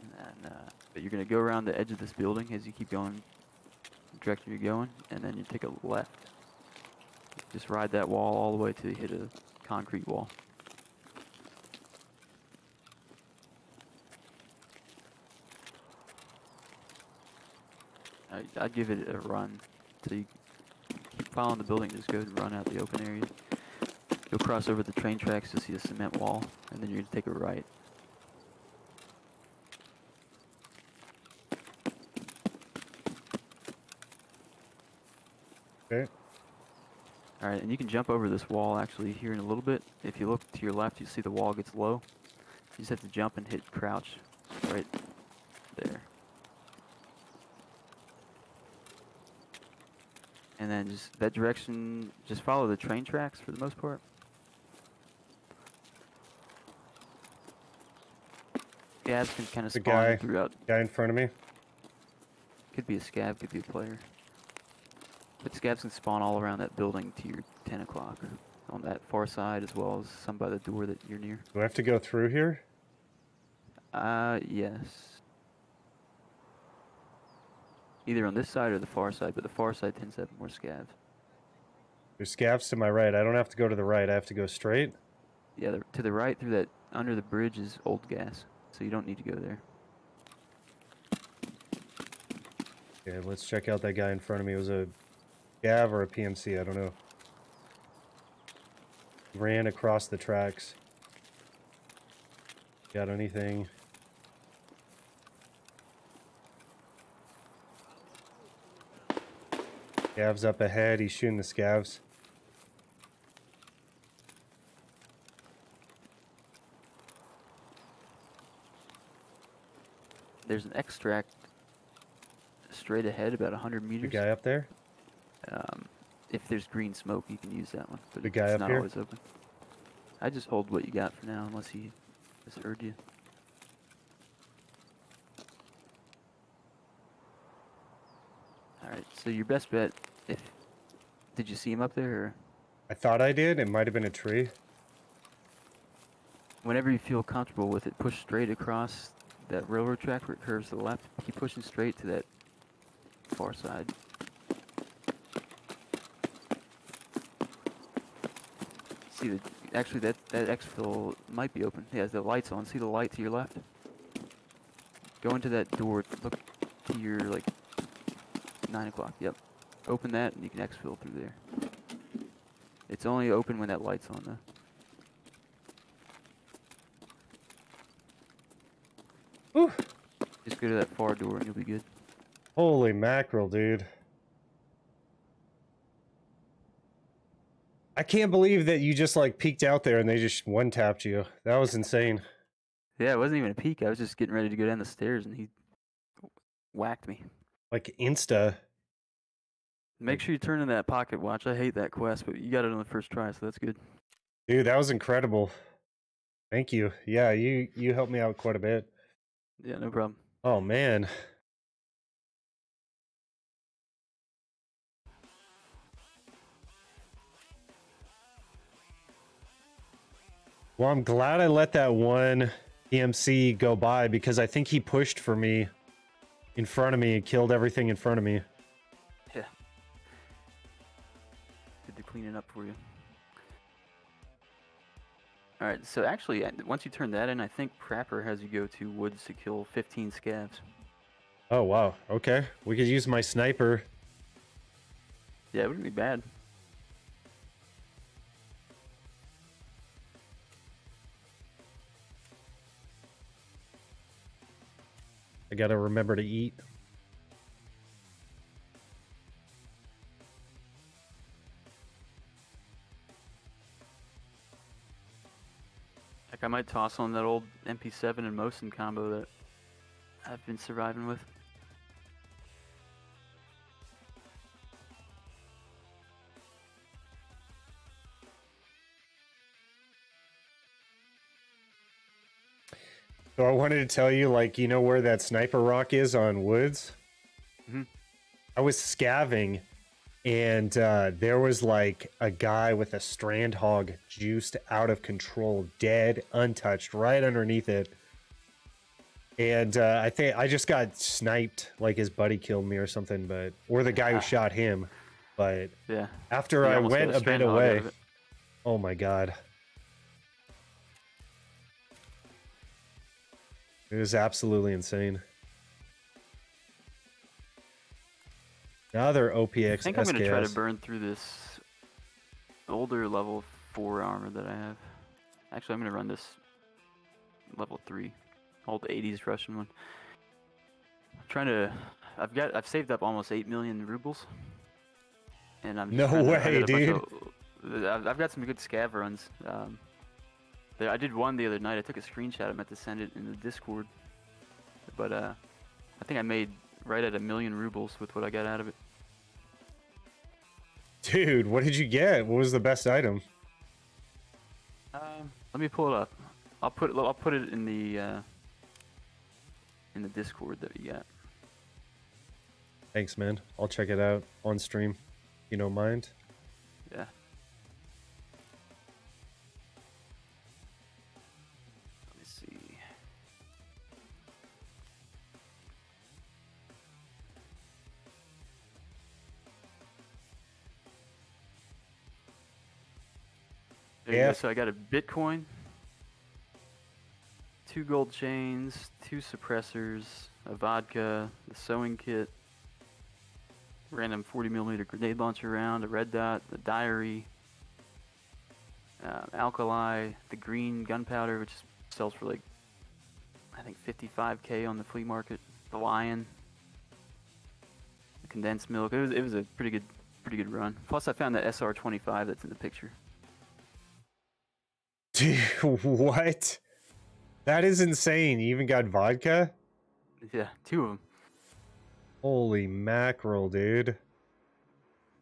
Speaker 2: And then, uh, but you're gonna go around the edge of this building as you keep going, the direction you're going, and then you take a left. Just ride that wall all the way till you hit a concrete wall. I, I'd give it a run. So you keep following the building, just go and run out the open area. You'll cross over the train tracks to see a cement wall, and then you're gonna take a right.
Speaker 1: Okay.
Speaker 2: Alright, and you can jump over this wall actually here in a little bit. If you look to your left, you see the wall gets low. You just have to jump and hit crouch right there. And then just that direction, just follow the train tracks for the most part. Scavs can kind of
Speaker 1: The
Speaker 2: spawn
Speaker 1: guy.
Speaker 2: throughout.
Speaker 1: Guy in front of me.
Speaker 2: Could be a scav, could be a player. But scavs can spawn all around that building to your 10 o'clock. On that far side, as well as some by the door that you're near.
Speaker 1: Do I have to go through here?
Speaker 2: Uh, yes. Either on this side or the far side, but the far side tends to have more scavs.
Speaker 1: There's scavs to my right. I don't have to go to the right. I have to go straight.
Speaker 2: Yeah, the, to the right through that, under the bridge is old gas, so you don't need to go there.
Speaker 1: Okay, let's check out that guy in front of me. It was a Gav or a PMC. I don't know. Ran across the tracks. Got anything? Scav's up ahead. He's shooting the scavs.
Speaker 2: There's an extract straight ahead, about 100
Speaker 1: The
Speaker 2: meters.
Speaker 1: guy up there.
Speaker 2: Um, if there's green smoke, you can use that one. But
Speaker 1: The guy
Speaker 2: it's
Speaker 1: up
Speaker 2: not
Speaker 1: here?
Speaker 2: always open. I just hold what you got for now, unless he has urged you. Alright, so your best bet, if... Did you see him up there, or...
Speaker 1: I thought I did. It might have been a tree.
Speaker 2: Whenever you feel comfortable with it, push straight across that railroad track where it curves to the left. Keep pushing straight to that far side. See the actually that that exfil might be open. Yeah, the lights on. See the light to your left. Go into that door. Look to your like nine o'clock. Yep. Open that and you can exfil through there. It's only open when that light's on though.
Speaker 1: Whew.
Speaker 2: Just go to that far door and you'll be good.
Speaker 1: Holy mackerel, dude. I can't believe that you just like peeked out there and they just one tapped you. That was insane.
Speaker 2: Yeah, it wasn't even a peek. I was just getting ready to go down the stairs and he whacked me.
Speaker 1: Like insta.
Speaker 2: Make sure you turn in that pocket watch. I hate that quest, but you got it on the first try, so that's good.
Speaker 1: Dude, that was incredible. Thank you. Yeah, you you helped me out quite a bit.
Speaker 2: Yeah, no problem.
Speaker 1: Oh man. Well, I'm glad I let that one PMC go by because I think he pushed for me in front of me and killed everything in front of me.
Speaker 2: Yeah. Good to clean it up for you. Alright, so actually, once you turn that in, I think Prapor has you go to woods to kill 15 scavs.
Speaker 1: Oh wow. Okay. We could use my sniper.
Speaker 2: Yeah, it wouldn't be bad.
Speaker 1: Gotta remember to eat.
Speaker 2: Like I might toss on that old MP7 and Mosin combo that I've been surviving with.
Speaker 1: So I wanted to tell you, like, you know where that sniper rock is on Woods?
Speaker 2: Mhm.
Speaker 1: I was scavenging, and uh, there was like a guy with a strand hog juiced out of control, dead, untouched, right underneath it. And uh, I think I just got sniped, like his buddy killed me or something, but or the guy who shot him. But
Speaker 2: Yeah.
Speaker 1: after
Speaker 2: You
Speaker 1: I went a bit
Speaker 2: strand hog out
Speaker 1: away, oh my god, it was absolutely insane. Another OPX
Speaker 2: I think I'm gonna try to burn through this older level four armor that I have. Actually, I'm gonna run this level three, old '80s Russian one. I'm trying to. I've got. I've saved up almost eight million rubles, and I'm.
Speaker 1: No
Speaker 2: trying to- I
Speaker 1: way,
Speaker 2: bunch of- I've, got some good scav runs. Um, I did one the other night. I took a screenshot. I meant to send it in the Discord, but uh, I think I made right at a million rubles with what I got out of it.
Speaker 1: Dude, what did you get? What was the best item?
Speaker 2: Um, let me pull it up. I'll put it. I'll put it in the uh, in the Discord that we got.
Speaker 1: Thanks, man. I'll check it out on stream. You don't mind?
Speaker 2: Yeah. So I got a Bitcoin, two gold chains, two suppressors, a vodka, the sewing kit, random 40 millimeter grenade launcher round, a red dot, the diary, uh, alkali, the green gunpowder, which sells for like I think 55k on the flea market, the lion, the condensed milk. It was it was a pretty good pretty good run. Plus, I found that SR25 that's in the picture.
Speaker 1: Dude, what? That is insane. You even got vodka?
Speaker 2: Yeah, two of them.
Speaker 1: Holy mackerel, dude.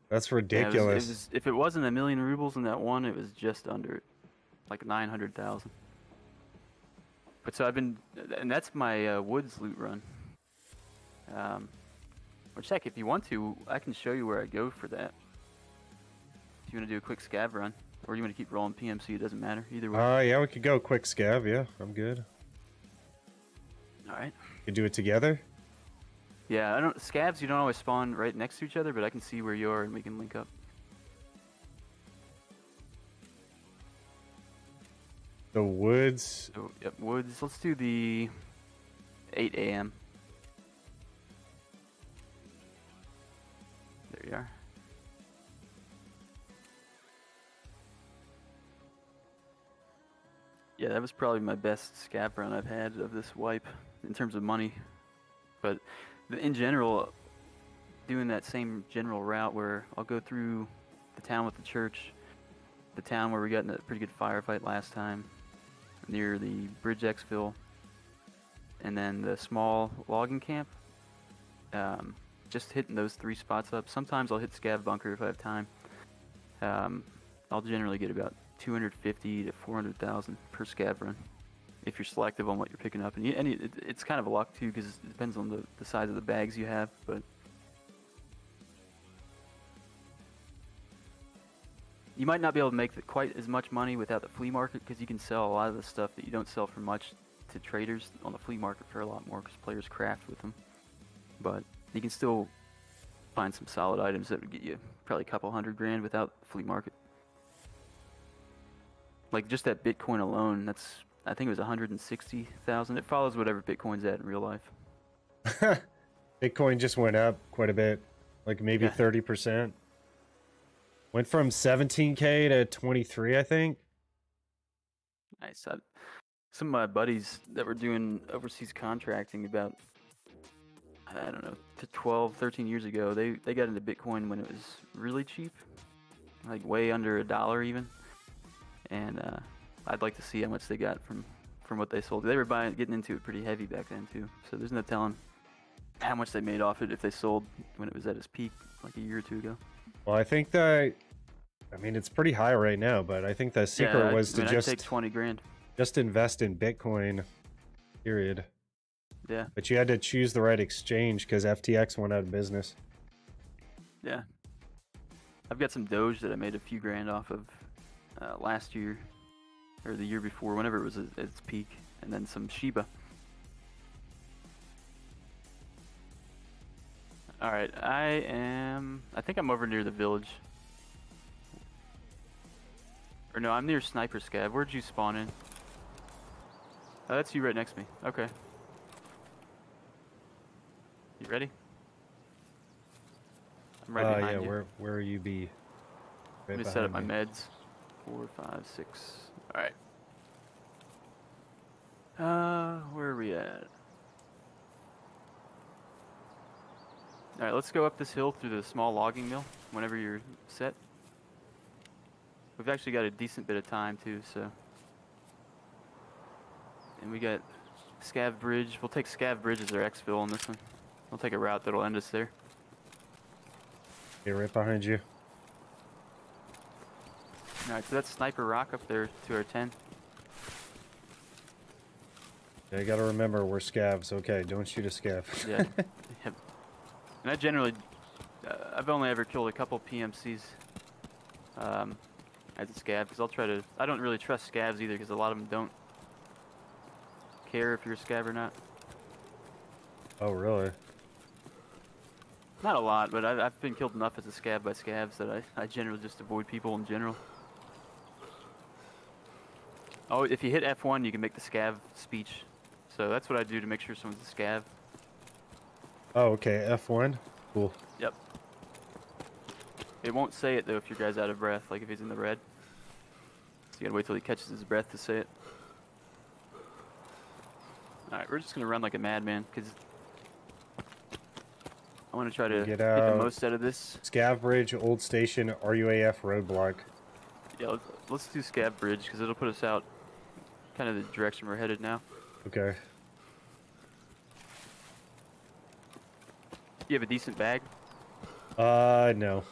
Speaker 1: That's
Speaker 2: Yeah, it was-
Speaker 1: ridiculous.
Speaker 2: it was- if it wasn't a million rubles in that one, it was just under it, like 900,000. But so I've been, and that's my uh, woods loot run. Um, which heck, if you want to, I can show you where I go for that. If you want to do a quick scav run, or you want to keep rolling PMC, it doesn't matter. Either way.
Speaker 1: Uh, yeah, we could go quick scav. Yeah, I'm good.
Speaker 2: All right.
Speaker 1: Could do it together.
Speaker 2: Yeah, I don't scavs. You don't always spawn right next to each other, but I can see where you are and we can link up.
Speaker 1: The woods.
Speaker 2: So, yep, woods. Let's do the 8 a.m. There you are. Yeah, that was probably my best scav run I've had of this wipe in terms of money. But in general, doing that same general route where I'll go through the town with the church, the town where we got in a pretty good firefight last time, near the Bridge Exfil, and then the small logging camp. Um, just hitting those three spots up. Sometimes I'll hit Scav Bunker if I have time. Um, I'll generally get about 250 to 400,000 per Scav run if you're selective on what you're picking up. And, you, and it, it's kind of a luck too because it depends on the, the size of the bags you have. But you might not be able to make the, quite as much money without the flea market because you can sell a lot of the stuff that you don't sell for much to traders on the flea market for a lot more because players craft with them. But you can still find some solid items that would get you probably a couple hundred grand without the flea market. Like just that Bitcoin alone, that's I think it was 160,000. It follows whatever Bitcoin's at in real life.
Speaker 1: Bitcoin just went up quite a bit, like maybe
Speaker 2: Yeah.
Speaker 1: thirty percent. Went from 17k to 23, I think.
Speaker 2: Nice. I, some of my buddies that were doing overseas contracting about, I don't know, 12, 13 years ago, they, they got into Bitcoin when it was really cheap, like way under a dollar even. And uh, I'd like to see how much they got from, from what they sold. They were buying, getting into it pretty heavy back then too. So there's no telling how much they made off it if they sold when it was at its peak, like a year or two ago.
Speaker 1: Well, I think that, I mean, it's pretty high right now, but I think the secret
Speaker 2: yeah,
Speaker 1: was
Speaker 2: I
Speaker 1: to
Speaker 2: mean, I'd
Speaker 1: just
Speaker 2: take 20 grand.
Speaker 1: just invest in Bitcoin. Period.
Speaker 2: Yeah,
Speaker 1: But you had to choose the right exchange because FTX went out of business.
Speaker 2: yeah. I've got some Doge that I made a few grand off of uh, last year or the year before, whenever it was at its peak, and then some Shiba. All right, I am. I think I'm over near the village. Or no, I'm near Sniper Scav. Where'd you spawn in? Oh, that's you right next to me. Okay. You ready? I'm right
Speaker 1: uh,
Speaker 2: behind
Speaker 1: yeah,
Speaker 2: you.
Speaker 1: where where are you be?
Speaker 2: Let me set up my meds. Four, five, six. All right. Uh, where are we at? All right, let's go up this hill through the small logging mill. Whenever you're set. We've actually got a decent bit of time too, so. And we got Scav Bridge. We'll take Scav Bridge as our exfil on this one. We'll take a route that'll end us there.
Speaker 1: Okay, right behind you.
Speaker 2: All right, so that's Sniper Rock up there to our 10.
Speaker 1: Yeah, you gotta remember we're scavs. Okay, don't shoot a scav.
Speaker 2: Yeah. yep. And I generally, uh, I've only ever killed a couple PMCs um, as a scav because I'll try to. I don't really trust scavs either because a lot of them don't care if you're a scav or not.
Speaker 1: oh, really?
Speaker 2: Not a lot, but I've, I've been killed enough as a scav by scavs that I, I generally just avoid people in general. Oh, if you hit F1, you can make the scav speech. So that's what I do to make sure someone's a scav.
Speaker 1: Oh, okay. F1. Cool.
Speaker 2: Yep. It won't say it though if your guy's out of breath, like if he's in the red. So you gotta wait till he catches his breath to say it. Alright, we're just gonna run like a madman, because I wanna try to
Speaker 1: Get
Speaker 2: get, the most out of this.
Speaker 1: Scav Bridge, Old Station, RUAF roadblock.
Speaker 2: Yeah, let's, let's do Scav Bridge, because it'll put us out kind of the direction we're headed now.
Speaker 1: Okay.
Speaker 2: You have a decent bag?
Speaker 1: Uh, no.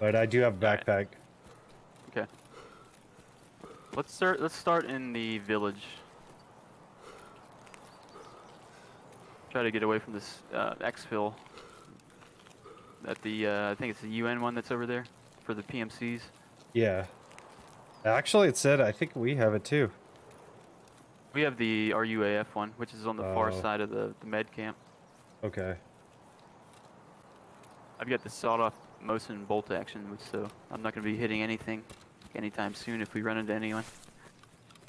Speaker 1: But I do have a backpack.
Speaker 2: Okay. Let's start. Let's start in the village. Try to get away from this uh, exfil. At the, uh, I think it's the UN one that's over there for the PMCs.
Speaker 1: Yeah. Actually, it said I think we have it too.
Speaker 2: We have the RUAF one, which is on the far
Speaker 1: Oh.
Speaker 2: side of the, the med camp.
Speaker 1: Okay.
Speaker 2: I've got the sawed-off Mosin bolt action, so I'm not going to be hitting anything anytime soon if we run into anyone.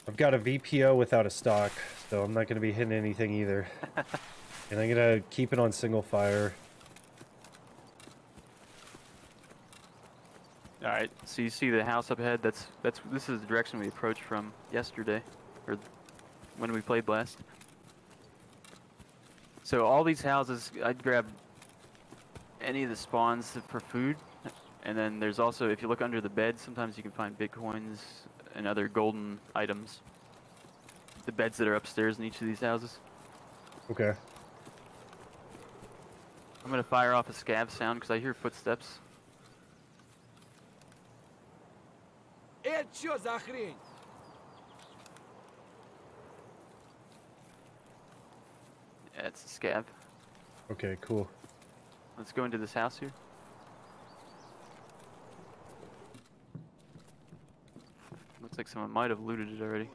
Speaker 1: I've got a VPO without a stock, so I'm not going to be hitting anything either. and I'm going to keep it on single fire.
Speaker 2: All right. So you see the house up ahead? That's that's this is the direction we approached from yesterday, or when we played last. So all these houses, I'd grab any of the spawns for food. And then there's also, if you look under the bed, sometimes you can find bitcoins and other golden items. The beds that are upstairs in each of these houses.
Speaker 1: Okay.
Speaker 2: I'm gonna fire off a scav sound because I hear footsteps.
Speaker 3: Это что Zachary?
Speaker 2: Yeah, it's a scav.
Speaker 1: Okay, cool.
Speaker 2: Let's go into this house here. Looks like someone might have looted it already.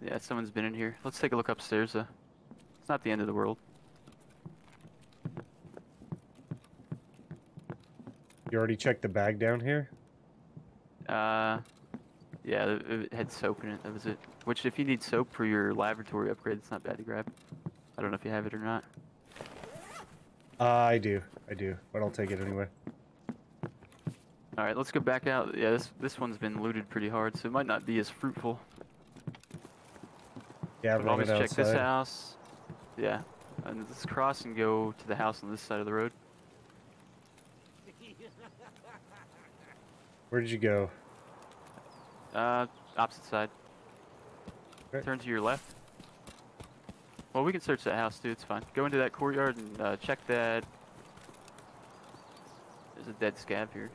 Speaker 2: Yeah, someone's been in here. Let's take a look upstairs though. It's not the end of the world.
Speaker 1: You already checked the bag down here?
Speaker 2: Uh, yeah, it, had soap in it. That was it. Which, if you need soap for your laboratory upgrade, it's not bad to grab. I don't know if you have it or not.
Speaker 1: Uh, I do. I do. But I'll take it anyway.
Speaker 2: All right, let's go back out. Yeah, this this one's been looted pretty hard, so it might not be as fruitful.
Speaker 1: Yeah,
Speaker 2: But always check this house. Yeah, and let's cross and go to the house on this side of the road.
Speaker 1: Where did you go?
Speaker 2: Uh, opposite side.
Speaker 1: Okay.
Speaker 2: Turn to your left. Well, we can search that house too. It's fine. Go into that courtyard and uh, check that. There's a dead scav here.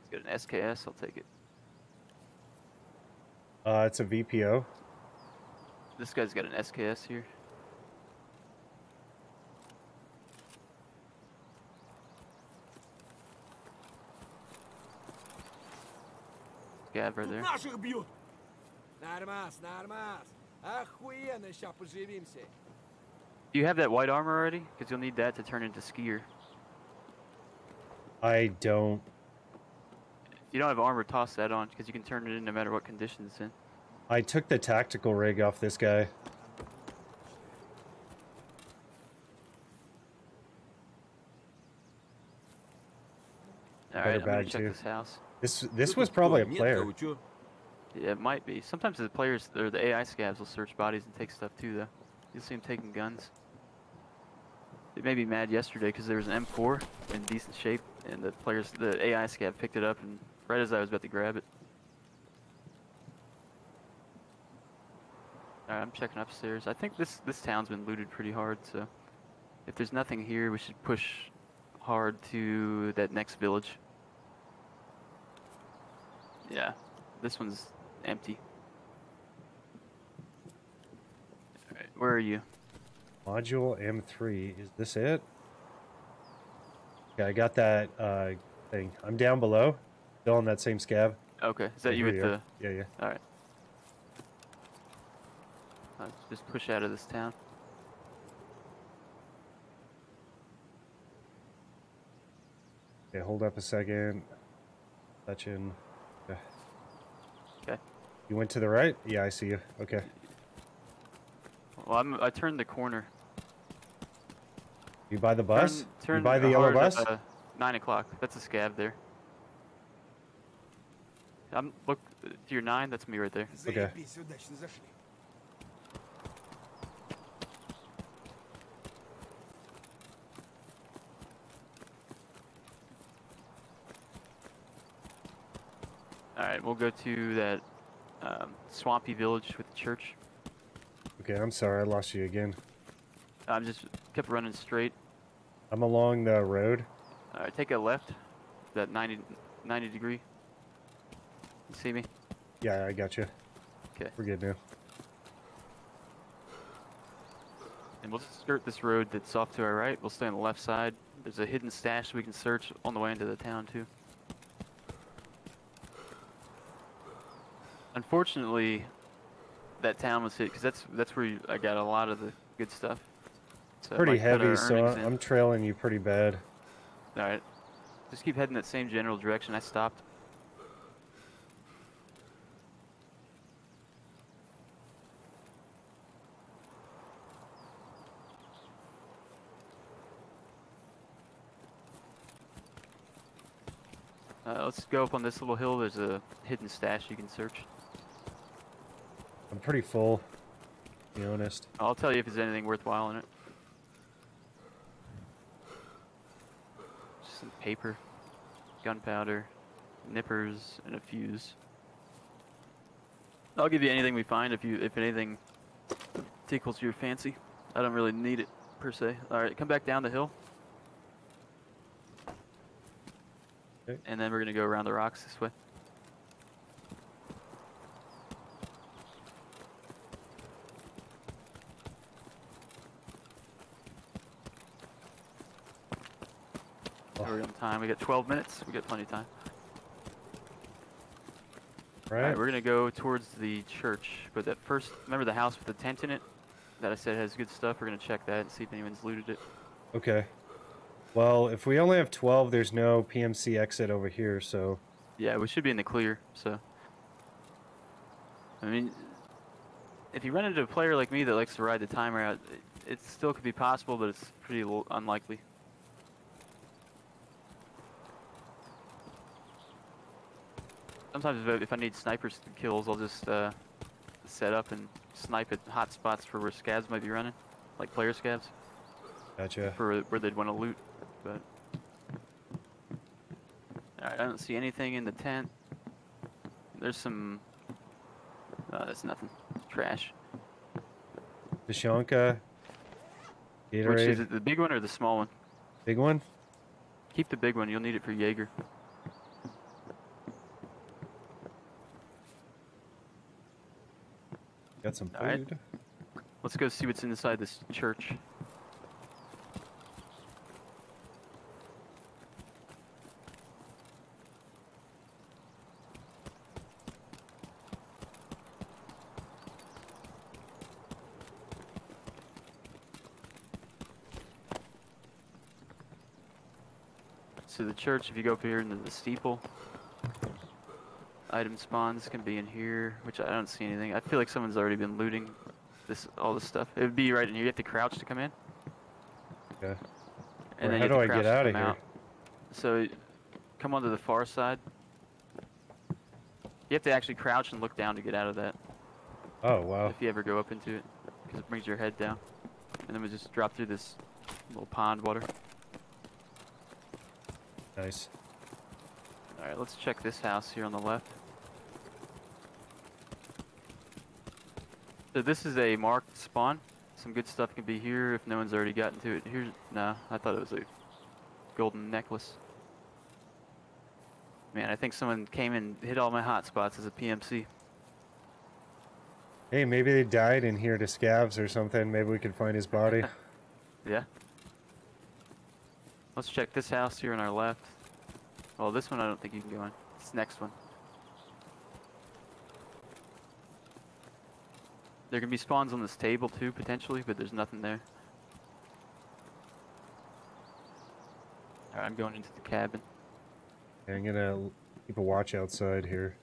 Speaker 2: It's got an SKS. I'll take it.
Speaker 1: Uh, it's a VPO.
Speaker 2: This guy's got an SKS here. Scab right there.
Speaker 3: Наших бьют. Нормас, нормас. Охуенно, сейчас поживимся.
Speaker 2: Do you have that white armor already? Because you'll need that to turn into skier.
Speaker 1: I don't.
Speaker 2: If you don't have armor, toss that on because you can turn it in no matter what condition it's in.
Speaker 1: I took the tactical rig off this guy.
Speaker 2: All
Speaker 1: Better
Speaker 2: right, I'm gonna
Speaker 1: bag,
Speaker 2: check
Speaker 1: too.
Speaker 2: this house.
Speaker 1: This this was probably a player.
Speaker 2: Yeah, it might be. Sometimes the players or the AI scavs will search bodies and take stuff too, though. You'll see them taking guns. They made me mad yesterday because there was an M4 in decent shape, and the players, the AI scav picked it up, and right as I was about to grab it. Alright, I'm checking upstairs. I think this this town's been looted pretty hard, so if there's nothing here, we should push hard to that next village. Yeah, this one's empty. Alright, where are you?
Speaker 1: Module M3. Is this it? Yeah, I got that uh, thing. I'm down below. Still on that same scav.
Speaker 2: Okay, is that you with the...
Speaker 1: Yeah, yeah.
Speaker 2: Alright. Let's just push out of this town.
Speaker 1: Okay, hold up a second. Touching. You went to the right? Yeah, I see you. Okay.
Speaker 2: Well, I'm, I turned the corner.
Speaker 1: You by the bus?
Speaker 2: Turn, turn
Speaker 1: you by the yellow bus?
Speaker 2: At, uh, 9 o'clock. That's a scav there. I'm Look to your 9, that's me right there. Okay. Alright, we'll go to that um, swampy village with the church.
Speaker 1: Okay, I'm sorry. I lost you again.
Speaker 2: I'm just kept running straight.
Speaker 1: I'm along the road.
Speaker 2: All right, take a left. That 90, 90 degree. You see me?
Speaker 1: Yeah, I got you.
Speaker 2: Okay.
Speaker 1: We're good now.
Speaker 2: And we'll just skirt this road that's off to our right. We'll stay on the left side. There's a hidden stash we can search on the way into the town too. Unfortunately, that town was hit because that's that's where you, I got a lot of the good stuff. So
Speaker 1: Pretty
Speaker 2: might cut our
Speaker 1: heavy, so
Speaker 2: earnings
Speaker 1: I-
Speaker 2: in.
Speaker 1: I'm trailing you pretty bad.
Speaker 2: All right, just keep heading that same general direction. I stopped. Uh, let's go up on this little hill. There's a hidden stash you can search.
Speaker 1: I'm pretty full, to be honest.
Speaker 2: I'll tell you if there's anything worthwhile in it. Just some paper, gunpowder, nippers, and a fuse. I'll give you anything we find if you if anything tickles your fancy. I don't really need it per se. All right, come back down the hill.
Speaker 1: Okay.
Speaker 2: And then we're gonna go around the rocks this way. Time. We got 12 minutes. We got plenty of time.
Speaker 1: Right?
Speaker 2: All right, we're gonna go towards the church, but that first, remember the house with the tent in it that I said has good stuff. We're gonna check that and see if anyone's looted it.
Speaker 1: Okay. Well, if we only have 12, there's no PMC exit over here, so
Speaker 2: Yeah, we should be in the clear. So, I mean, if you run into a player like me that likes to ride the timer out, it, it still could be possible, but it's pretty l- unlikely. Sometimes if, if I need sniper s- kills, I'll just uh, set up and snipe at hot spots for where scavs might be running, like player scavs,
Speaker 1: Gotcha.
Speaker 2: for where they'd want to loot. But Alright, I don't see anything in the tent. There's some. Uh, that's nothing. Trash.
Speaker 1: Tushonka.
Speaker 2: Which is it, the big one or the small one?
Speaker 1: Big one?
Speaker 2: Keep the big one. You'll need it for Jaeger.
Speaker 1: Got some
Speaker 2: All right.
Speaker 1: food.
Speaker 2: Let's go see what's inside this church. So the church, if you go up here into the steeple, item spawns can be in here, which I don't see anything. I feel like someone's already been looting this all this stuff. It would be right in here. You have to crouch to come in,
Speaker 1: Okay.
Speaker 2: and then
Speaker 1: how do I get out of here?
Speaker 2: out. So come onto the far side. You have to actually crouch and look down to get out of that.
Speaker 1: Oh, wow.
Speaker 2: If you ever go up into it, because it brings your head down, and then we just drop through this little pond water.
Speaker 1: Nice.
Speaker 2: All right, let's check this house here on the left. So this is a marked spawn. Some good stuff can be here if no one's already gotten to it. Here's no, I thought it was a golden necklace. Man, I think someone came and hit all my hot spots as a PMC.
Speaker 1: Hey, maybe they died in here to scavs or something. Maybe we could find his body.
Speaker 2: Yeah. Let's check this house here on our left. Well, this one I don't think you can go in. This next one. There can be spawns on this table too, potentially, but there's nothing there. Alright, I'm going into the cabin.
Speaker 1: I'm gonna keep a watch outside here.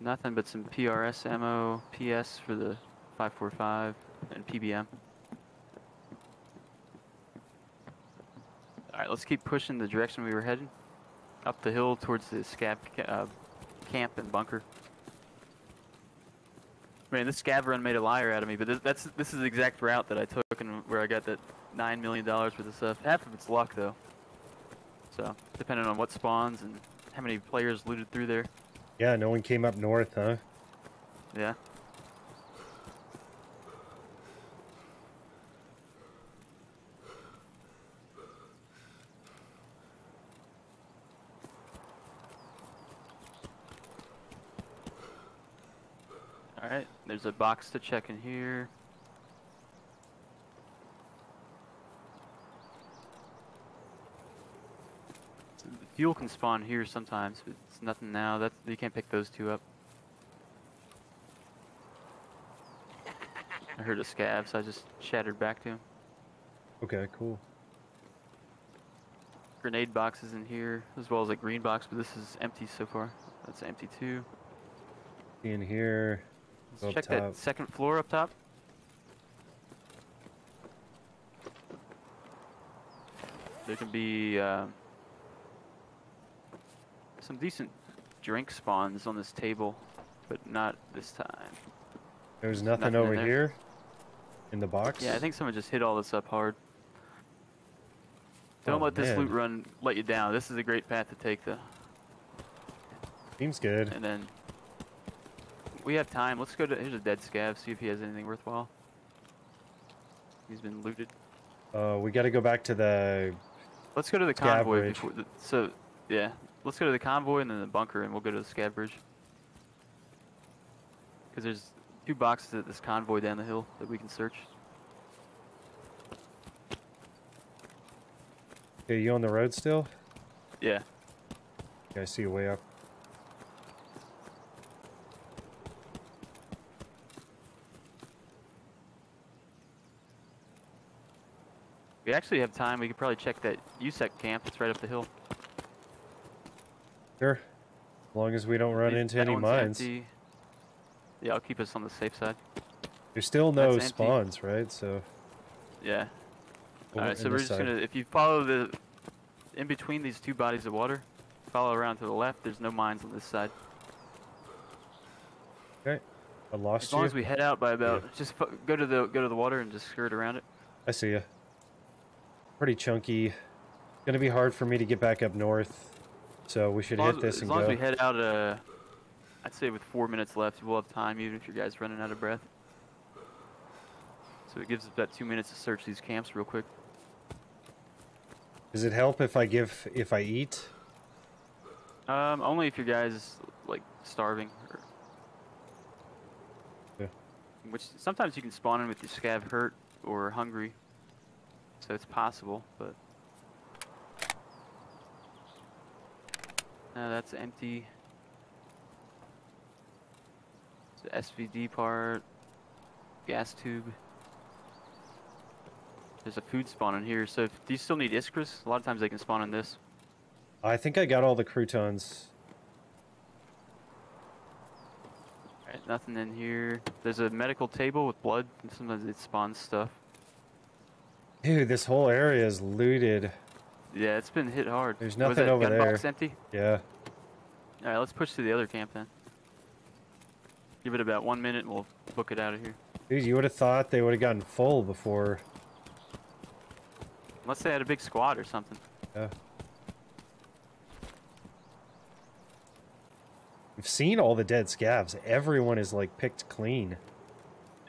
Speaker 2: Nothing but some PRS ammo, PS for the 545, and PBM. Alright, let's keep pushing the direction we were heading. Up the hill towards the scav ca- uh, camp and bunker. Man, this scav run made a liar out of me, but this, that's this is the exact route that I took and where I got that nine million dollars worth of stuff. Half of it's luck though. So depending on what spawns and how many players looted through there.
Speaker 1: Yeah, no one came up north, huh?
Speaker 2: Yeah. Alright, there's a box to check in here. Fuel can spawn here sometimes, but it's nothing now. That you can't pick those two up. I heard a scav, so I just shattered back to him.
Speaker 1: Okay, cool.
Speaker 2: Grenade boxes in here, as well as a green box, but this is empty so far. That's empty too.
Speaker 1: In here.
Speaker 2: Let's check
Speaker 1: top.
Speaker 2: that second floor up top. There can be uh, some decent drink spawns on this table, but not this time.
Speaker 1: There's nothing,
Speaker 2: nothing in
Speaker 1: over
Speaker 2: there.
Speaker 1: here in the box.
Speaker 2: Yeah, I think someone just hit all this up hard. Don't
Speaker 1: Oh,
Speaker 2: let this loot run let you down. This is a great path to take, though.
Speaker 1: Seems good.
Speaker 2: And then we have time. Let's go to here's a dead scav. See if he has anything worthwhile. He's been looted.
Speaker 1: Uh, we got to go back to the.
Speaker 2: Let's go to the convoy before. The, so yeah, let's go to the convoy and then the bunker, and we'll go to the scav bridge. Because there's two boxes at this convoy down the hill that we can search.
Speaker 1: Okay, you on the road still?
Speaker 2: Yeah.
Speaker 1: Okay, I see you way up.
Speaker 2: We actually have time. We could probably check that USEC camp. It's right up the hill.
Speaker 1: Sure. As long as we don't run into any mines.
Speaker 2: empty. Yeah, I'll keep us on the safe side.
Speaker 1: There's still no
Speaker 2: That's empty.
Speaker 1: spawns, right? So.
Speaker 2: Yeah.
Speaker 1: Oh,
Speaker 2: Alright, so we're just
Speaker 1: side.
Speaker 2: gonna if you follow the in between these two bodies of water, follow around to the left, there's no mines on this side.
Speaker 1: Okay. I lost
Speaker 2: As long
Speaker 1: you.
Speaker 2: as we head out by about, just go to the go to the water and just skirt around it.
Speaker 1: I see you. Pretty chunky. Gonna be hard for me to get back up north. So we should hit this
Speaker 2: as
Speaker 1: and go.
Speaker 2: as long as we head out, uh, I'd say with four minutes left, we'll have time, even if your guys running out of breath. So it gives us about two minutes to search these camps real quick.
Speaker 1: Does it help if I give if I eat?
Speaker 2: Um, only if your guys like starving. Or...
Speaker 1: Yeah.
Speaker 2: Which sometimes you can spawn in with your scav hurt or hungry, so it's possible. But no, that's empty. The SVD part, gas tube. There's a food spawn in here. So if, do you still need Iskras? A lot of times they can spawn in this.
Speaker 1: I think I got all the croutons.
Speaker 2: Alright, nothing in here. There's a medical table with blood, and sometimes it spawns stuff.
Speaker 1: Dude, this whole area is looted.
Speaker 2: Yeah, it's been hit hard.
Speaker 1: There's nothing
Speaker 2: that
Speaker 1: over
Speaker 2: gun box
Speaker 1: there.
Speaker 2: empty?
Speaker 1: Yeah.
Speaker 2: Alright, let's push to the other camp then. Give it about one minute and we'll book it out of here.
Speaker 1: Dude, you would have thought they would have gotten full before.
Speaker 2: Unless they had a big squad or something.
Speaker 1: Yeah. We've seen all the dead scavs. Everyone is like picked clean.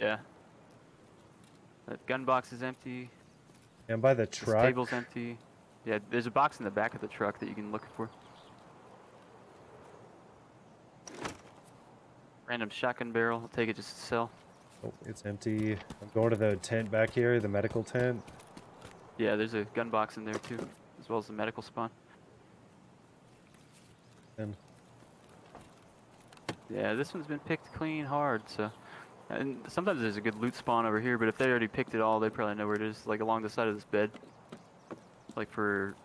Speaker 2: Yeah. That gun box is empty.
Speaker 1: And by the
Speaker 2: This
Speaker 1: truck.
Speaker 2: table's empty. Yeah, there's a box in the back of the truck that you can look for. Random shotgun barrel. I'll take it just to sell.
Speaker 1: Oh, it's empty. I'm going to the tent back here, the medical tent.
Speaker 2: Yeah, there's a gun box in there too, as well as the medical spawn.
Speaker 1: And
Speaker 2: Yeah, this one's been picked clean hard, so. And sometimes there's a good loot spawn over here, but if they already picked it all, they probably know where it is, like along the side of this bed. Like for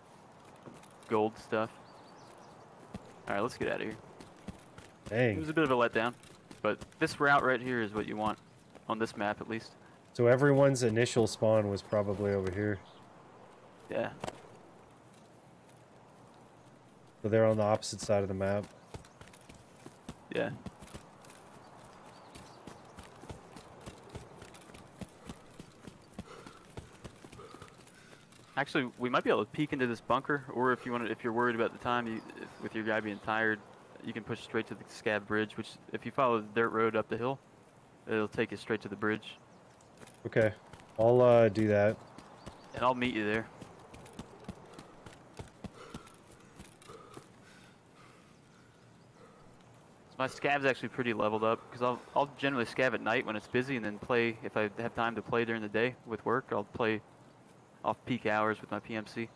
Speaker 2: gold stuff. Alright, let's get out of here. It was a bit of a letdown, but this route right here is what you want, on this map at least.
Speaker 1: So everyone's initial spawn was probably over here.
Speaker 2: Yeah.
Speaker 1: So they're on the opposite side of the map.
Speaker 2: Yeah. Actually, we might be able to peek into this bunker, or if you want, to, if you're worried about the time, you, if, with your guy being tired, you can push straight to the scav bridge. Which, if you follow the dirt road up the hill, it'll take you straight to the bridge,
Speaker 1: Okay. I'll uh, do that.
Speaker 2: and I'll meet you there. So my scav's actually pretty leveled up because I'll I'll generally scav at night when it's busy, and then play if I have time to play during the day with work. I'll play off peak hours with my PMC.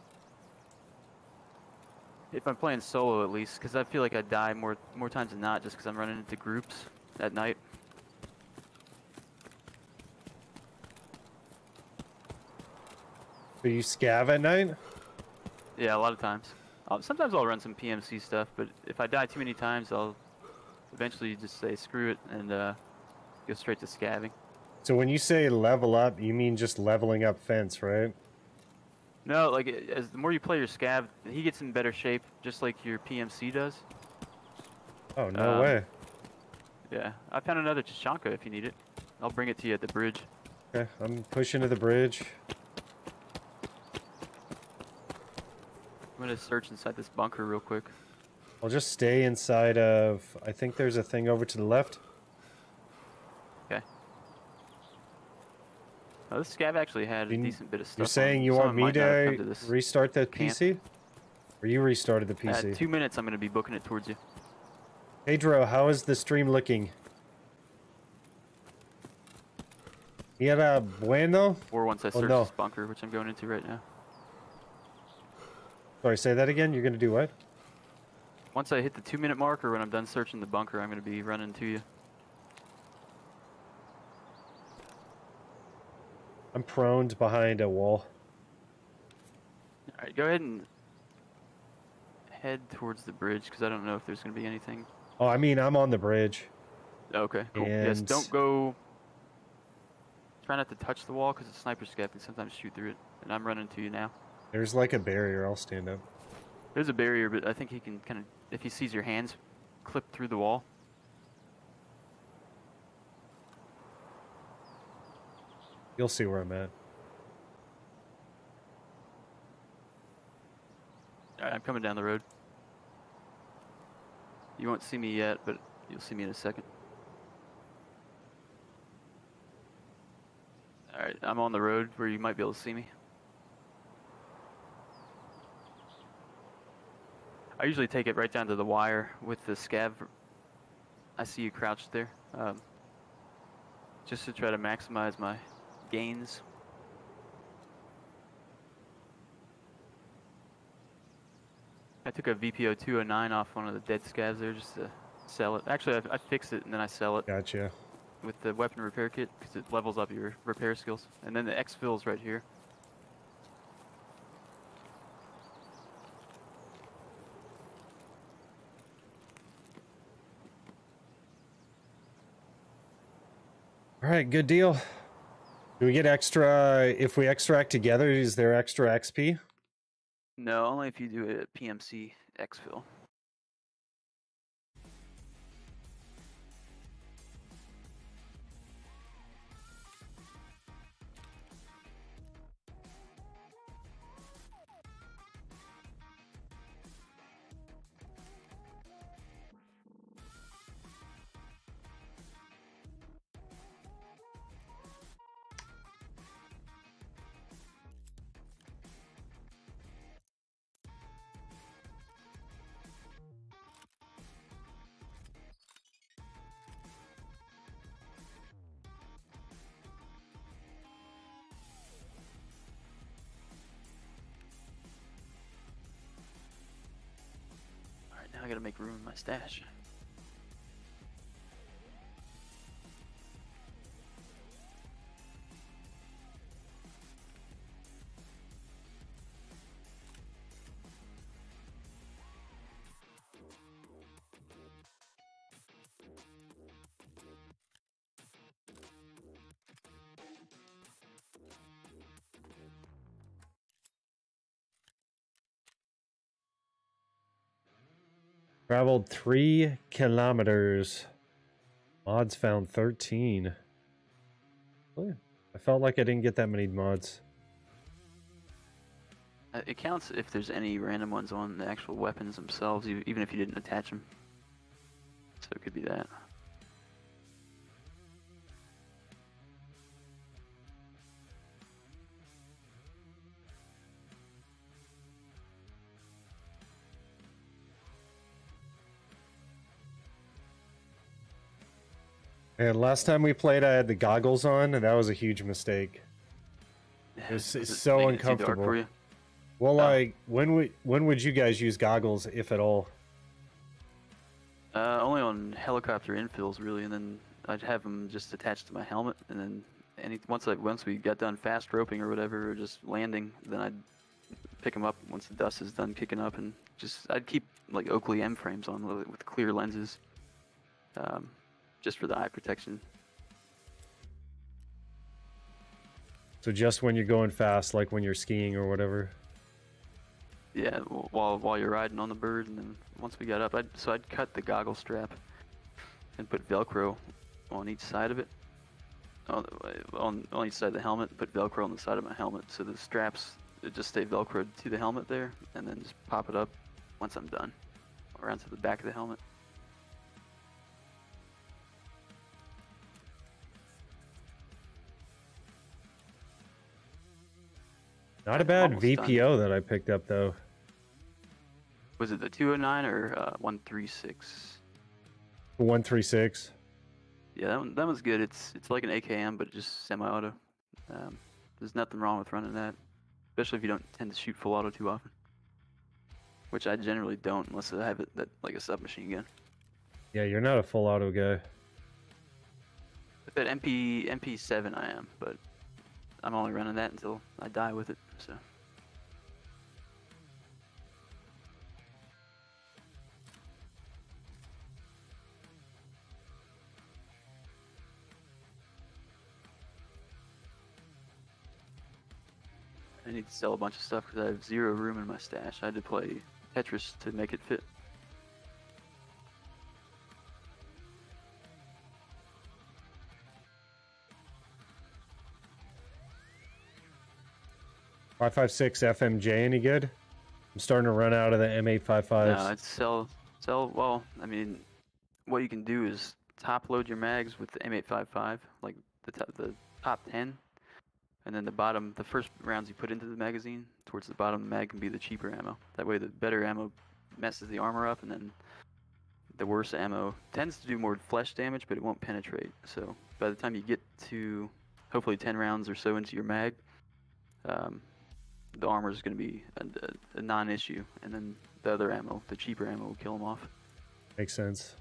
Speaker 2: If I'm playing solo, at least, because I feel like I die more more times than not, just because I'm running into groups at night.
Speaker 1: So you scav at night?
Speaker 2: Yeah, a lot of times. Uh, sometimes I'll run some PMC stuff, but if I die too many times, I'll eventually just say screw it and uh, go straight to scavving.
Speaker 1: So when you say level up, you mean just leveling up fence, right?
Speaker 2: No, like as the more you play your scav, he gets in better shape, just like your PMC does.
Speaker 1: Oh, no
Speaker 2: Um,
Speaker 1: way.
Speaker 2: Yeah, I found another Tushonka if you need it. I'll bring it to you at the bridge.
Speaker 1: Okay, I'm pushing to the bridge.
Speaker 2: I'm gonna search inside this bunker real quick.
Speaker 1: I'll just stay inside of. I think there's a thing over to the left.
Speaker 2: Oh, this scav actually had a decent bit of stuff.
Speaker 1: You're saying you want me
Speaker 2: might not have come
Speaker 1: to,
Speaker 2: this
Speaker 1: restart the
Speaker 2: camp.
Speaker 1: PC? Or you restarted the PC?
Speaker 2: Uh, two minutes, I'm gonna be booking it towards you.
Speaker 1: Pedro, how is the stream looking? Era bueno?
Speaker 2: Or once I
Speaker 1: Oh,
Speaker 2: search
Speaker 1: no.
Speaker 2: this bunker, which I'm going into right now.
Speaker 1: Sorry, say that again. You're gonna do what?
Speaker 2: Once I hit the two minute mark or when I'm done searching the bunker, I'm going to be running to you.
Speaker 1: I'm proned behind a wall.
Speaker 2: Alright, go ahead and head towards the bridge because I don't know if there's going to be anything.
Speaker 1: Oh, I mean, I'm on the bridge.
Speaker 2: Oh, okay, cool. Yes, don't go. Try not to touch the wall because the sniper scav can sometimes shoot through it. And I'm running to you now.
Speaker 1: There's like a barrier. I'll stand up.
Speaker 2: There's a barrier, but I think he can kind of, if he sees your hands clip through the wall.
Speaker 1: You'll see where I'm at.
Speaker 2: Alright, I'm coming down the road. You won't see me yet, but you'll see me in a second. Alright, I'm on the road where you might be able to see me. I usually take it right down to the wire with the scav. I see you crouched there. Um, just to try to maximize my gains. I took a VPO 209 off one of the dead scavs there just to sell it. Actually, I, I fixed it and then I sell it
Speaker 1: Gotcha.
Speaker 2: with the weapon repair kit because it levels up your repair skills. And then the exfil's right here.
Speaker 1: All right, good deal. Do we get extra if we extract together? Is there extra XP?
Speaker 2: No, only if you do a PMC exfil. Gotta
Speaker 1: Traveled three kilometers. Mods found 13. Really? I felt like I didn't get that many mods.
Speaker 2: Uh, It counts if there's any random ones on the actual weapons themselves, even if you didn't attach them. So it could be that.
Speaker 1: And last time we played, I had the goggles on, and that was a huge mistake. It's-
Speaker 2: Was
Speaker 1: it's so
Speaker 2: it
Speaker 1: uncomfortable.
Speaker 2: for?
Speaker 1: Well,
Speaker 2: Oh.
Speaker 1: like when would when would you guys use goggles, if at all?
Speaker 2: Uh, only on helicopter infills, really, and then I'd have them just attached to my helmet, and then any once I once we got done fast roping or whatever, or just landing, then I'd pick them up once the dust is done kicking up, and just I'd keep like Oakley M frames on with, with clear lenses, um, just for the eye protection.
Speaker 1: So just when you're going fast, like when you're skiing or whatever.
Speaker 2: Yeah, while while you're riding on the bird, and then once we got up, I'd so I'd cut the goggle strap and put Velcro on each side of it. On, the- on on each side of the helmet, put Velcro on the side of my helmet, so the straps just stay Velcroed to the helmet there, and then just pop it up once I'm done, around to the back of the helmet.
Speaker 1: Not a bad
Speaker 2: Almost done.
Speaker 1: VPO that I picked up though.
Speaker 2: Was it the 209 or uh, 136?
Speaker 1: One three six.
Speaker 2: Yeah, that one that one's good. It's it's like an AKM, but just semi-auto. Um, there's nothing wrong with running that, especially if you don't tend to shoot full auto too often. Which I generally don't, unless I have it that like a submachine gun.
Speaker 1: Yeah, you're not a full auto guy.
Speaker 2: With that MP MP7, I am, but I'm only running that until I die with it. So I need to sell a bunch of stuff because I have zero room in my stash. I had to play Tetris to make it fit.
Speaker 1: Five five six FMJ any good? I'm starting to run out of the M855s.
Speaker 2: No, it's sell sell. Well, I mean, what you can do is top load your mags with the M855, like the top, the top ten, and then the bottom, the first rounds you put into the magazine, towards the bottom the mag can be the cheaper ammo. That way, the better ammo messes the armor up, and then the worse ammo tends to do more flesh damage, but it won't penetrate. So by the time you get to hopefully 10 rounds or so into your mag, um, the armor is going to be a, a, a non-issue, and then the other ammo, the cheaper ammo, will kill them off.
Speaker 1: Makes sense.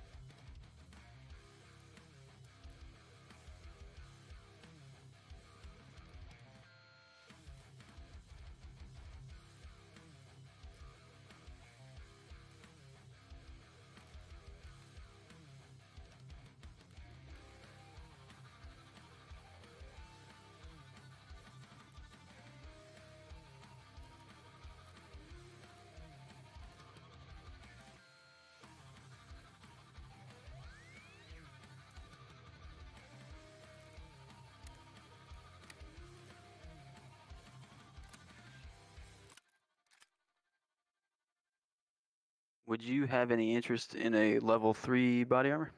Speaker 2: Would you have any interest in a level three body armor?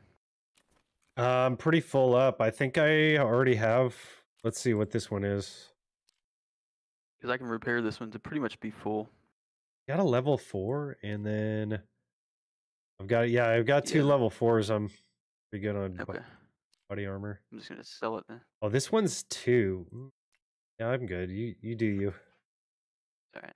Speaker 1: Uh, I'm pretty full up. I think I already have. Let's see what this one is.
Speaker 2: Because I can repair this one to pretty much be full.
Speaker 1: Got a level four, and then I've got yeah, I've got two
Speaker 2: Yeah.
Speaker 1: level fours. I'm pretty good on
Speaker 2: Okay,
Speaker 1: body armor.
Speaker 2: I'm just gonna sell it then.
Speaker 1: Oh, this one's two. Mm. Yeah, I'm good. You you do you.
Speaker 2: All right.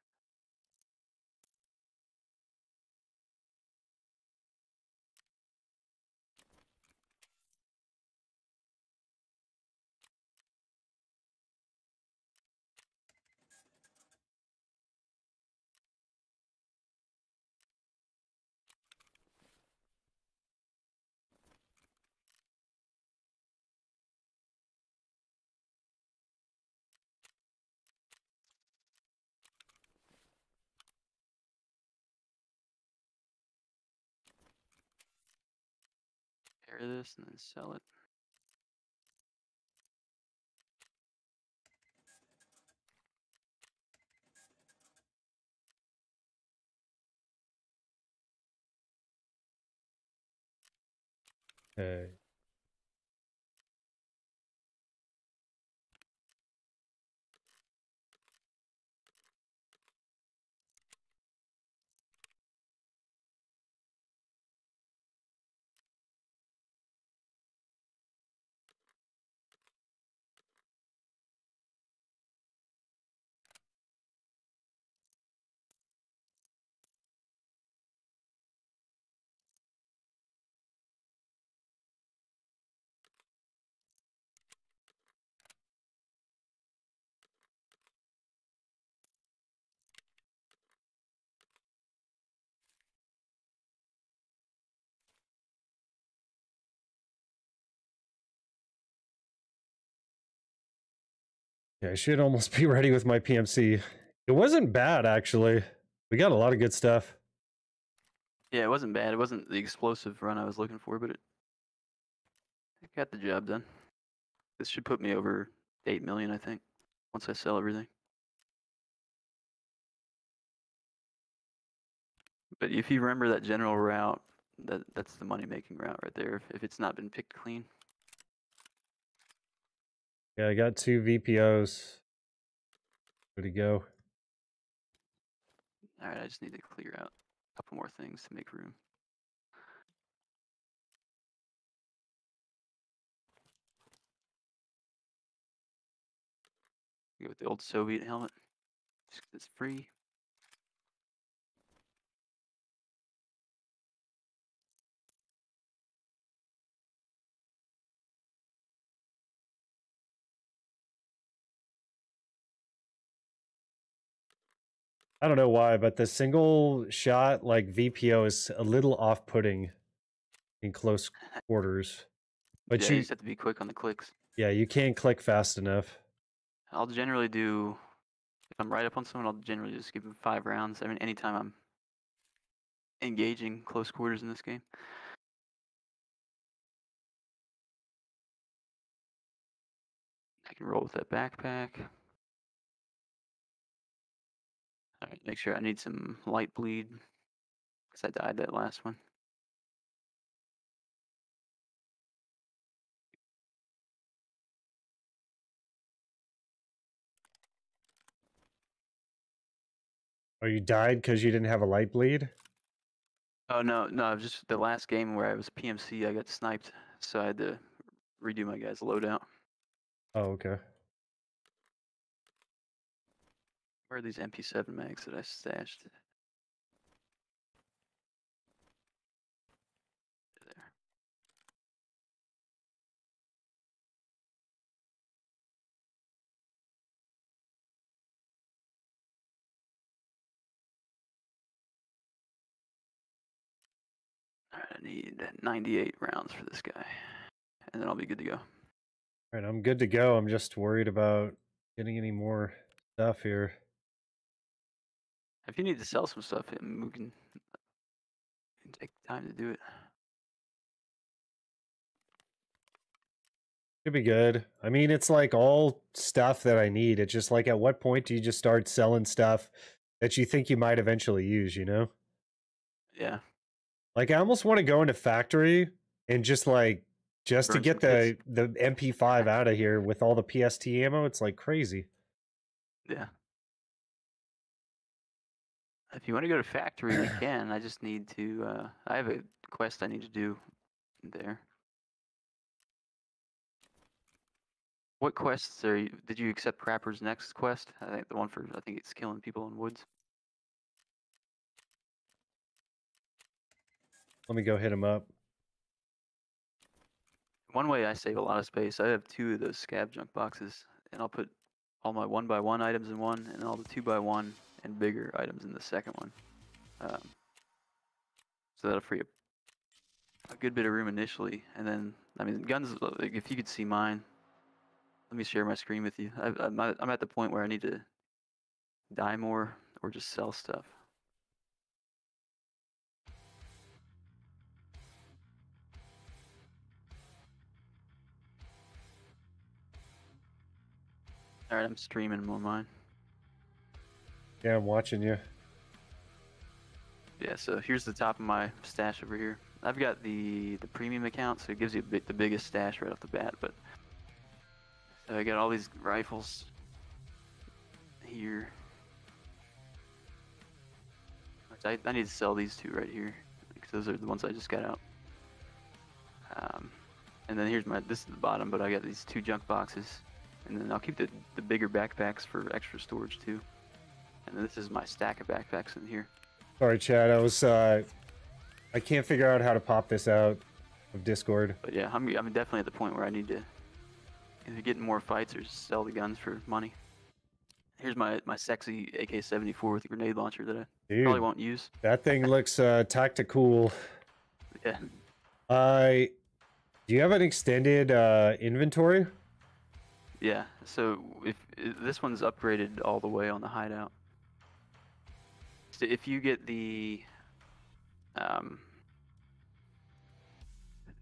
Speaker 2: This and then sell it.
Speaker 1: Okay. Yeah, I should almost be ready with my PMC. It wasn't bad actually. We got a lot of good stuff.
Speaker 2: Yeah, it wasn't bad. It wasn't the explosive run I was looking for, but it, got the job done. This should put me over eight million, I think, once I sell everything. But if you remember that general route, that that's the money making route right there. If, if it's not been picked clean,
Speaker 1: Yeah, I got two VPOs. Good to go.
Speaker 2: all right, I just need to clear out a couple more things to make room. Go with the old Soviet helmet. Just it's free.
Speaker 1: I don't know why, but the single shot like VPO is a little off-putting in close quarters. But
Speaker 2: yeah,
Speaker 1: you,
Speaker 2: you just have to be quick on the clicks.
Speaker 1: yeah, you can't click fast enough.
Speaker 2: I'll generally do if I'm right up on someone, I'll generally just give them five rounds. I mean, anytime I'm engaging close quarters in this game. I can roll with that backpack. Make sure I need some light bleed. Because I died that last one.
Speaker 1: Oh, you died because you didn't have a light bleed?
Speaker 2: Oh no, no, just the last game where I was PMC, I got sniped, so I had to redo my guy's loadout.
Speaker 1: Oh, okay.
Speaker 2: Where are these MP7 mags that I stashed? There. I need 98 rounds for this guy, and then I'll be good to go.
Speaker 1: All right, I'm good to go. I'm just worried about getting any more stuff here.
Speaker 2: If you need to sell some stuff, we can, uh, take time to do it.
Speaker 1: Should be good. I mean, it's like all stuff that I need. It's just like at what point do you just start selling stuff that you think you might eventually use, you know?
Speaker 2: Yeah.
Speaker 1: Like I almost want to go into factory and just like just to get the the MP5 out of here with all the PST ammo, it's like crazy.
Speaker 2: Yeah. If you want to go to factory, you can. I just need to. Uh, I have a quest I need to do there. What quests are you? Did you accept Prapor's next quest? I think the one for. I think it's killing people in woods.
Speaker 1: Let me go hit him up.
Speaker 2: One way I save a lot of space. I have two of those scav junk boxes, and I'll put all my one by one items in one, and all the two by one and bigger items in the second one. Um, so that'll free up a good bit of room initially, and then I mean guns. Like, if you could see mine, let me share my screen with you. I, I'm at, I'm at the point where I need to die more or just sell stuff. All right, I'm streaming on mine.
Speaker 1: Yeah, I'm watching you.
Speaker 2: Yeah, so here's the top of my stash over here. I've got the the premium account, so it gives you bit, the biggest stash right off the bat. But so I got all these rifles here. I, I need to sell these two right here because those are the ones I just got out. Um, and then here's my this is the bottom, but I got these two junk boxes, and then I'll keep the the bigger backpacks for extra storage too. And this is my stack of backpacks in here.
Speaker 1: Sorry, Chad. I was uh I can't figure out how to pop this out of Discord.
Speaker 2: But yeah, I'm I'm definitely at the point where I need to either get in more fights or sell the guns for money. Here's my my sexy AK-74 with a grenade launcher that I
Speaker 1: Dude,
Speaker 2: probably won't use.
Speaker 1: that thing looks uh tactical.
Speaker 2: Yeah,
Speaker 1: Uh do you have an extended uh inventory?
Speaker 2: yeah. So if i- this one's upgraded all the way on the hideout, so if you get the um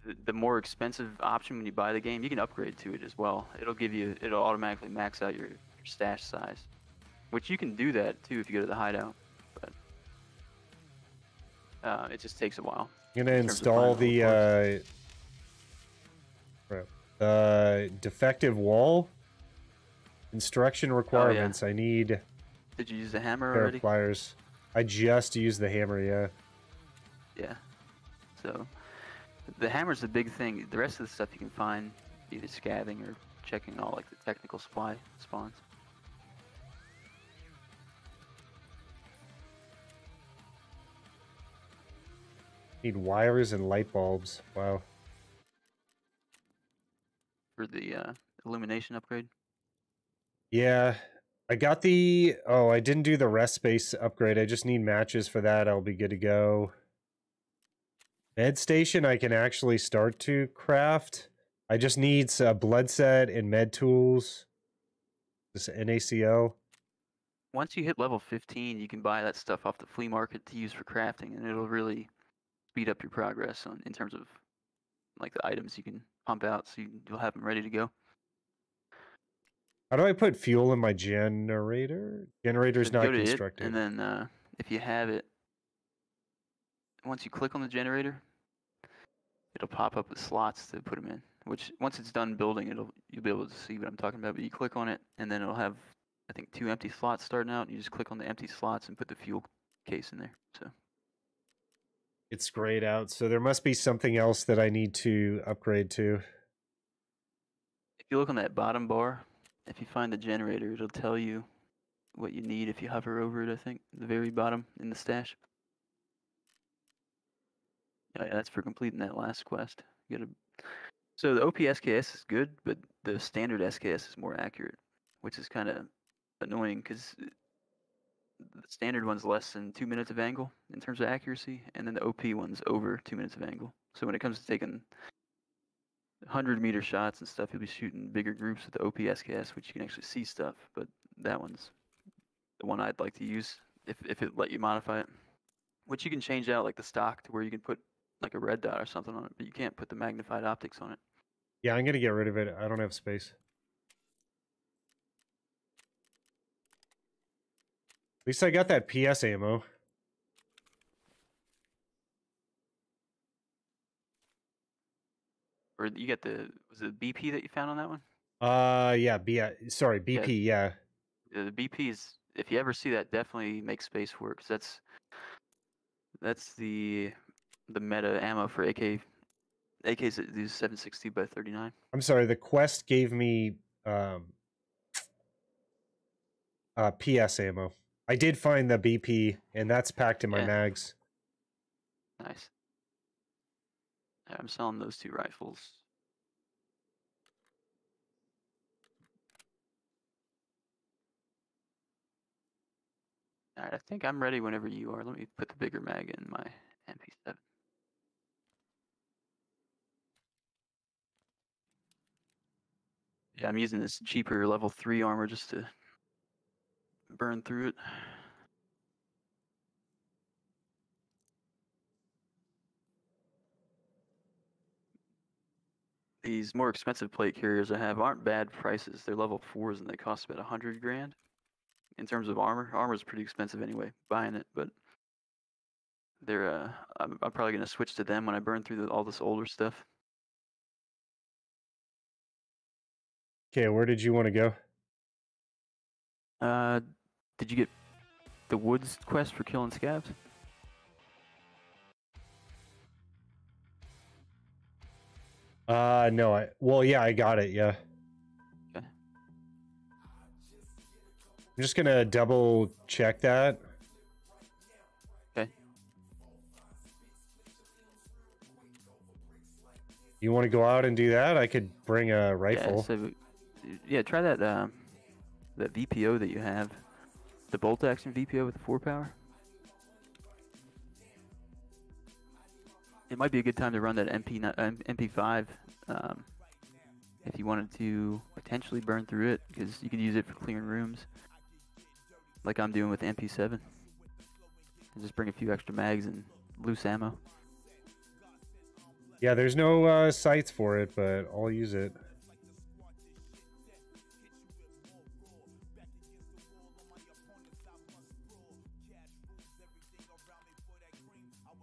Speaker 2: the, the more expensive option when you buy the game, you can upgrade to it as well. It'll give you it'll automatically max out your, your stash size, which you can do that too if you go to the hideout, but uh, it just takes a while.
Speaker 1: I'm gonna
Speaker 2: of
Speaker 1: install the uh uh defective wall instruction requirements. I need
Speaker 2: Did you use the hammer
Speaker 1: a pair of
Speaker 2: already?
Speaker 1: pliers. I just used the hammer, yeah.
Speaker 2: Yeah. So the hammer's the big thing. The rest of the stuff you can find either scavving or checking all like the technical supply spawns.
Speaker 1: Need wires and light bulbs. Wow.
Speaker 2: for the uh, illumination upgrade.
Speaker 1: Yeah. I got the oh, I didn't do the rest space upgrade. I just need matches for that. I'll be good to go. Med station I can actually start to craft. I just need a blood set and med tools. This NACO.
Speaker 2: once you hit level 15, you can buy that stuff off the flea market to use for crafting, and it'll really speed up your progress on in terms of like the items you can pump out, so you, you'll have them ready to go.
Speaker 1: How do I put fuel in my generator? Generator's not
Speaker 2: go to it,
Speaker 1: constructed.
Speaker 2: and then uh, if you have it, once you click on the generator, it'll pop up with slots to put them in. Which once it's done building, it'll you'll be able to see what I'm talking about. But you click on it, and then it'll have I think two empty slots starting out. And you just click on the empty slots and put the fuel case in there. So
Speaker 1: It's grayed out, so there must be something else that I need to upgrade to.
Speaker 2: if you look on that bottom bar, if you find the generator, it'll tell you what you need if you hover over it. I think the very bottom in the stash. Oh, yeah, that's for completing that last quest. You gotta. So the OP-SKS is good, but the standard SKS is more accurate, which is kind of annoying because the standard one's less than two minutes of angle in terms of accuracy, and then the OP one's over two minutes of angle. So when it comes to taking 100 meter shots and stuff, you'll be shooting bigger groups with the OP-SKS, which you can actually see stuff. But that one's the one I'd like to use if if it let you modify it. Which you can change out like the stock to where you can put like a red dot or something on it, but you can't put the magnified optics on it.
Speaker 1: Yeah, I'm gonna get rid of it. I don't have space. At least I got that PS ammo.
Speaker 2: Or you get the was it BP that you found on that one?
Speaker 1: Uh, yeah, B. Sorry, BP. Yeah.
Speaker 2: Uh, The BP is if you ever see that, definitely make space for it 'cause that's that's the the meta ammo for AK AKs that do 760 by 39.
Speaker 1: I'm sorry. The quest gave me um, uh, PS ammo. I did find the BP, and that's packed in my
Speaker 2: Yeah.
Speaker 1: mags.
Speaker 2: Nice. I'm selling those two rifles. Alright, I think I'm ready whenever you are. Let me put the bigger mag in my MP7. Yeah, I'm using this cheaper level 3 armor just to burn through it. These more expensive plate carriers I have aren't bad prices. They're level 4s and they cost about a 100 grand in terms of armor. Armor is pretty expensive anyway, buying it, but they're uh I'm, I'm probably going to switch to them when I burn through the, all this older stuff.
Speaker 1: Okay, where did you want to go?
Speaker 2: Uh, did you get the woods quest for killing scavs?
Speaker 1: Uh, no. I well, yeah, I got it. Yeah.
Speaker 2: Okay.
Speaker 1: I'm just gonna double check that.
Speaker 2: Okay.
Speaker 1: You want to go out and do that? I could bring a rifle.
Speaker 2: Yeah, so yeah, try that um that VPO that you have, the bolt action VPO with the four power. It might be a good time to run that MP ni- um, MP5 um, if you wanted to potentially burn through it because you could use it for clearing rooms, like I'm doing with the MP7. And just bring a few extra mags and loose ammo.
Speaker 1: Yeah, there's no uh, sights for it, but I'll use it.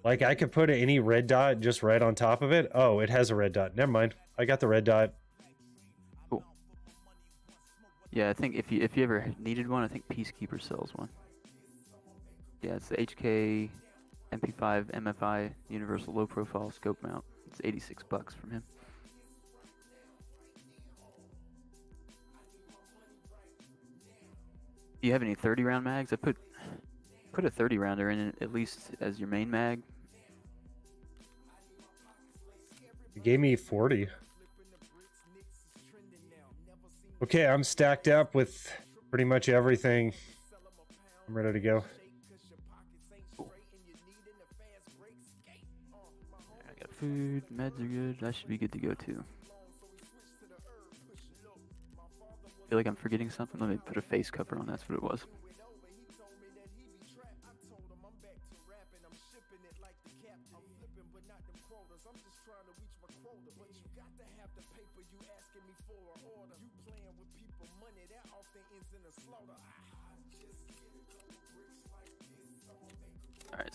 Speaker 1: Like I could put any red dot just right on top of it. Oh, it has a red dot. Never mind. I got the red dot.
Speaker 2: Yeah, I think if you if you ever needed one, I think Peacekeeper sells one. Yeah, it's the HK MP5 MFI Universal Low Profile Scope Mount. It's 86 bucks from him. Do you have any 30 round mags? I put put a 30 rounder in at least as your main mag.
Speaker 1: Gave me 40. Okay, I'm stacked up with pretty much everything. I'm ready to go.
Speaker 2: I got food, meds are good. I should be good to go too. I feel like I'm forgetting something. Let me put a face cover on. That's what it was.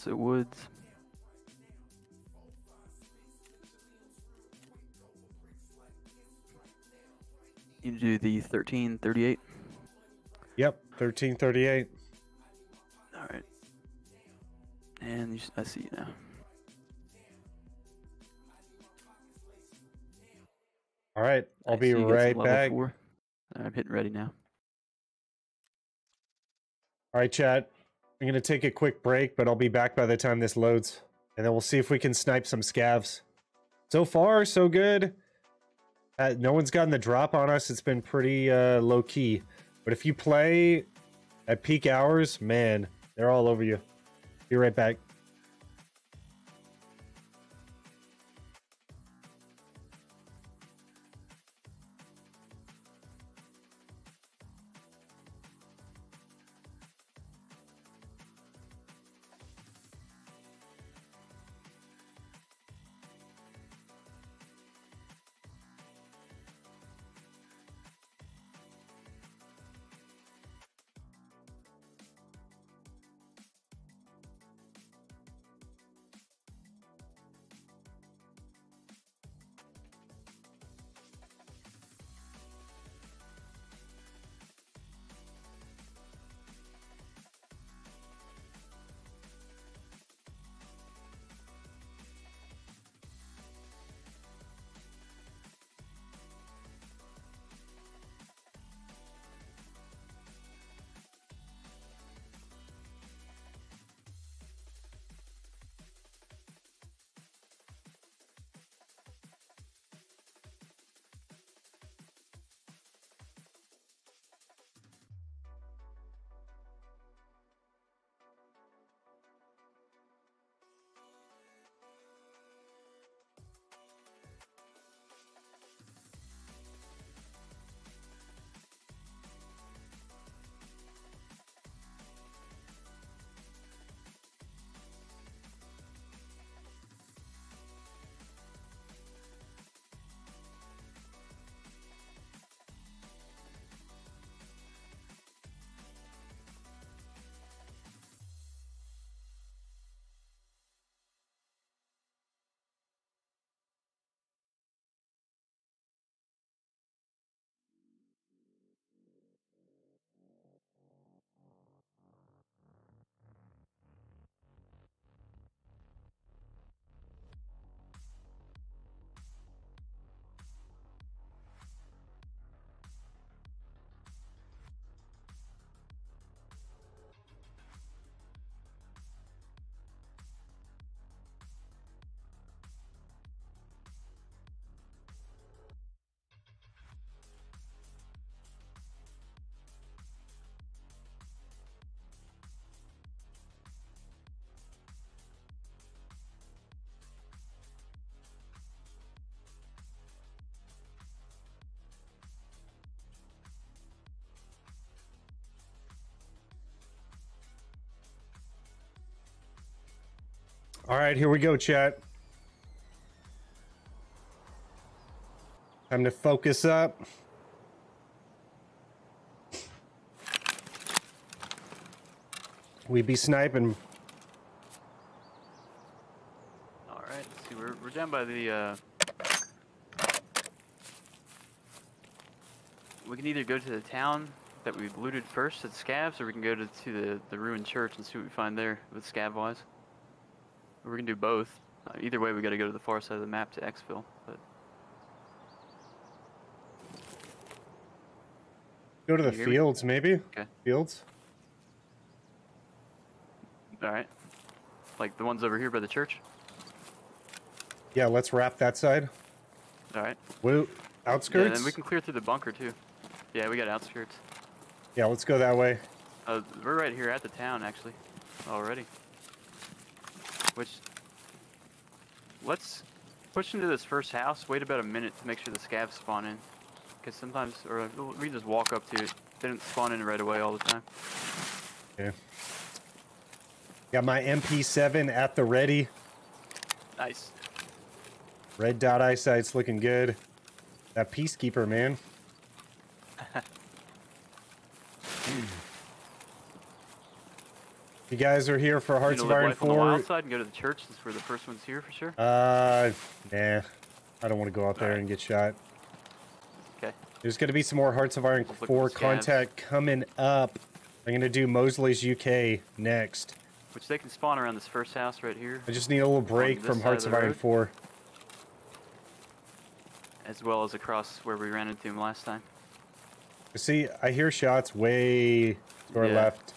Speaker 2: So woods. You do the thirteen thirty-eight.
Speaker 1: Yep, 1338.
Speaker 2: All right. And you, I see you now.
Speaker 1: All right, I'll
Speaker 2: I
Speaker 1: be
Speaker 2: see you got some
Speaker 1: right back.
Speaker 2: four. I'm hitting ready now.
Speaker 1: All right, chat. I'm going to take a quick break, but I'll be back by the time this loads. And then we'll see if we can snipe some scavs. So far, so good. Uh, no one's gotten the drop on us. It's been pretty uh, low key. But if you play at peak hours, man, they're all over you. Be right back. All right, here we go, chat. Time to focus up. We be sniping.
Speaker 2: All right. Let's see, we're we're down by the. Uh, we can either go to the town that we looted first at Scavs, or we can go to, to the the ruined church and see what we find there with scav wise. Or gonna do both. Uh, either way, we got to go to the far side of the map to Exfil. But
Speaker 1: Go to the
Speaker 2: hear me?
Speaker 1: fields, maybe?
Speaker 2: Okay.
Speaker 1: Fields?
Speaker 2: all right, like the ones over here by the church.
Speaker 1: Yeah, let's wrap that side.
Speaker 2: All right.
Speaker 1: Woo.
Speaker 2: Yeah,
Speaker 1: Outskirts?
Speaker 2: then we can clear through the bunker too. Yeah, we got outskirts.
Speaker 1: yeah, let's go that way.
Speaker 2: Uh, we're right here at the town, actually, already. Which, let's push into this first house. Wait about a minute to make sure the scavs spawn in, because sometimes, or we just walk up to it. They don't spawn in right away all the time.
Speaker 1: Yeah. Got my MP7 at the ready.
Speaker 2: Nice.
Speaker 1: Red dot eyesight's looking good. That peacekeeper, man. You guys are here for Hearts of Iron
Speaker 2: life on the
Speaker 1: 4.
Speaker 2: wild side and go to the church since we're the first ones here for sure.
Speaker 1: Uh, nah. I don't want to go out there
Speaker 2: Alright.
Speaker 1: and get shot.
Speaker 2: Okay.
Speaker 1: There's going to be some more Hearts of Iron
Speaker 2: Let's
Speaker 1: 4 contact coming up. I'm going to do Mosley's UK next.
Speaker 2: Which they can spawn around this first house right here,
Speaker 1: I just need a little break from Hearts
Speaker 2: of
Speaker 1: of Iron
Speaker 2: road?
Speaker 1: 4.
Speaker 2: as well as across where we ran into him last time.
Speaker 1: See, I hear shots way to our
Speaker 2: Yeah.
Speaker 1: left.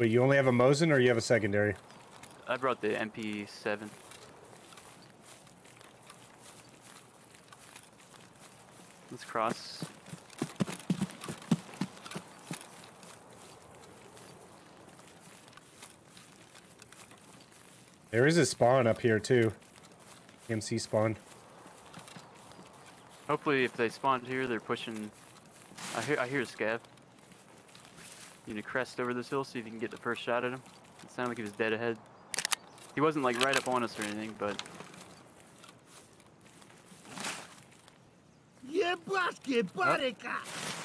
Speaker 1: Wait, you only have a Mosin or you have a secondary?
Speaker 2: I brought the MP7. Let's cross.
Speaker 1: There is a spawn up here too. MC spawn.
Speaker 2: Hopefully, if they spawned here, they're pushing. I hear, I hear a scav you to crest over this hill, see if you can get the first shot at him. It sounded like he was dead ahead. He wasn't like right up on us or anything, but...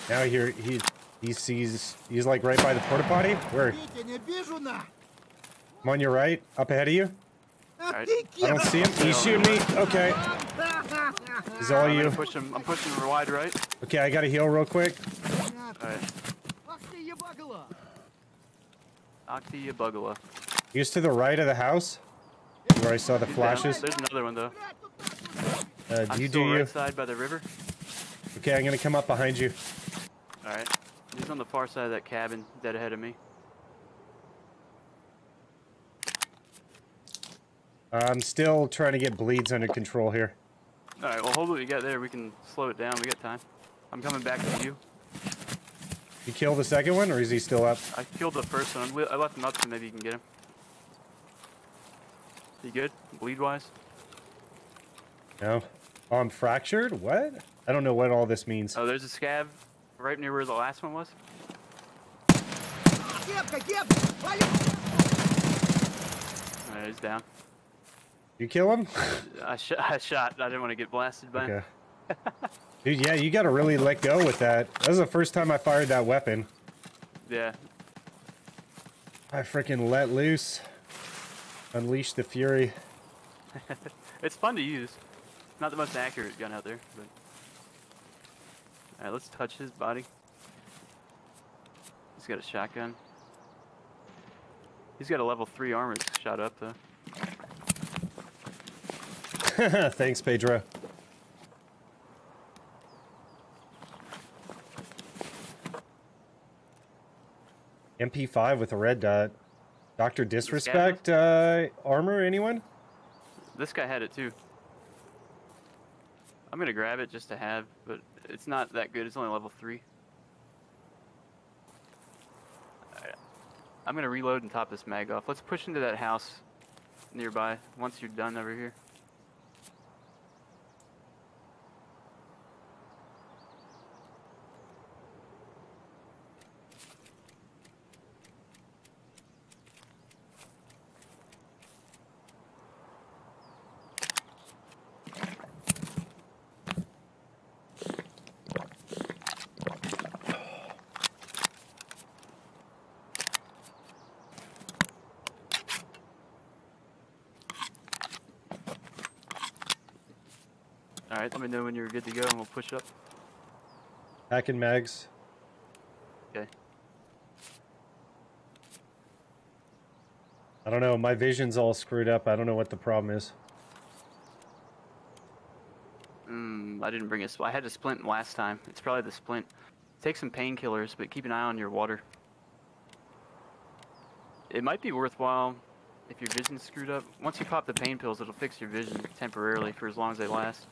Speaker 4: Oh.
Speaker 1: Now here he he sees he's like right by the porta potty. Where? I'm on your right, up ahead of you.
Speaker 4: Right.
Speaker 1: I don't see him. He's shooting me. Okay. He's all
Speaker 2: I'm
Speaker 1: you.
Speaker 2: Push him. I'm pushing him wide right.
Speaker 1: Okay, I got to heal real quick.
Speaker 2: All right.
Speaker 4: Bugala.
Speaker 2: Octi Bugala.
Speaker 1: He to the right of the house, where I saw the
Speaker 2: He's
Speaker 1: flashes. Down.
Speaker 2: There's another one though.
Speaker 1: Uh, do I'm
Speaker 2: you
Speaker 1: do
Speaker 2: right you? side by the river.
Speaker 1: Okay, I'm gonna come up behind you.
Speaker 2: All right. He's on the far side of that cabin, dead ahead of me.
Speaker 1: I'm still trying to get bleeds under control here.
Speaker 2: All right. Well, hold what we got there. We can slow it down. We got time. I'm coming back to you.
Speaker 1: You kill the second one, or is he still up?
Speaker 2: I killed the first one. I left him up, so maybe you can get him. You good? Bleed-wise?
Speaker 1: No. Oh, I'm fractured? What? I don't know what all this means.
Speaker 2: Oh, there's a scav right near where the last one was. Right, uh, he's down.
Speaker 1: You kill him?
Speaker 2: I, sh I shot. I didn't want to get blasted by
Speaker 1: okay. him. Dude, yeah, you gotta really let go with that. That was the first time I fired that weapon.
Speaker 2: Yeah.
Speaker 1: I freaking let loose. Unleash the fury.
Speaker 2: It's fun to use. Not the most accurate gun out there, but. Alright, let's touch his body. He's got a shotgun. He's got a level 3 armor shot up, though.
Speaker 1: Thanks, Pedro. MP5 with a red dot. Doctor Disrespect uh, armor, anyone?
Speaker 2: This guy had it too. I'm gonna grab it just to have, but it's not that good. It's only level 3. Alright. I'm gonna reload and top this mag off. Let's push into that house nearby once you're done over here. Me know when you're good to go and we'll push up.
Speaker 1: Hacking mags.
Speaker 2: Okay.
Speaker 1: I don't know. My vision's all screwed up. I don't know what the problem is.
Speaker 2: Mm, I didn't bring a I had a splint last time. It's probably the splint. Take some painkillers, but keep an eye on your water. It might be worthwhile if your vision's screwed up. Once you pop the pain pills, it'll fix your vision temporarily for as long as they last.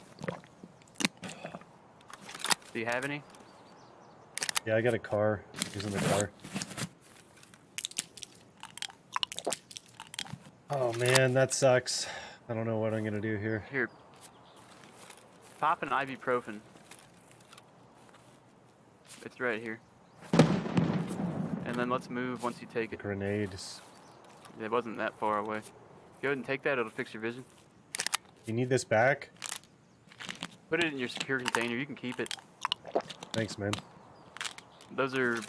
Speaker 2: Do you have any?
Speaker 1: Yeah, I got a car. He's in the car. Oh man, that sucks. I don't know what I'm gonna do here.
Speaker 2: Here. Pop an ibuprofen. It's right here. And then let's move once you take it.
Speaker 1: Grenades.
Speaker 2: It wasn't that far away. Go ahead and take that. It'll fix your vision.
Speaker 1: You need this back?
Speaker 2: Put it in your secure container. You can keep it.
Speaker 1: Thanks, man.
Speaker 2: Those are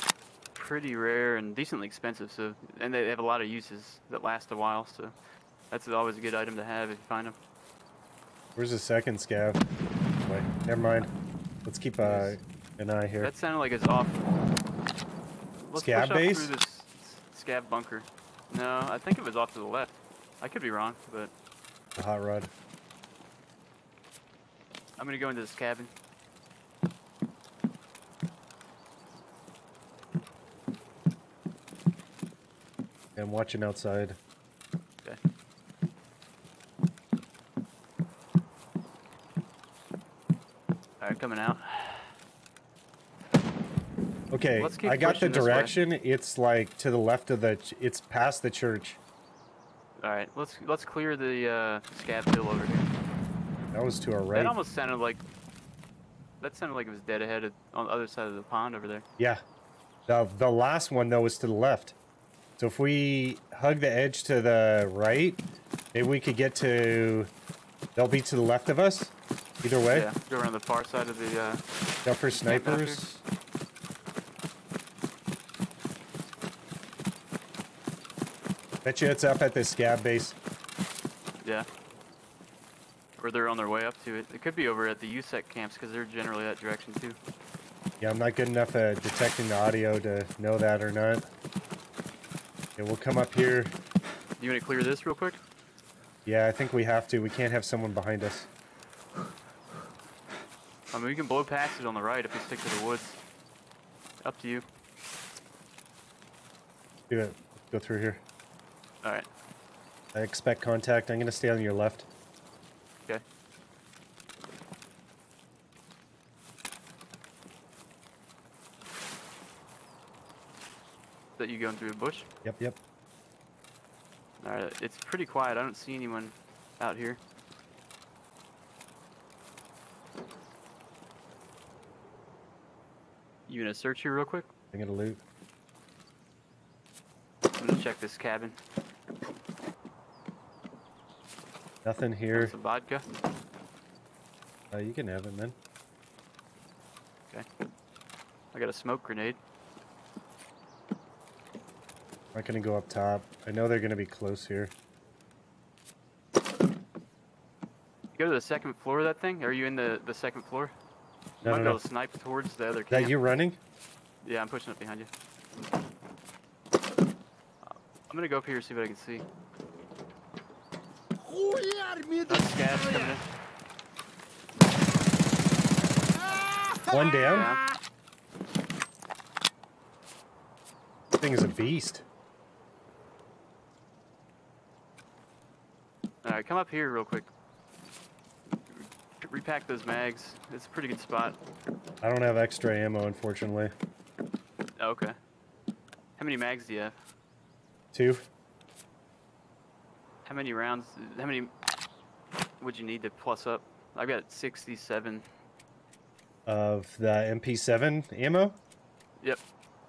Speaker 2: pretty rare and decently expensive. So, and they have a lot of uses that last a while. So, that's always a good item to have if you find them.
Speaker 1: Where's the second scav? Wait, never mind. Let's keep uh, an eye here.
Speaker 2: That sounded like it's off. Let's Scav
Speaker 1: base?
Speaker 2: through this scav bunker. No, I think it was off to the left. I could be wrong, but
Speaker 1: The hot rod.
Speaker 2: I'm gonna go into this cabin.
Speaker 1: I'm watching outside.
Speaker 2: Okay. Alright, coming out.
Speaker 1: Okay, I got the
Speaker 2: pushing this way.
Speaker 1: direction. It's like to the left of the. ch- It's past the church.
Speaker 2: Alright, let's let's clear the uh, scav hill over here.
Speaker 1: That was to our right.
Speaker 2: That almost sounded like that sounded like it was dead ahead of, on the other side of the pond over there.
Speaker 1: Yeah. The the last one though was to the left. So if we hug the edge to the right, maybe we could get to. They'll be to the left of us. Either way.
Speaker 2: Yeah, go around the far side of the uh,
Speaker 1: for
Speaker 2: camp out here.
Speaker 1: snipers. Bet you it's up at the scav base.
Speaker 2: Yeah. Or they're on their way up to it. It could be over at the USEC camps because they're generally that direction too.
Speaker 1: Yeah, I'm not good enough at detecting the audio to know that or not. Yeah, we'll come up here.
Speaker 2: You want to clear this real quick?
Speaker 1: Yeah, I think we have to. We can't have someone behind us.
Speaker 2: I mean, we can blow past it on the right if we stick to the woods. Up to you.
Speaker 1: Do it. Go through here.
Speaker 2: All right.
Speaker 1: I expect contact. I'm gonna stay on your left.
Speaker 2: Okay. That you going through a bush?
Speaker 1: Yep, yep.
Speaker 2: All right. It's pretty quiet. I don't see anyone out here. You gonna search here real quick?
Speaker 1: I'm gonna loot.
Speaker 2: I'm gonna check this cabin.
Speaker 1: Nothing here.
Speaker 2: Some vodka.
Speaker 1: Uh, you can have it, man.
Speaker 2: Okay. I got a smoke grenade.
Speaker 1: I'm not going to go up top. I know they're going to be close here.
Speaker 2: You go to the second floor of that thing? Are you in the, the second floor?
Speaker 1: No,
Speaker 2: I'm
Speaker 1: no, no.
Speaker 2: snipe towards the other camp.
Speaker 1: You running?
Speaker 2: Yeah, I'm pushing up behind you. I'm gonna go up here and see what I can see.
Speaker 1: One down.
Speaker 2: Yeah.
Speaker 1: Thing is a beast.
Speaker 2: Alright, come up here real quick. Repack those mags. It's a pretty good spot.
Speaker 1: I don't have extra ammo, unfortunately.
Speaker 2: Oh, okay. How many mags do you have?
Speaker 1: Two.
Speaker 2: How many rounds? How many would you need to plus up? I've got 67.
Speaker 1: of the MP7 ammo.
Speaker 2: Yep.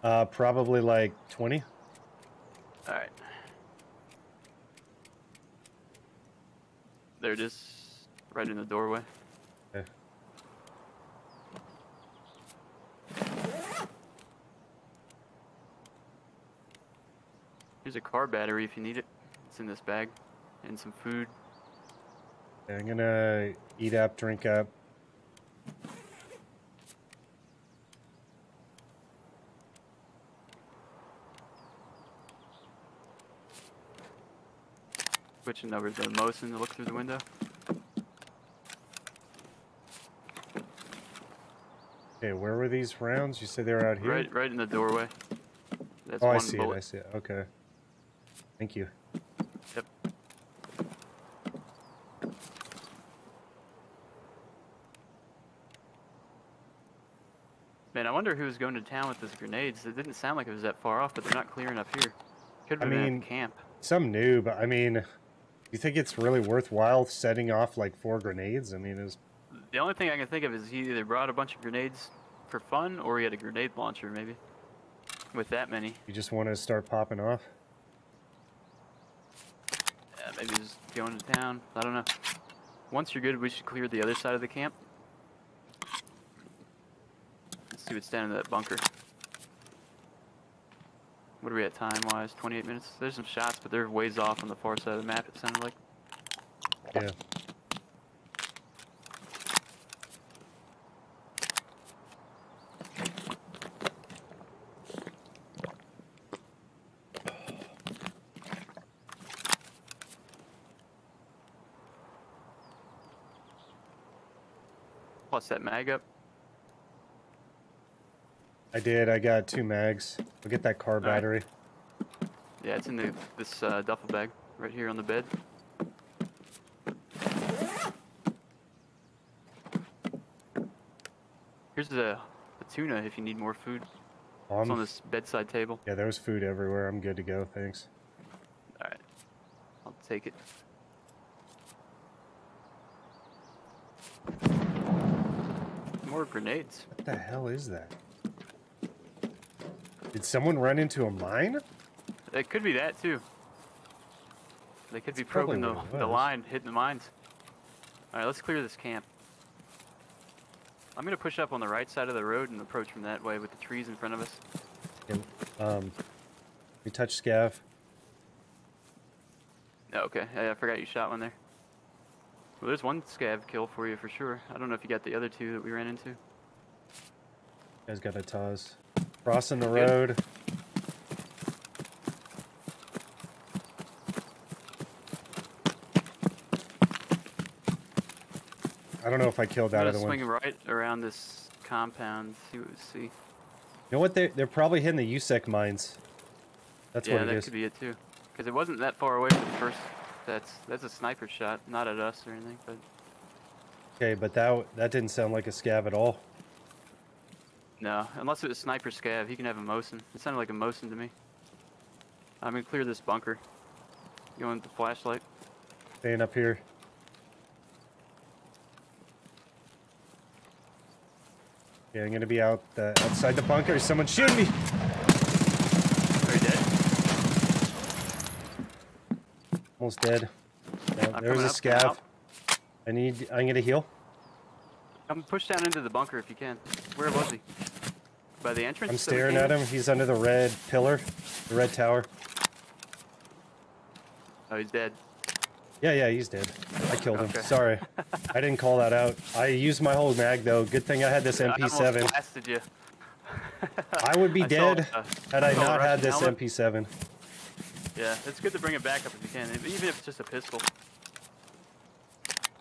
Speaker 1: Uh, probably like 20.
Speaker 2: Alright. There it is. Right in the doorway.
Speaker 1: Okay.
Speaker 2: Here's a car battery if you need it. It's in this bag. And some food.
Speaker 1: Okay, I'm gonna eat up, drink up.
Speaker 2: Switching over to Mosin to look through the window.
Speaker 1: Okay, where were these rounds? You said they were out here.
Speaker 2: Right right in the doorway. That's
Speaker 1: oh,
Speaker 2: one
Speaker 1: I see
Speaker 2: bullet.
Speaker 1: it. I see it. Okay. Thank you.
Speaker 2: Yep. Man, I wonder who was going to town with those grenades. It didn't sound like it was that far off, but they're not clearing up here. Could
Speaker 1: I
Speaker 2: have been
Speaker 1: mean-
Speaker 2: at camp.
Speaker 1: Some new, but I mean, you think it's really worthwhile setting off like four grenades? I mean, is
Speaker 2: The only thing I can think of is he either brought a bunch of grenades for fun, or he had a grenade launcher, maybe. With that many.
Speaker 1: you just want to start popping off?
Speaker 2: Yeah, Maybe just going to town. I don't know. Once you're good, we should clear the other side of the camp. Let's see what's down in that bunker. What are we at time-wise? 28 minutes? There's some shots, but they're ways off on the far side of the map, it sounded like.
Speaker 1: Yeah.
Speaker 2: Plus that mag up.
Speaker 1: I did. I got two mags. I'll get that car
Speaker 2: right.
Speaker 1: battery.
Speaker 2: Yeah, it's in the this uh, duffel bag right here on the bed. Here's the, the tuna if you need more food. It's on
Speaker 1: Um,
Speaker 2: this bedside table.
Speaker 1: yeah, there was food everywhere. I'm good to go. Thanks.
Speaker 2: Alright. I'll take it. More grenades.
Speaker 1: What the hell is that? Did someone run into a mine?
Speaker 2: It could be that too. They could be
Speaker 1: That's probably
Speaker 2: probing the, the line, hitting the mines. Alright, let's clear this camp. I'm gonna push up on the right side of the road and approach from that way with the trees in front of us.
Speaker 1: And, um, we touch scav.
Speaker 2: Oh, okay. Yeah, I forgot you shot one there. Well, there's one scav kill for you for sure. I don't know if you got the other two that we ran into.
Speaker 1: You guys got a Taz. Crossing the road. I don't know if I killed that other one.
Speaker 2: swing right around this compound. See what we see.
Speaker 1: You know what? They're, they're probably hitting the USEC mines. That's
Speaker 2: yeah,
Speaker 1: what it
Speaker 2: that
Speaker 1: is.
Speaker 2: could be it too. Because it wasn't that far away from the first. That's that's a sniper shot, not at us or anything, but
Speaker 1: Okay, but that that didn't sound like a scav at all.
Speaker 2: No. Unless it was sniper scav, he can have a Mosin. It sounded like a Mosin to me. I'm gonna clear this bunker. You want the flashlight.
Speaker 1: Staying up here. Yeah, I'm gonna be out the, outside the bunker. Someone shooting me.
Speaker 2: Very dead.
Speaker 1: Almost dead. Yeah, there's a scav. I need. I'm gonna heal.
Speaker 2: Come push down into the bunker if you can. Where was he? By the entrance?
Speaker 1: I'm staring at him. He's under the red pillar, the red tower.
Speaker 2: Oh, he's dead.
Speaker 1: Yeah, yeah, he's dead. I killed him. Sorry, I didn't call that out. I used my whole mag though. Good thing I had this
Speaker 2: I almost
Speaker 1: MP7.
Speaker 2: blasted you.
Speaker 1: I would be
Speaker 2: I saw,
Speaker 1: dead
Speaker 2: uh,
Speaker 1: had I not had this
Speaker 2: helmet.
Speaker 1: MP7.
Speaker 2: Yeah, it's good to bring it back up if you can, even if it's just a pistol.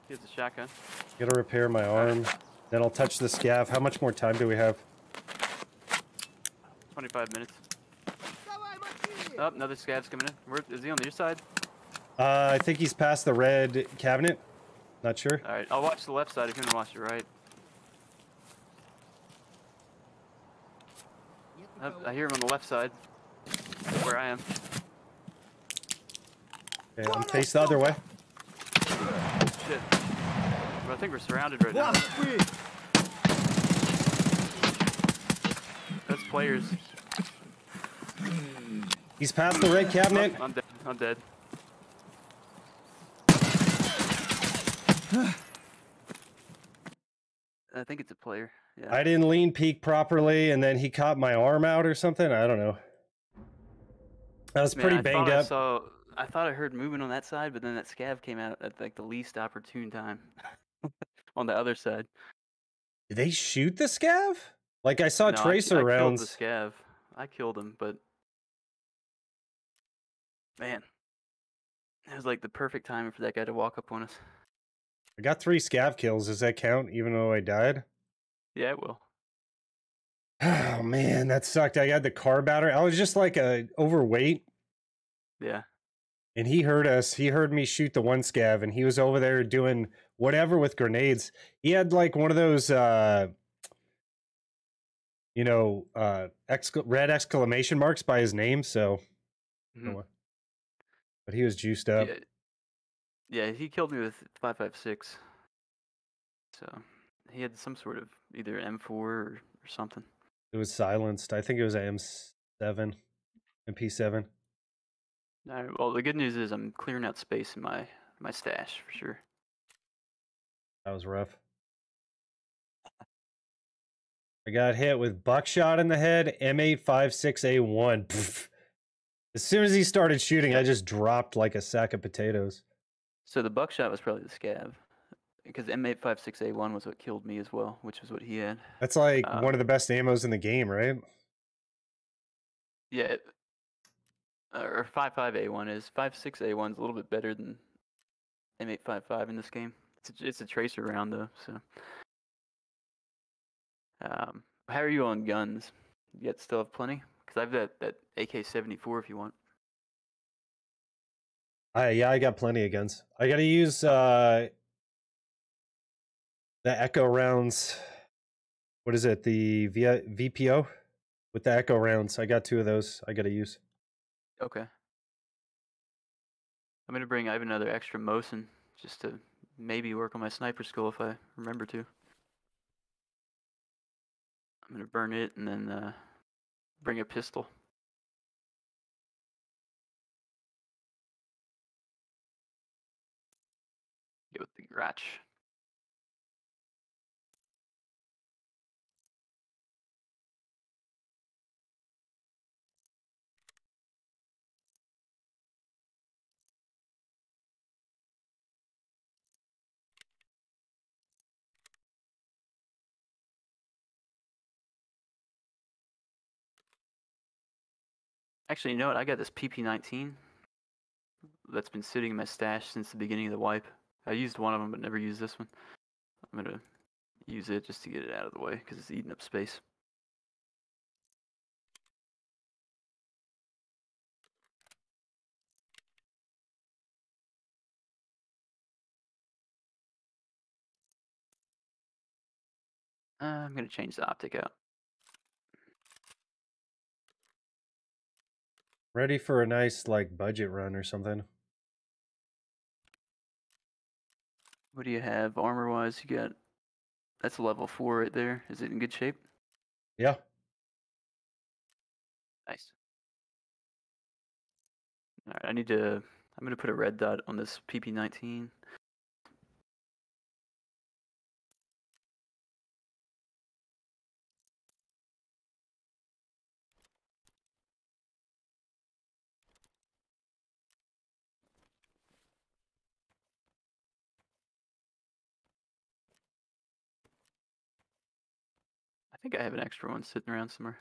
Speaker 2: He has a shotgun.
Speaker 1: Gotta repair my arm. Then I'll touch the scav. How much more time do we have?
Speaker 2: 25 minutes.
Speaker 4: Up,
Speaker 2: oh, another scav's coming in. Where, is he on your side?
Speaker 1: Uh, I think he's past the red cabinet. Not sure.
Speaker 2: All right, I'll watch the left side if you want to watch the right.
Speaker 4: I,
Speaker 2: I, hear him on the left side, where I am.
Speaker 1: Okay, I'm faced the other way.
Speaker 2: Shit. I think we're surrounded right now. Players.
Speaker 1: He's past the red cabinet.
Speaker 2: I'm dead. I'm dead. I think it's a player. Yeah.
Speaker 1: I didn't lean peek properly, and then he caught my arm out or something. I don't know. I was
Speaker 2: Man,
Speaker 1: pretty
Speaker 2: I
Speaker 1: banged
Speaker 2: thought I
Speaker 1: up.
Speaker 2: saw. I thought I heard movement on that side, but then that scav came out at like the least opportune time. on the other side.
Speaker 1: Did they shoot the scav? Like I saw
Speaker 2: No, I-
Speaker 1: tracer
Speaker 2: I, killed
Speaker 1: rounds.
Speaker 2: the scav. I killed him, but man, it was like the perfect timing for that guy to walk up on us.
Speaker 1: I got three scav kills. Does that count? Even though I died.
Speaker 2: Yeah, it will.
Speaker 1: Oh man, that sucked. I got the car battery. I was just like a overweight,
Speaker 2: Yeah.
Speaker 1: and he heard us. He heard me shoot the one scav, and he was over there doing whatever with grenades. He had like one of those, uh, you know, uh, excal- red exclamation marks by his name. So,
Speaker 2: Mhm.
Speaker 1: Oh, but he was juiced up.
Speaker 2: Yeah. Yeah, he killed me with 556. So he had some sort of either M4 or, or something.
Speaker 1: It was silenced. I think it was M seven, MP7.
Speaker 2: All right. Well, the good news is I'm clearing out space in my my stash for sure.
Speaker 1: That was rough. I got hit with buckshot in the head, M856A1. Pff. As soon as he started shooting, I just dropped like a sack of potatoes.
Speaker 2: So the buckshot was probably the scav. because M856A1 was what killed me as well, which was what he had.
Speaker 1: That's like
Speaker 2: Uh,
Speaker 1: one of the best ammos in the game, right?
Speaker 2: Yeah. it- uh, Or 55A1 is 56A1 is a little bit better than M855 in this game. It's a, it's a tracer round though, so. Um, how are you on guns? Yet still have plenty? Because I've that that AK74 if you want.
Speaker 1: I yeah, I got plenty of guns. I got to use uh the echo rounds. What is it? The v- VPO with the echo rounds. I got two of those. I got to use.
Speaker 2: Okay. I'm gonna bring. I have another extra Mosin just to maybe work on my sniper skill if I remember to. I'm gonna burn it and then uh, bring a pistol. Get with the Grach. Actually, you know what? I got this PP19 that's been sitting in my stash since the beginning of the wipe. I used one of them, but never used this one. I'm gonna use it just to get it out of the way because it's eating up space. I'm gonna change the optic out.
Speaker 1: Ready for a nice like budget run or something.
Speaker 2: What do you have armor wise? You got that's a level four right there. Is it in good shape?
Speaker 1: Yeah.
Speaker 2: Nice. All right, I need to. I'm gonna put a red dot on this PP19. I think I have an extra one sitting around somewhere.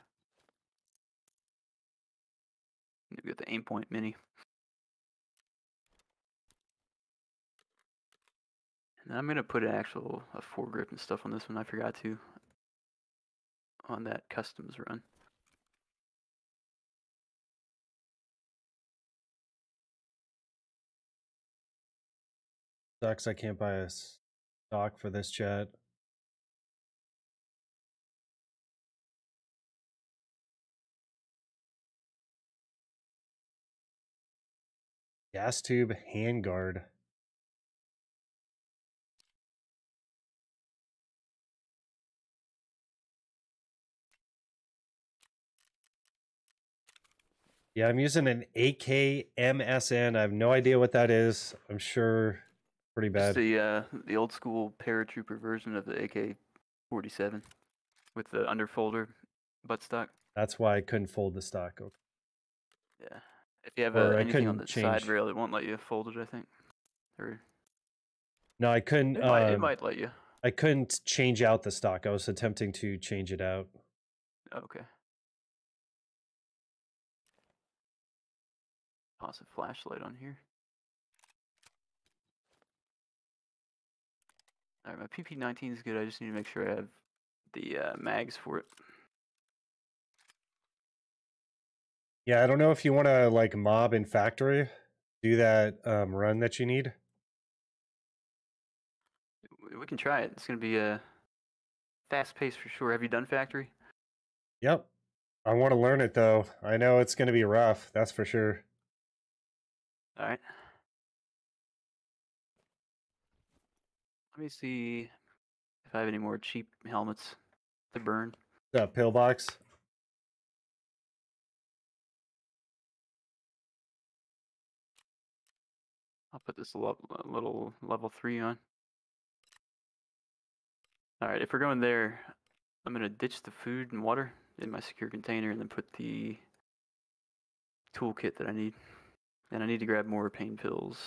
Speaker 2: Get the aim point mini. And I'm gonna put an actual a foregrip and stuff on this one. I forgot to on that customs run.
Speaker 1: Sucks. I can't buy a stock for this chat. Gas tube handguard. Yeah, I'm using an AK MSN. I have no idea what that is. I'm sure pretty bad.
Speaker 2: the uh, the old school paratrooper version of the AK-47 with the underfolder buttstock.
Speaker 1: That's why I couldn't fold the stock. Okay.
Speaker 2: Yeah. If you have
Speaker 1: I
Speaker 2: anything on the side
Speaker 1: change-
Speaker 2: rail, it won't let you fold it. I think. Or
Speaker 1: No, I couldn't.
Speaker 2: it, might, it
Speaker 1: um,
Speaker 2: might let you.
Speaker 1: I couldn't change out the stock. I was attempting to change it out.
Speaker 2: Okay. Toss a flashlight on here. Alright, my PP19 is good. I just need to make sure I have the uh, mags for it.
Speaker 1: Yeah, I don't know if you want to like mob in factory, do that um, run that you need.
Speaker 2: We can try it. It's going to be a fast pace for sure. Have you done factory?
Speaker 1: Yep. I want to learn it though. I know it's going to be rough. That's for sure.
Speaker 2: Alright. Let me see if I have any more cheap helmets to burn.
Speaker 1: That pillbox.
Speaker 2: I'll put this little level three on. All right, if we're going there, I'm gonna ditch the food and water in my secure container and then put the toolkit that I need. And I need to grab more pain pills.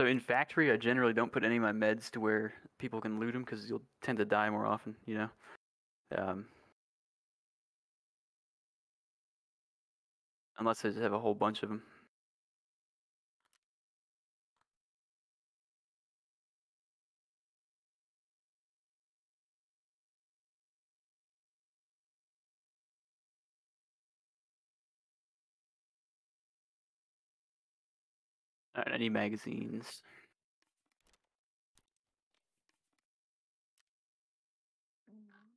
Speaker 2: So in factory, I generally don't put any of my meds to where people can loot them because you'll tend to die more often, you know. Um, unless I just have a whole bunch of them. Alright, I need magazines. Mm-hmm.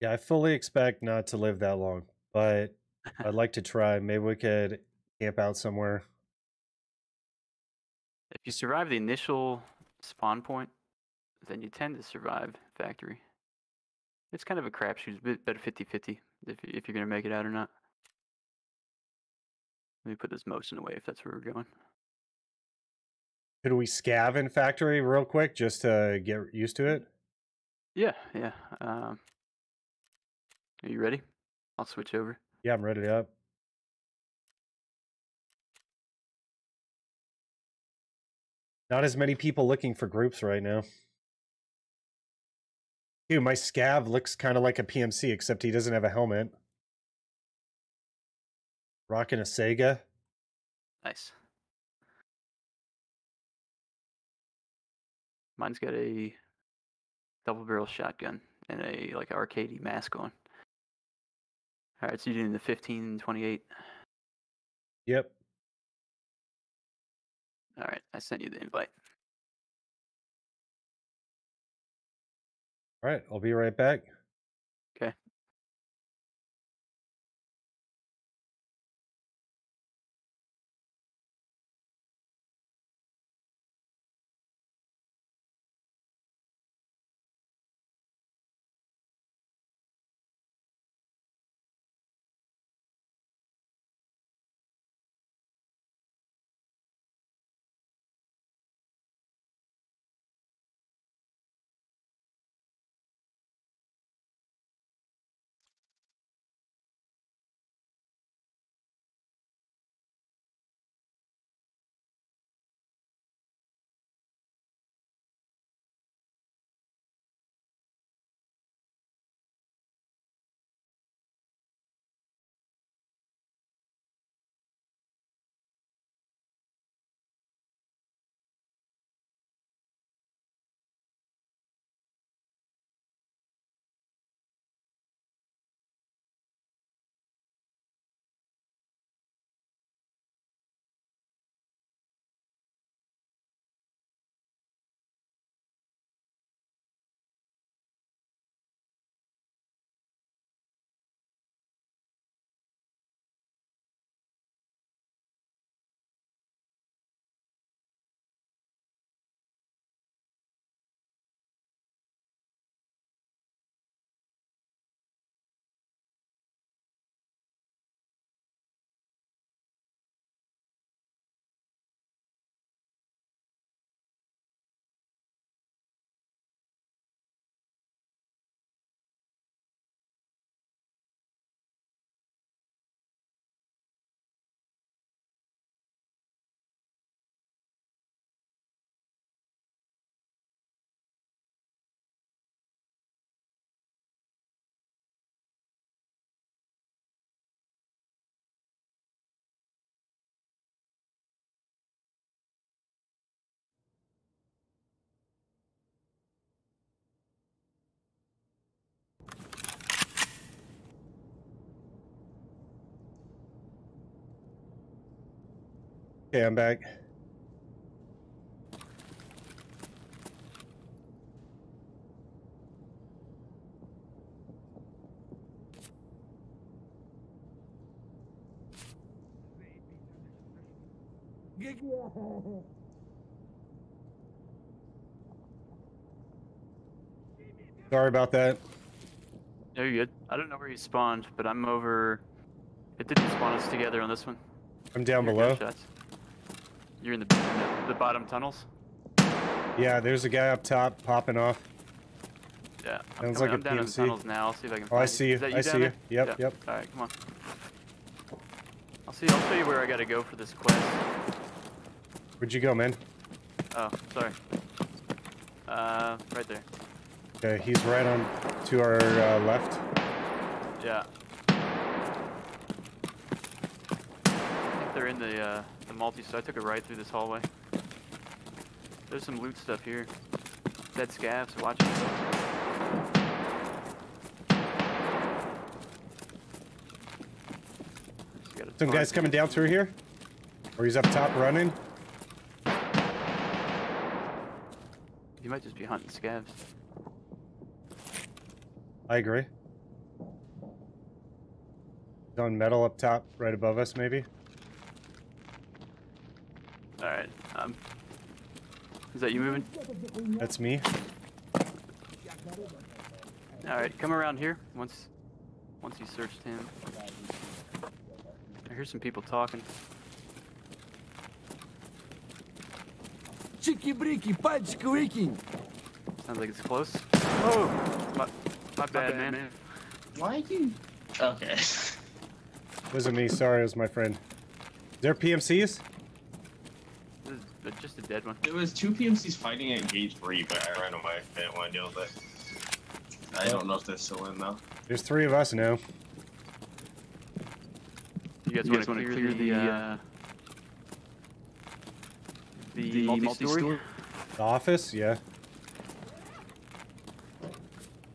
Speaker 1: Yeah, I fully expect not to live that long, but I'd like to try. Maybe we could camp out somewhere.
Speaker 2: If you survive the initial spawn point, then you tend to survive factory. It's kind of a crapshoot. It's a bit better 50 50 if, if you're going to make it out or not. Let me put this motion away if that's where we're going.
Speaker 1: Could we scav in factory real quick just to get used to it?
Speaker 2: Yeah, yeah. Um, are you ready? I'll switch over.
Speaker 1: Yeah, I'm ready up. Not as many people looking for groups right now. Dude, my scav looks kind of like a PMC, except he doesn't have a helmet. Rocking a Saiga.
Speaker 2: Nice. Mine's got a double barrel shotgun and a like arcadey mask on. All right, so you're doing the 15 and 28.
Speaker 1: Yep.
Speaker 2: All right, I sent you the invite.
Speaker 1: All right, I'll be right back.
Speaker 2: Okay,
Speaker 1: I'm back. Sorry about that.
Speaker 2: No, you're good. I don't know where you spawned, but I'm over It didn't spawn us together on this one.
Speaker 1: I'm down
Speaker 2: Your
Speaker 1: below.
Speaker 2: gunshots. You're in the, in the the bottom tunnels.
Speaker 1: Yeah, there's a guy up top popping off.
Speaker 2: Yeah. I'm,
Speaker 1: Sounds
Speaker 2: coming,
Speaker 1: like a
Speaker 2: I'm down in the tunnels now. I'll see if I can.
Speaker 1: Oh, I see you.
Speaker 2: You
Speaker 1: I see you.
Speaker 2: there?
Speaker 1: Yep,
Speaker 2: Yeah.
Speaker 1: yep.
Speaker 2: All right, come on. I'll see. I'll show you where I gotta go for this quest.
Speaker 1: Where'd you go, man?
Speaker 2: Oh, sorry. Uh, right there.
Speaker 1: Okay, he's right on to our uh, left.
Speaker 2: Yeah. I think they're in the uh, the multi. So I took a right through this hallway. There's some loot stuff here. Dead scavs. Watch yourself.
Speaker 1: Some guys coming down through here. Or he's up top running.
Speaker 2: You might just be hunting scavs.
Speaker 1: I agree. He's on metal up top, right above us, maybe.
Speaker 2: All right. Um. Is that you moving?
Speaker 1: That's me.
Speaker 2: Alright, come around here once once you searched him. I hear some people talking.
Speaker 3: Chicky breeky, punch creaking.
Speaker 2: Sounds like it's close. Oh, my, my bad, bad, man.
Speaker 5: Why Why you? Okay.
Speaker 1: Wasn't me. Sorry, it was my friend. Is there PMCs?
Speaker 2: This uh, just a dead one.
Speaker 5: There was two PMCs fighting at gate three, but I ran away. I didn't want to deal with it. I don't know if they're still in though.
Speaker 1: There's three of us now.
Speaker 2: You guys, want to clear, the uh, the, multi-story?
Speaker 1: The office? Yeah.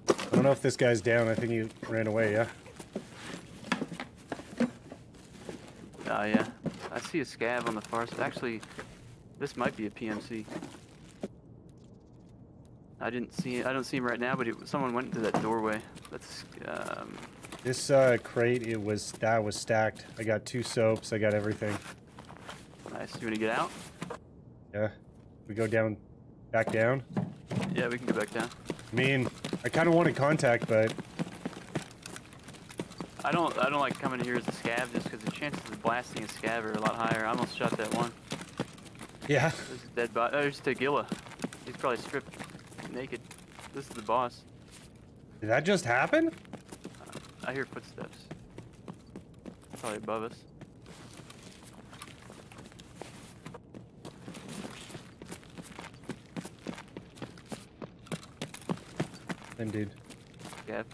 Speaker 1: I don't know if this guy's down. I think he ran away, yeah?
Speaker 2: Oh yeah, I see a scav on the far side. Actually, this might be a PMC. I didn't see. I don't see him right now, but it, someone went into that doorway. That's um,
Speaker 1: This uh, crate, it was that was stacked. I got two soaps. I got everything.
Speaker 2: nice. You want to get out?
Speaker 1: Yeah. We go down, back down.
Speaker 2: Yeah, we can go back down.
Speaker 1: I mean, I kind of wanted contact, but
Speaker 2: I don't. I don't like coming here as a scav just because the chances of blasting a scav are a lot higher. I almost shot that one.
Speaker 1: Yeah.
Speaker 2: This is dead body. Oh, there's Tagilla. He's probably stripped naked. This is the boss.
Speaker 1: Did that just happen?
Speaker 2: I hear footsteps. Probably above us.
Speaker 1: Then, dude.
Speaker 2: Scav.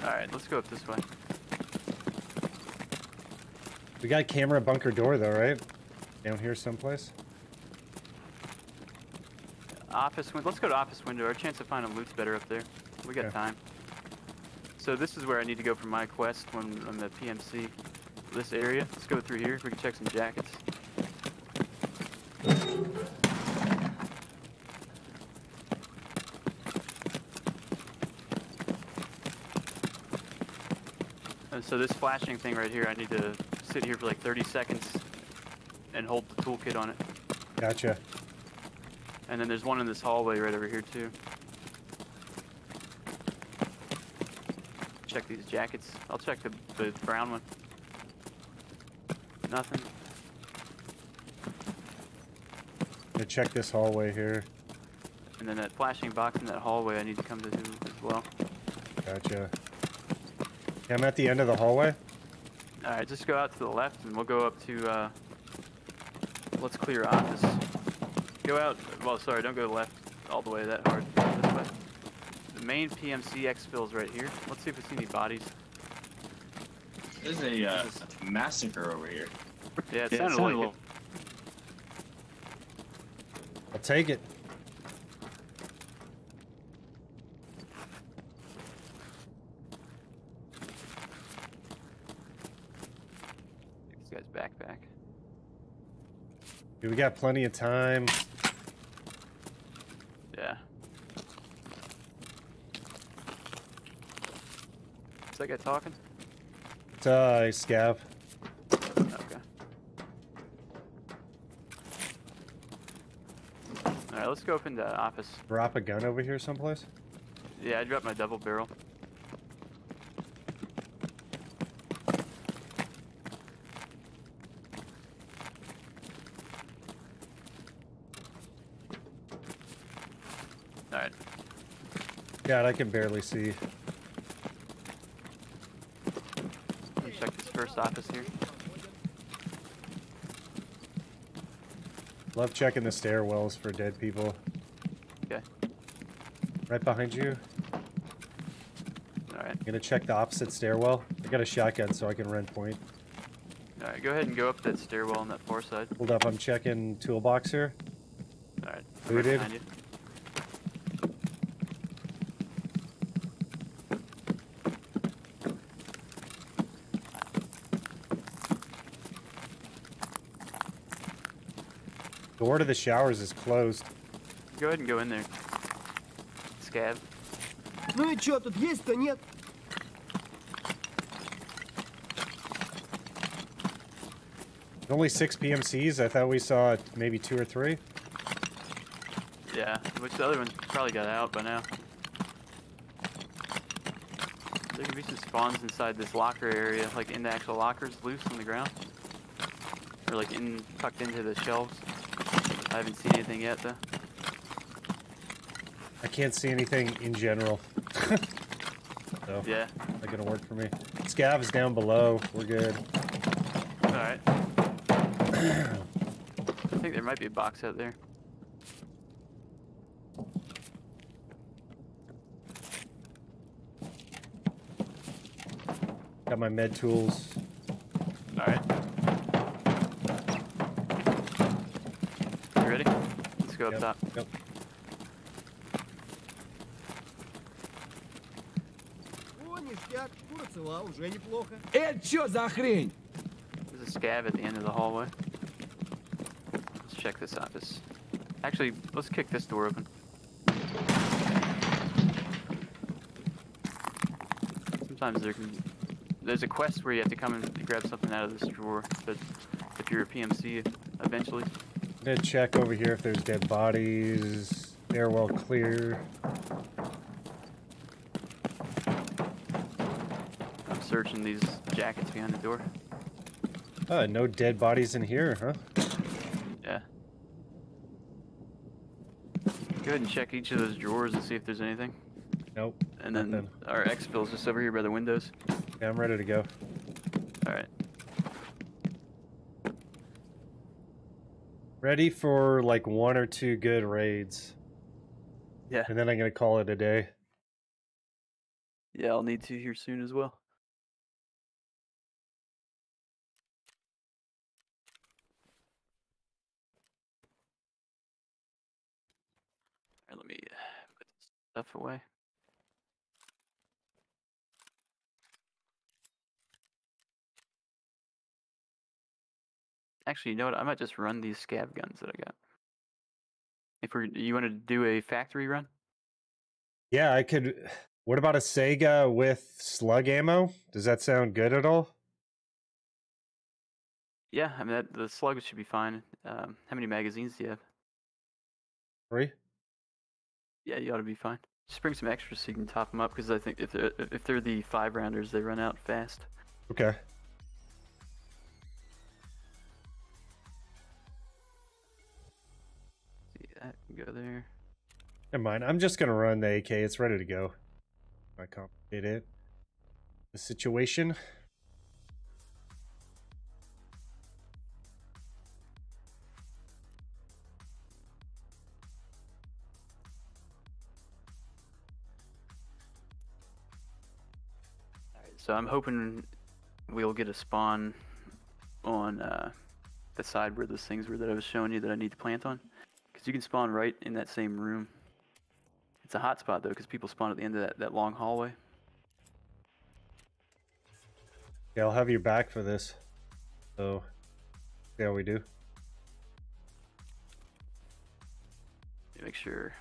Speaker 2: Alright, let's go up this way.
Speaker 1: We got a camera bunker door though, right? Down here someplace.
Speaker 2: Office window. Let's go to office window. Our chance of finding loot's better up there. We got
Speaker 1: Okay.
Speaker 2: time. So this is where I need to go for my quest when I'm at PMC. This area. Let's go through here. We can check some jackets. And so this flashing thing right here, I need to sit here for like 30 seconds and hold the toolkit on it.
Speaker 1: Gotcha.
Speaker 2: And then there's one in this hallway right over here too. Check these jackets. I'll check the, the brown one. Nothing.
Speaker 1: Gonna check this hallway here.
Speaker 2: And then that flashing box in that hallway I need to come to do as well.
Speaker 1: Gotcha. Yeah, I'm at the end of the hallway.
Speaker 2: Alright, just go out to the left and we'll go up to, uh, let's clear office. Go out, well, sorry, don't go left all the way that hard. This way. The main PMC exfil's right here. Let's see if we see any bodies.
Speaker 5: There's a uh, massacre over here.
Speaker 2: Yeah, it
Speaker 5: Yeah, it
Speaker 2: sounded
Speaker 5: sounded
Speaker 2: like
Speaker 5: like-
Speaker 2: it.
Speaker 1: I'll take it.
Speaker 2: This guy's backpack.
Speaker 1: Dude, we got plenty of time.
Speaker 2: Yeah. Is that guy talking?
Speaker 1: It's uh, scav.
Speaker 2: Okay. Alright, let's go up into the office.
Speaker 1: Drop a gun over here someplace.
Speaker 2: Yeah, I dropped my double barrel. Alright,
Speaker 1: God, I can barely see.
Speaker 2: let me check this first office here.
Speaker 1: Love checking the stairwells for dead people.
Speaker 2: Okay.
Speaker 1: Right behind you.
Speaker 2: Alright,
Speaker 1: I'm gonna check the opposite stairwell. I got a shotgun, so I can run point.
Speaker 2: alright, go ahead and go up that stairwell on that far side.
Speaker 1: Hold up, I'm checking toolbox here.
Speaker 2: Alright,
Speaker 1: Who
Speaker 2: right
Speaker 1: door to the showers is closed.
Speaker 2: Go ahead and go in there. Scav.
Speaker 4: Ну и чё, тут есть-то нет?
Speaker 1: Only six PMCs? I thought we saw maybe two or three.
Speaker 2: Yeah, which the other one's probably got out by now. There could be some spawns inside this locker area, like in the actual lockers, loose on the ground. Or like in tucked into the shelves. I haven't seen anything yet though.
Speaker 1: I can't see anything in general. so
Speaker 2: Yeah.
Speaker 1: not gonna work for me. Scav is down below. We're good.
Speaker 2: Alright. I think there might be a box out there.
Speaker 1: Got my med tools.
Speaker 2: go up
Speaker 1: Yep.
Speaker 2: There's a scav at the end of the hallway. Let's check this office. Actually, let's kick this door open. Sometimes there can, there's a quest where you have to come and grab something out of this drawer, but if you're a PMC eventually.
Speaker 1: I'm gonna check over here if there's dead bodies. Stairwell clear.
Speaker 2: I'm searching these jackets behind the door.
Speaker 1: Uh, no dead bodies in here, huh?
Speaker 2: Yeah. Go ahead and check each of those drawers and see if there's anything.
Speaker 1: Nope.
Speaker 2: And then
Speaker 1: Nothing.
Speaker 2: our exfil's just over here by the windows.
Speaker 1: Yeah, I'm ready to go.
Speaker 2: Alright.
Speaker 1: Ready for like one or two good raids.
Speaker 2: Yeah.
Speaker 1: And then I'm gonna call it a day.
Speaker 2: Yeah, I'll need to here soon as well. Alright, let me uh, put this stuff away. Actually, you know what? I might just run these scav guns that I got. If we're, you want to do a factory run?
Speaker 1: Yeah, I could. What about a Saiga with slug ammo? Does that sound good at all?
Speaker 2: Yeah, I mean that, the slug should be fine. Um, how many magazines do you have?
Speaker 1: Three?
Speaker 2: Yeah, you ought to be fine. Just bring some extras so you can top them up because I think if they're, if they're the five rounders, they run out fast.
Speaker 1: Okay.
Speaker 2: Go there.
Speaker 1: Never mind. I'm just gonna run the AK. It's ready to go. I complicate it. The situation.
Speaker 2: Alright, so I'm hoping we'll get a spawn on uh, the side where those things were that I was showing you that I need to plant on. Because you can spawn right in that same room. It's a hot spot though, because people spawn at the end of that, that long hallway.
Speaker 1: Yeah, I'll have your back for this. So, see how we do.
Speaker 2: Make sure.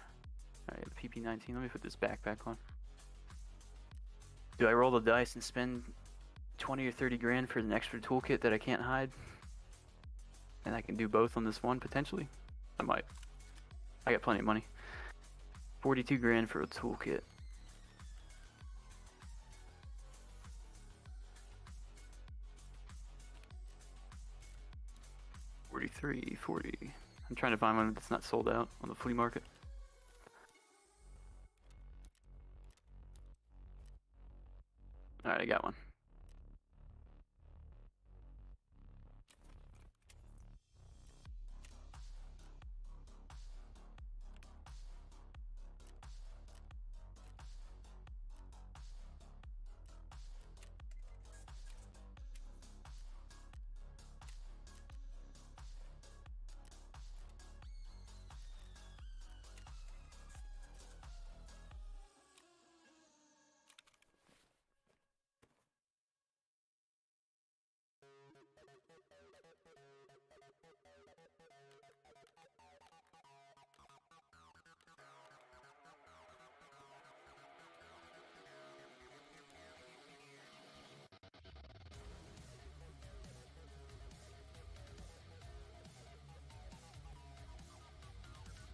Speaker 2: Alright, PP19. Let me put this backpack on. Do I roll the dice and spend 20 or 30 grand for an extra toolkit that I can't hide? And I can do both on this one potentially? I might. I got plenty of money. 42 grand for a toolkit. Forty-three, forty. I'm trying to find one that's not sold out on the flea market. All right, I got one.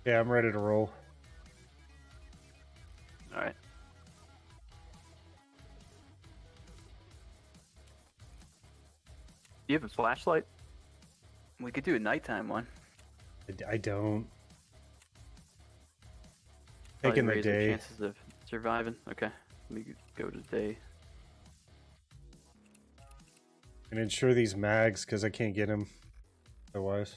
Speaker 1: Yeah, I'm ready to roll.
Speaker 2: All right. Do you have a flashlight? We could do a nighttime one.
Speaker 1: I don't.
Speaker 2: Probably
Speaker 1: Taking the day.
Speaker 2: chances of surviving. Okay, let me go to day.
Speaker 1: And ensure these mags because I can't get them otherwise.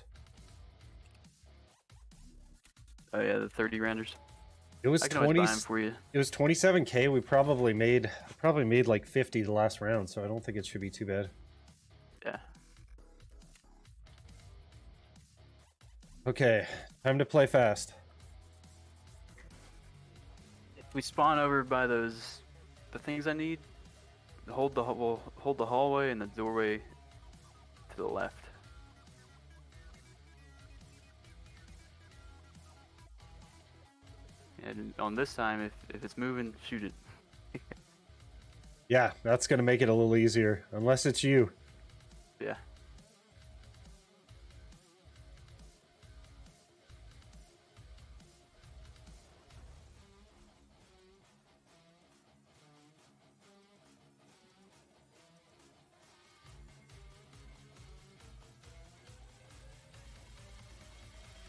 Speaker 2: Oh yeah, the 30 rounders.
Speaker 1: It was
Speaker 2: I can always
Speaker 1: 20
Speaker 2: for you.
Speaker 1: it was 27k. We probably made probably made like 50 the last round, so I don't think it should be too bad.
Speaker 2: Yeah.
Speaker 1: Okay, time to play fast.
Speaker 2: If we spawn over by those, the things I need, hold the we'll hold the hallway and the doorway to the left. And on this time, if if it's moving, shoot it.
Speaker 1: Yeah, that's gonna make it a little easier, unless it's you.
Speaker 2: Yeah.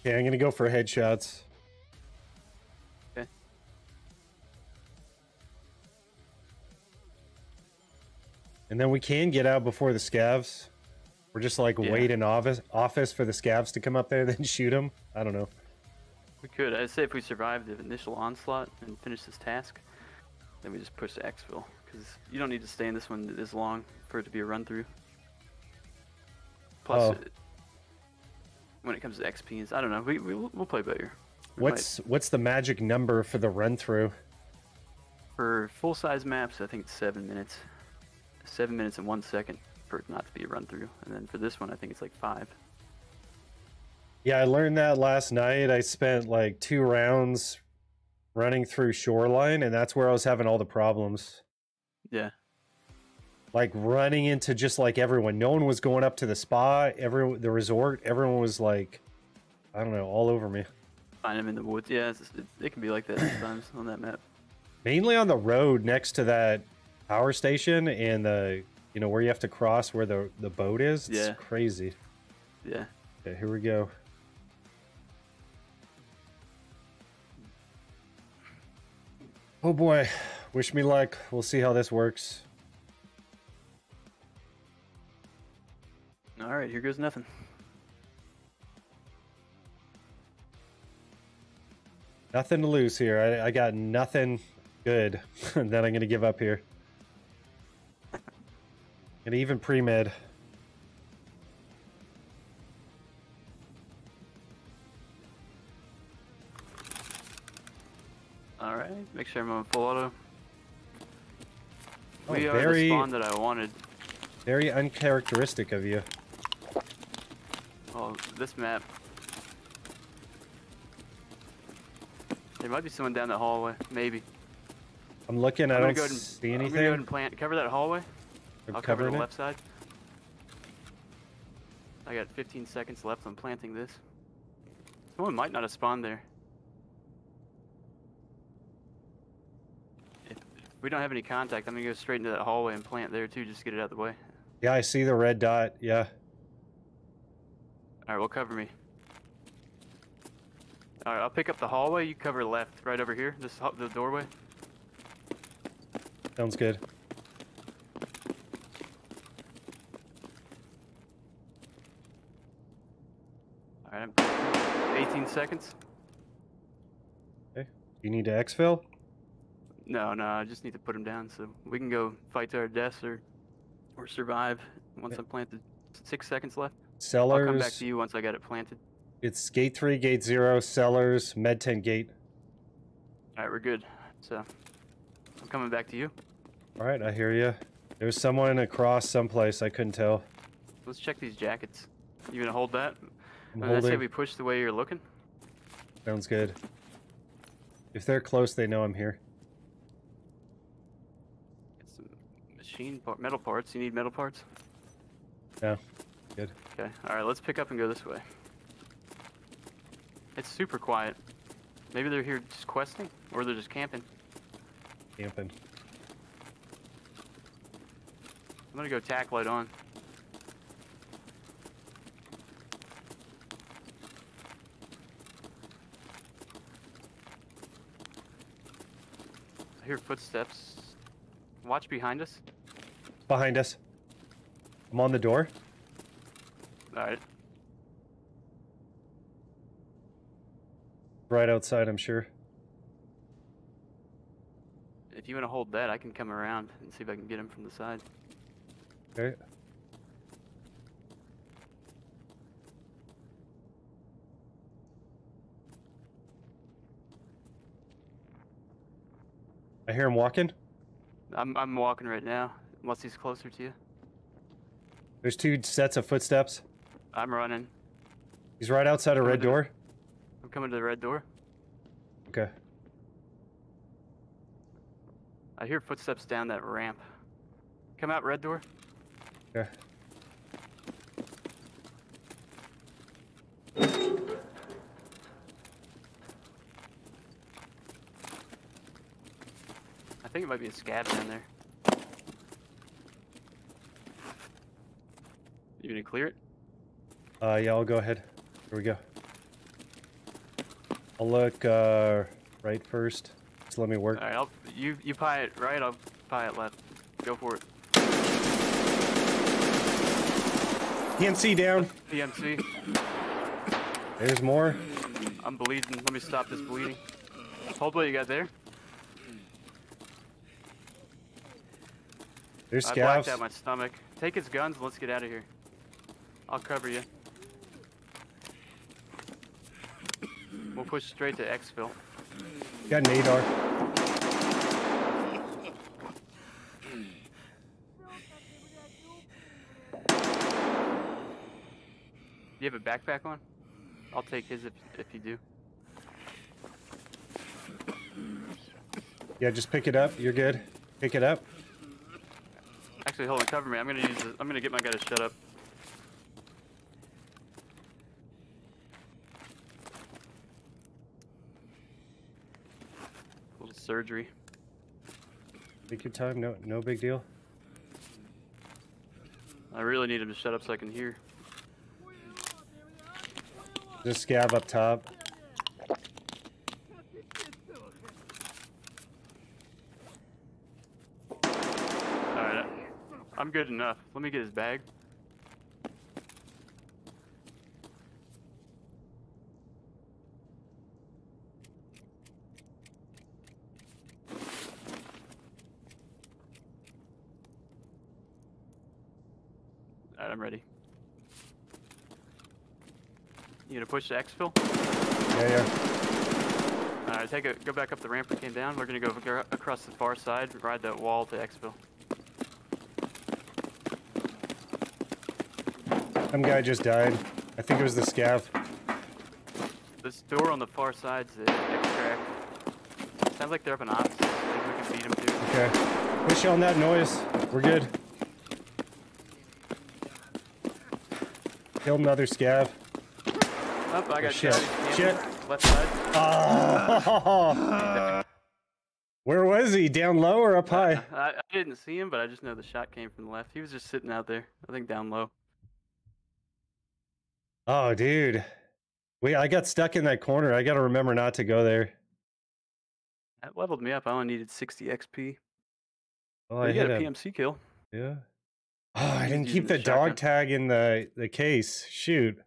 Speaker 1: Okay, I'm gonna go for headshots. And then we can get out before the scavs. We're just like
Speaker 2: Yeah.
Speaker 1: wait in office office for the scavs to come up there, then shoot them. I don't know.
Speaker 2: We could. I'd say if we survive the initial onslaught and finish this task, then we just push to exfil Because you don't need to stay in this one this long for it to be a run through. Plus,
Speaker 1: Oh.
Speaker 2: it- when it comes to XPs, I don't know. We, we we'll, play better. We might-
Speaker 1: What's what's the magic number for the run through?
Speaker 2: for full size maps? I think it's seven minutes. Seven minutes and one second for it not to be a run through, and then for this one, I think it's like five.
Speaker 1: Yeah, I learned that last night. I spent like two rounds running through shoreline, and that's where I was having all the problems.
Speaker 2: Yeah.
Speaker 1: Like running into just like everyone. No one was going up to the spa, every the resort. Everyone was like, I don't know, all over me.
Speaker 2: Find them in the woods. Yeah, it's, it, it can be like that sometimes on that map.
Speaker 1: Mainly on the road next to that power station and the you know where you have to cross where the the boat is. It's
Speaker 2: Yeah.
Speaker 1: crazy.
Speaker 2: Yeah.
Speaker 1: Okay, here we go. Oh boy, wish me luck. We'll see how this works.
Speaker 2: All right, here goes nothing.
Speaker 1: Nothing to lose here. I, I got nothing good. and then I'm gonna give up here. And even pre med.
Speaker 2: All right, make sure I'm on full auto.
Speaker 1: Oh,
Speaker 2: we are
Speaker 1: very-
Speaker 2: the spawn that I wanted.
Speaker 1: Very uncharacteristic of you.
Speaker 2: Oh, this map. There might be someone down that hallway. Maybe.
Speaker 1: I'm looking. I
Speaker 2: I'm gonna
Speaker 1: don't
Speaker 2: go ahead and,
Speaker 1: see
Speaker 2: I'm
Speaker 1: anything.
Speaker 2: gonna go ahead and plant. Cover that hallway. I'll cover the
Speaker 1: it.
Speaker 2: left side. I got 15 seconds left. I'm planting this. Someone might not have spawned there. If, if we don't have any contact, I'm gonna go straight into that hallway and plant there too, just to get it out of the way.
Speaker 1: Yeah, I see the red dot. Yeah.
Speaker 2: All right, well, cover me. All right, I'll pick up the hallway. You cover left, right over here. This the doorway.
Speaker 1: Sounds good.
Speaker 2: 15 seconds. Okay.
Speaker 1: You need to exfil?
Speaker 2: No, no, I just need to put him down so we can go fight to our deaths or, or survive once. I planted. Six seconds left.
Speaker 1: Cellars.
Speaker 2: I'll come back to you once I got it planted.
Speaker 1: It's gate three, gate zero, cellars, med 10 gate.
Speaker 2: All right, we're good. So I'm coming back to you.
Speaker 1: All right, I hear you. There's someone across someplace. I couldn't tell.
Speaker 2: Let's check these jackets. You gonna hold that?
Speaker 1: I'm
Speaker 2: uh, holding. I
Speaker 1: say
Speaker 2: we push the way you're looking.
Speaker 1: Sounds good. If they're close, they know I'm here.
Speaker 2: Get some machine part, metal parts. You need metal parts?
Speaker 1: No. Good.
Speaker 2: Okay. All right, let's pick up and go this way. It's super quiet. Maybe they're here just questing, or they're just camping.
Speaker 1: Camping.
Speaker 2: I'm gonna go tack light on. Hear footsteps. Watch behind us.
Speaker 1: Behind us. I'm on the door.
Speaker 2: Alright.
Speaker 1: Right outside, I'm sure.
Speaker 2: If you want to hold that, I can come around and see if I can get him from the side.
Speaker 1: Okay. I hear him walking.
Speaker 2: I'm, I'm walking right now, unless he's closer to you.
Speaker 1: There's two sets of footsteps.
Speaker 2: I'm running.
Speaker 1: He's right outside a red
Speaker 2: to the-
Speaker 1: door.
Speaker 2: I'm coming to the red door.
Speaker 1: Okay.
Speaker 2: I hear footsteps down that ramp. Come out, red door.
Speaker 1: Okay.
Speaker 2: I think it might be a scav down there. You gonna clear it?
Speaker 1: Uh, yeah, I'll go ahead. Here we go. I'll look uh, right first. Just let me work.
Speaker 2: All right, I'll you you pie it right. I'll pie it left. Go for it.
Speaker 1: PMC down.
Speaker 2: PMC.
Speaker 1: There's more.
Speaker 2: I'm bleeding. Let me stop this bleeding. Hold what you got there.
Speaker 1: There's
Speaker 2: I blacked
Speaker 1: scavs.
Speaker 2: out my stomach. Take his guns and let's get out of here. I'll cover you. We'll push straight to exfil.
Speaker 1: Got an ADAR.
Speaker 2: You have a backpack on? I'll take his if, if you do.
Speaker 1: Yeah, just pick it up. You're good. Pick it up.
Speaker 2: Actually, hold on, cover me. I'm gonna use. The, I'm gonna get my guy to shut up. little surgery.
Speaker 1: Take your time. No, no big deal.
Speaker 2: I really need him to shut up so I can hear.
Speaker 1: Just scav up top.
Speaker 2: Alright, I'm good enough. Let me get his bag. Alright, I'm ready. You gonna push the exfil?
Speaker 1: Yeah, yeah.
Speaker 2: Alright, take a go back up the ramp we came down. We're gonna go across the far side, ride that wall to exfil.
Speaker 1: Some guy just died. I think it was the scav.
Speaker 2: This door on the far side's the extract. Sounds like they're up in ops. Maybe we can beat them too.
Speaker 1: Okay. Push on that noise. We're good. Killed another scav.
Speaker 2: Oh, I got
Speaker 1: shit. Shit.
Speaker 2: Left side.
Speaker 1: Oh! Where was he? Down low or up high?
Speaker 2: I, I didn't see him, but I just know the shot came from the left. He was just sitting out there. I think down low.
Speaker 1: Oh, dude. Wait, I got stuck in that corner. I got to remember not to go there.
Speaker 2: That leveled me up. I only needed 60 XP.
Speaker 1: Well, I
Speaker 2: you got
Speaker 1: hit
Speaker 2: a. PMC kill.
Speaker 1: Yeah. Oh, I didn't keep
Speaker 2: the
Speaker 1: the dog tag in the the case. Shoot.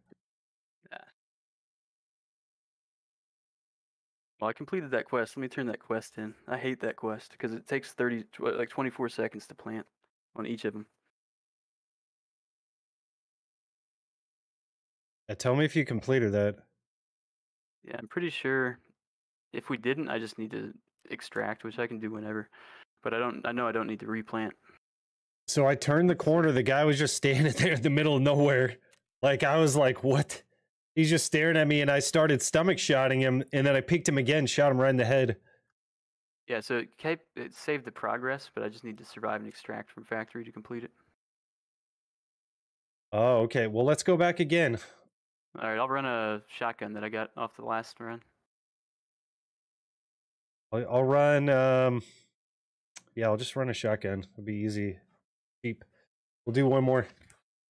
Speaker 2: Well, I completed that quest. Let me turn that quest in. I hate that quest because it takes 30, like 24 seconds to plant on each of them.
Speaker 1: Uh, tell me if you completed that.
Speaker 2: Yeah, I'm pretty sure if we didn't, I just need to extract, which I can do whenever. But I don't. I know I don't need to replant.
Speaker 1: So I turned the corner. The guy was just standing there in the middle of nowhere. Like I was like, "What?" He's just staring at me, and I started stomach shotting him, and then I picked him again, shot him right in the head.
Speaker 2: Yeah, so it, kept, it saved the progress, but I just need to survive and extract from factory to complete it.
Speaker 1: Oh, okay. Well, let's go back again.
Speaker 2: All right, I'll run a shotgun that I got off the last run.
Speaker 1: I'll, I'll run. Um, yeah, I'll just run a shotgun. It'll be easy, cheap. We'll do one more.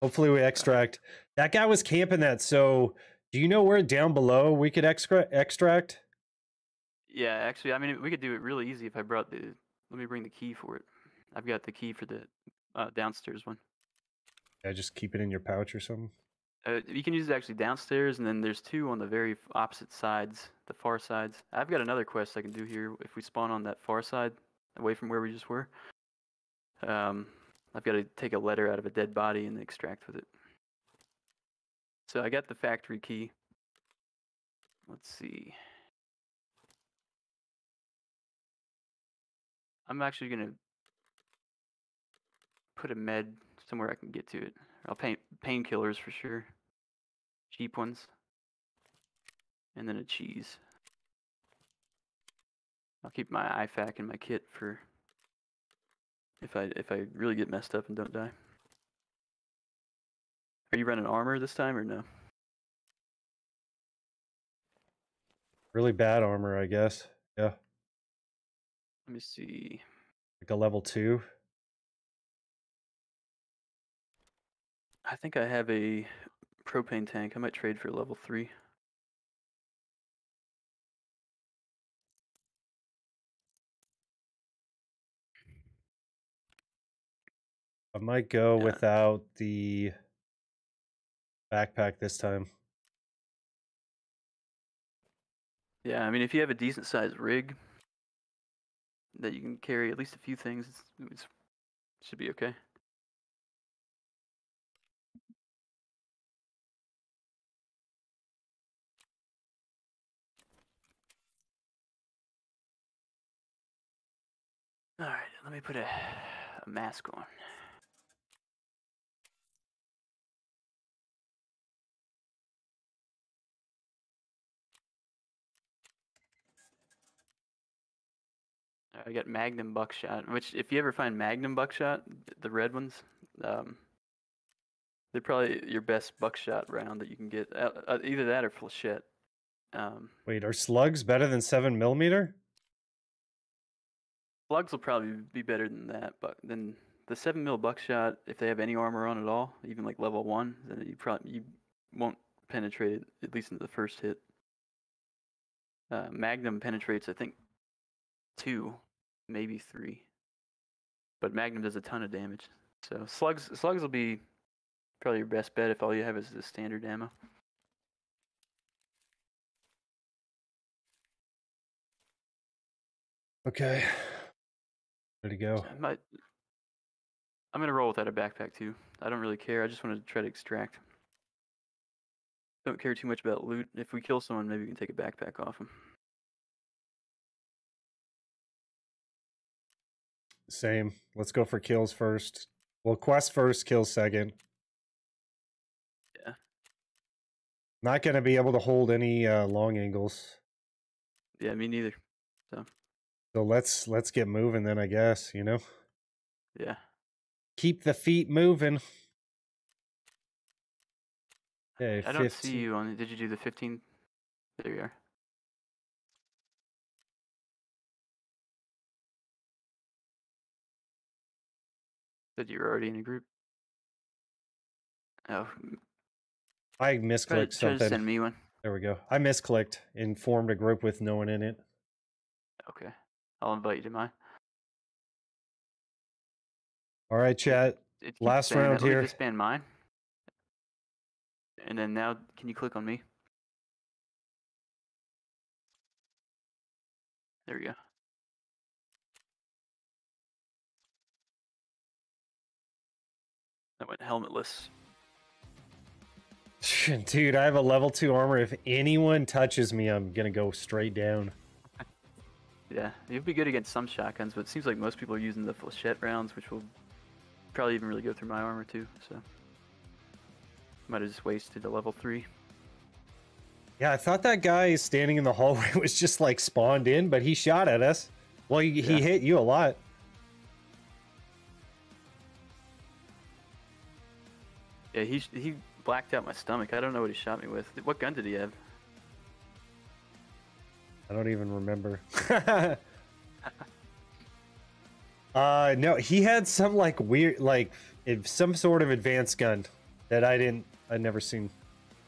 Speaker 1: Hopefully, we extract. That guy was camping that. So, do you know where down below we could extra- extract?
Speaker 2: Yeah, actually, I mean, we could do it really easy if I brought the. Let me bring the key for it. I've got the key for the uh, downstairs one.
Speaker 1: Yeah, just keep it in your pouch or something.
Speaker 2: Uh, you can use it actually downstairs, and then there's two on the very opposite sides, the far sides. I've got another quest I can do here if we spawn on that far side, away from where we just were. Um, I've got to take a letter out of a dead body and extract with it. So I got the factory key. Let's see. I'm actually gonna put a med somewhere I can get to it. I'll paint painkillers for sure. Cheap ones. And then a cheese. I'll keep my IFAK in my kit for if I if I really get messed up and don't die. Are you running armor this time or no?
Speaker 1: Really bad armor, I guess. Yeah,
Speaker 2: Let me see.
Speaker 1: like a level two.
Speaker 2: I think I have a propane tank. I might trade for level three.
Speaker 1: I might go
Speaker 2: Yeah.
Speaker 1: without the backpack this time.
Speaker 2: Yeah, I mean, if you have a decent sized rig that you can carry at least a few things, it's, it's should be okay. All right, let me put a, a mask on. I got Magnum buckshot, which if you ever find Magnum buckshot, the red ones, um, they're probably your best buckshot round that you can get. Uh, uh, either that or flechette. Um,
Speaker 1: Wait, are slugs better than seven millimeter?
Speaker 2: Slugs will probably be better than that, but then the seven mil buckshot, if they have any armor on at all, even like level one, then you probably you won't penetrate it at least into the first hit. Uh, Magnum penetrates, I think, two, maybe three, but Magnum does a ton of damage. So slugs, slugs will be probably your best bet if all you have is the standard ammo.
Speaker 1: Okay. Ready to go.
Speaker 2: I might. I'm gonna roll without a backpack too. I don't really care. I just want to try to extract. Don't care too much about loot. If we kill someone, maybe we can take a backpack off them.
Speaker 1: Same. Let's go for kills first. Well, quest first, kills second.
Speaker 2: Yeah.
Speaker 1: Not going to be able to hold any uh, long angles.
Speaker 2: Yeah, me neither.
Speaker 1: So so let's let's get moving then, I guess, you know?
Speaker 2: Yeah.
Speaker 1: Keep the feet moving. Hey,
Speaker 2: I don't see you on did you do the 15? There you are. Said you were already in a group. Oh.
Speaker 1: I misclicked
Speaker 2: try,
Speaker 1: something.
Speaker 2: Send me one.
Speaker 1: There we go. I misclicked and formed a group with no one in it.
Speaker 2: Okay. I'll invite you to mine.
Speaker 1: All right, chat.
Speaker 2: It keeps
Speaker 1: Last
Speaker 2: saying
Speaker 1: round
Speaker 2: that. Let me
Speaker 1: here.
Speaker 2: disband mine. And then now, can you click on me? There we go. That went helmetless.
Speaker 1: Dude, I have a level two armor. If anyone touches me, I'm gonna go straight down.
Speaker 2: Yeah, you'd be good against some shotguns, but it seems like most people are using the flechette rounds, which will probably even really go through my armor too. So might have just wasted a level three.
Speaker 1: Yeah, I thought that guy standing in the hallway was just like spawned in, but he shot at us. Well, he, he hit you a lot.
Speaker 2: Yeah, he he blacked out my stomach. I don't know what he shot me with. What gun did he have?
Speaker 1: I don't even remember. uh, no, he had some like weird, like if some sort of advanced gun that I didn't, I'd never seen.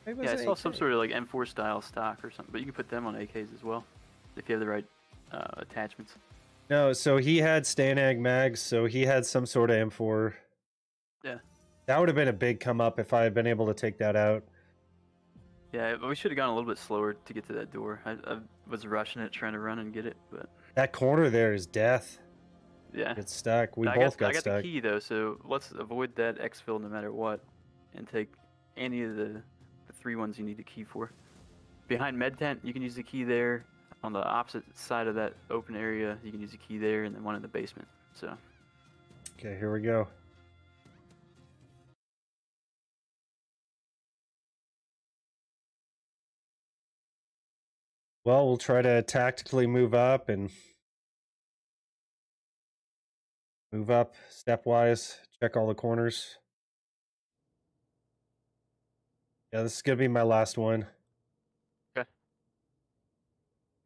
Speaker 2: Yeah, I
Speaker 1: was an
Speaker 2: saw some sort of like M4 style stock or something, but you can put them on AKs as well if you have the right uh, attachments.
Speaker 1: No, so he had Stanag mags, so he had some sort of M4.
Speaker 2: Yeah.
Speaker 1: That would have been a big come up if I had been able to take that out.
Speaker 2: Yeah, but we should have gone a little bit slower to get to that door. I, I was rushing it, trying to run and get it, but
Speaker 1: That corner there is death.
Speaker 2: yeah.
Speaker 1: Get stuck. We
Speaker 2: I
Speaker 1: both
Speaker 2: got,
Speaker 1: got,
Speaker 2: I got
Speaker 1: stuck.
Speaker 2: the key though, so let's avoid that exfil no matter what, and take any of the, the three ones you need a key for. Behind med tent, you can use the key there. On the opposite side of that open area, you can use the key there, and then one in the basement. So
Speaker 1: Okay, here we go. Well, we'll try to tactically move up and move up stepwise, check all the corners. Yeah, this is going to be my last one.
Speaker 2: Okay.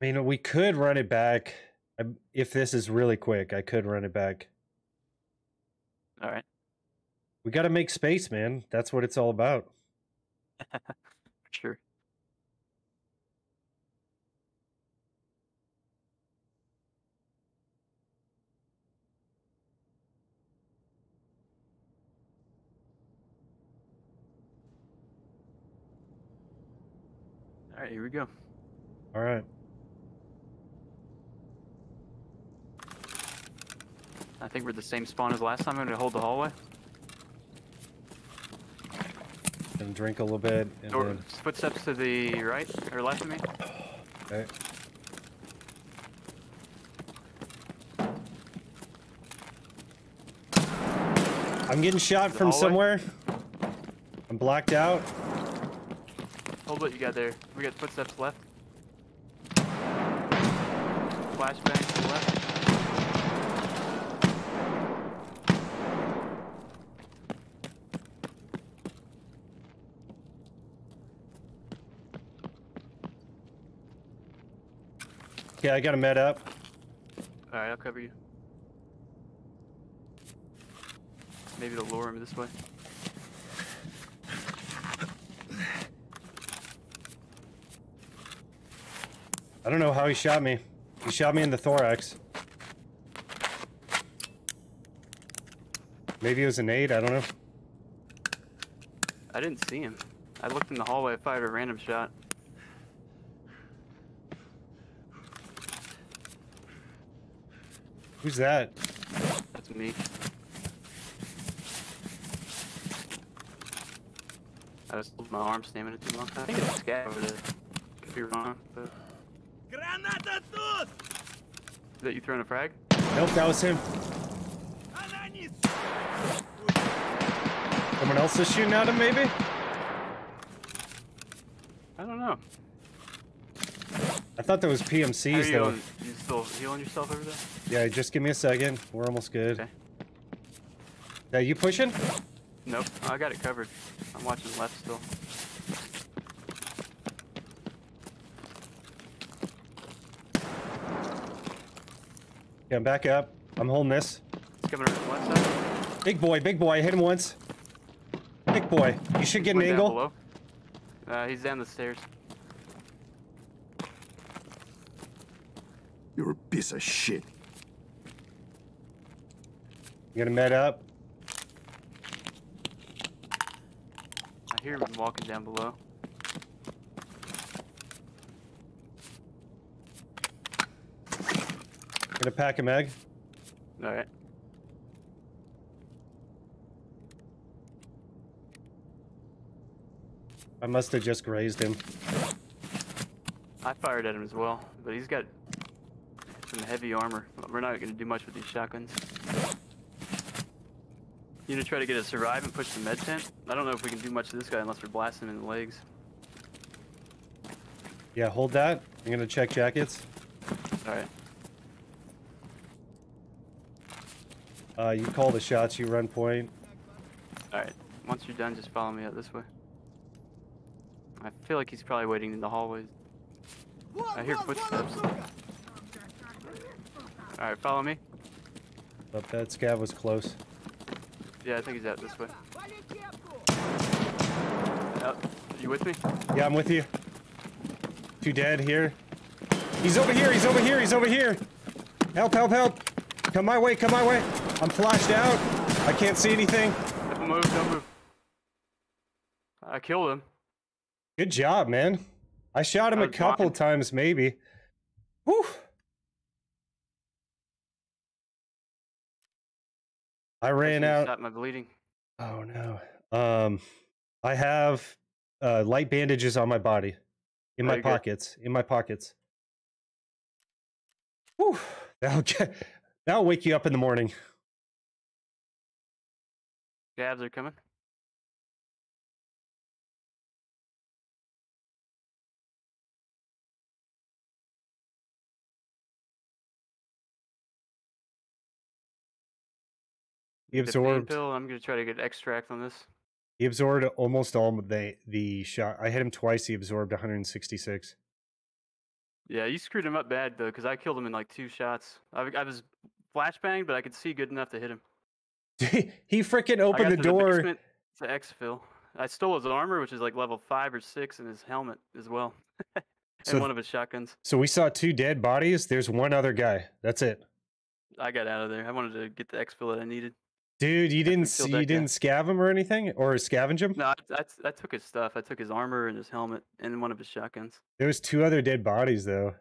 Speaker 1: I mean, we could run it back. If this is really quick, I could run it back.
Speaker 2: all right,
Speaker 1: We got to make space, man. That's what it's all about.
Speaker 2: sure. Right, here we go.
Speaker 1: All right.
Speaker 2: I think we're the same spawn as last time. I'm gonna hold the hallway.
Speaker 1: Gonna drink a little bit and
Speaker 2: Door,
Speaker 1: then
Speaker 2: footsteps to the right or left of me.
Speaker 1: okay. I'm getting shot from
Speaker 2: hallway?
Speaker 1: somewhere. I'm blacked out.
Speaker 2: Hold what you got there. We got footsteps left. Flashbang to the left.
Speaker 1: Okay, I got a med up.
Speaker 2: All right, I'll cover you. Maybe it'll lure him this way.
Speaker 1: I don't know how he shot me. He shot me in the thorax. Maybe it was an aid, I don't know.
Speaker 2: I didn't see him. I looked in the hallway, fired a random shot.
Speaker 1: Who's that?
Speaker 2: That's me. I just held my arm stamina too long. I think it's a scav over there. Could be wrong, but... Is that you throwing a frag?
Speaker 1: Nope, that was him. Someone else is shooting at him, maybe?
Speaker 2: I don't know.
Speaker 1: I thought that was PMCs,
Speaker 2: you
Speaker 1: though.
Speaker 2: You still healing yourself over there?
Speaker 1: Yeah, just give me a second. We're almost good.
Speaker 2: Okay.
Speaker 1: Yeah, you pushing?
Speaker 2: Nope, I got it covered. I'm watching left still.
Speaker 1: Yeah, I'm back up. I'm holding this.
Speaker 2: It's coming around the left side.
Speaker 1: Big boy, big boy. I hit him once. Big boy. You should get an
Speaker 2: One
Speaker 1: angle.
Speaker 2: below. Uh, he's down the stairs.
Speaker 4: You're a piece of shit.
Speaker 1: You gonna med up?
Speaker 2: I hear him walking down below.
Speaker 1: Gonna pack a mag?
Speaker 2: All right.
Speaker 1: I must have just grazed him.
Speaker 2: I fired at him as well, but he's got some heavy armor. We're not gonna do much with these shotguns. You gonna try to get a survive and push the med tent? I don't know if we can do much to this guy unless we're blasting him in the legs.
Speaker 1: Yeah, hold that. I'm gonna check jackets.
Speaker 2: All
Speaker 1: Uh, you call the shots, you run point.
Speaker 2: All right. Once you're done, just follow me out this way. I feel like he's probably waiting in the hallways. I hear footsteps. All right, follow me.
Speaker 1: But that scav was close.
Speaker 2: Yeah, I think he's out this way. Uh, you with me?
Speaker 1: Yeah, I'm with you. Two dead here. He's over here, he's over here, he's over here. Help, help, help. Come my way, come my way. I'm flashed out. I can't see anything.
Speaker 2: Don't move, don't move. I killed him.
Speaker 1: Good job, man. I shot him
Speaker 2: I
Speaker 1: a couple
Speaker 2: blocking.
Speaker 1: times, maybe. Whew. I ran
Speaker 2: Actually,
Speaker 1: out.
Speaker 2: Stop my bleeding.
Speaker 1: Oh no. Um, I have uh, light bandages on my body, in my
Speaker 2: Very good.
Speaker 1: pockets, in my pockets. Whew. That'll get, that'll wake you up in the morning.
Speaker 2: Gabs are coming.
Speaker 1: He
Speaker 2: Get the pain
Speaker 1: absorbed.
Speaker 2: pill. I'm gonna try to get extract on this.
Speaker 1: He absorbed almost all the the shot. I hit him twice. He absorbed 166.
Speaker 2: Yeah, you screwed him up bad though, because I killed him in like two shots. I, I was flashbang, but I could see good enough to hit him.
Speaker 1: he freaking opened the door.
Speaker 2: basement to exfil. I stole his armor, which is like level five or six, and his helmet as well, and
Speaker 1: So-
Speaker 2: one of his shotguns.
Speaker 1: So we saw two dead bodies. There's one other guy. That's it.
Speaker 2: I got out of there. I wanted to get the exfil that I needed.
Speaker 1: Dude, you didn't see, you
Speaker 2: guy.
Speaker 1: didn't scav him or anything or scavenge him?
Speaker 2: No, I, I, I took his stuff. I took his armor and his helmet and one of his shotguns.
Speaker 1: There was two other dead bodies though.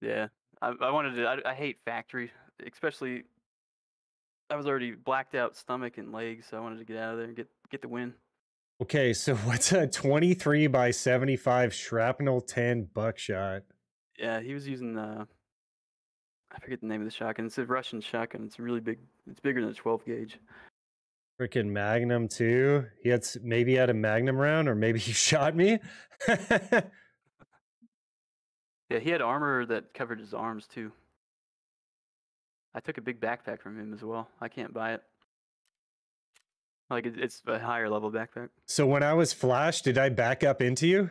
Speaker 2: Yeah, I, I wanted to. I, I hate factory, especially. I was already blacked out stomach and legs, so I wanted to get out of there and get get the win.
Speaker 1: Okay, so what's a 23 by 75 shrapnel 10 buckshot?
Speaker 2: Yeah, he was using uh I forget the name of the shotgun. It's a Russian shotgun. It's really big. It's bigger than a 12 gauge.
Speaker 1: Freaking Magnum too. He had maybe he had a Magnum round or maybe he shot me.
Speaker 2: Yeah, he had armor that covered his arms too. I took a big backpack from him as well. I can't buy it. Like it's a higher level backpack.
Speaker 1: so when I was flashed, did I back up into you?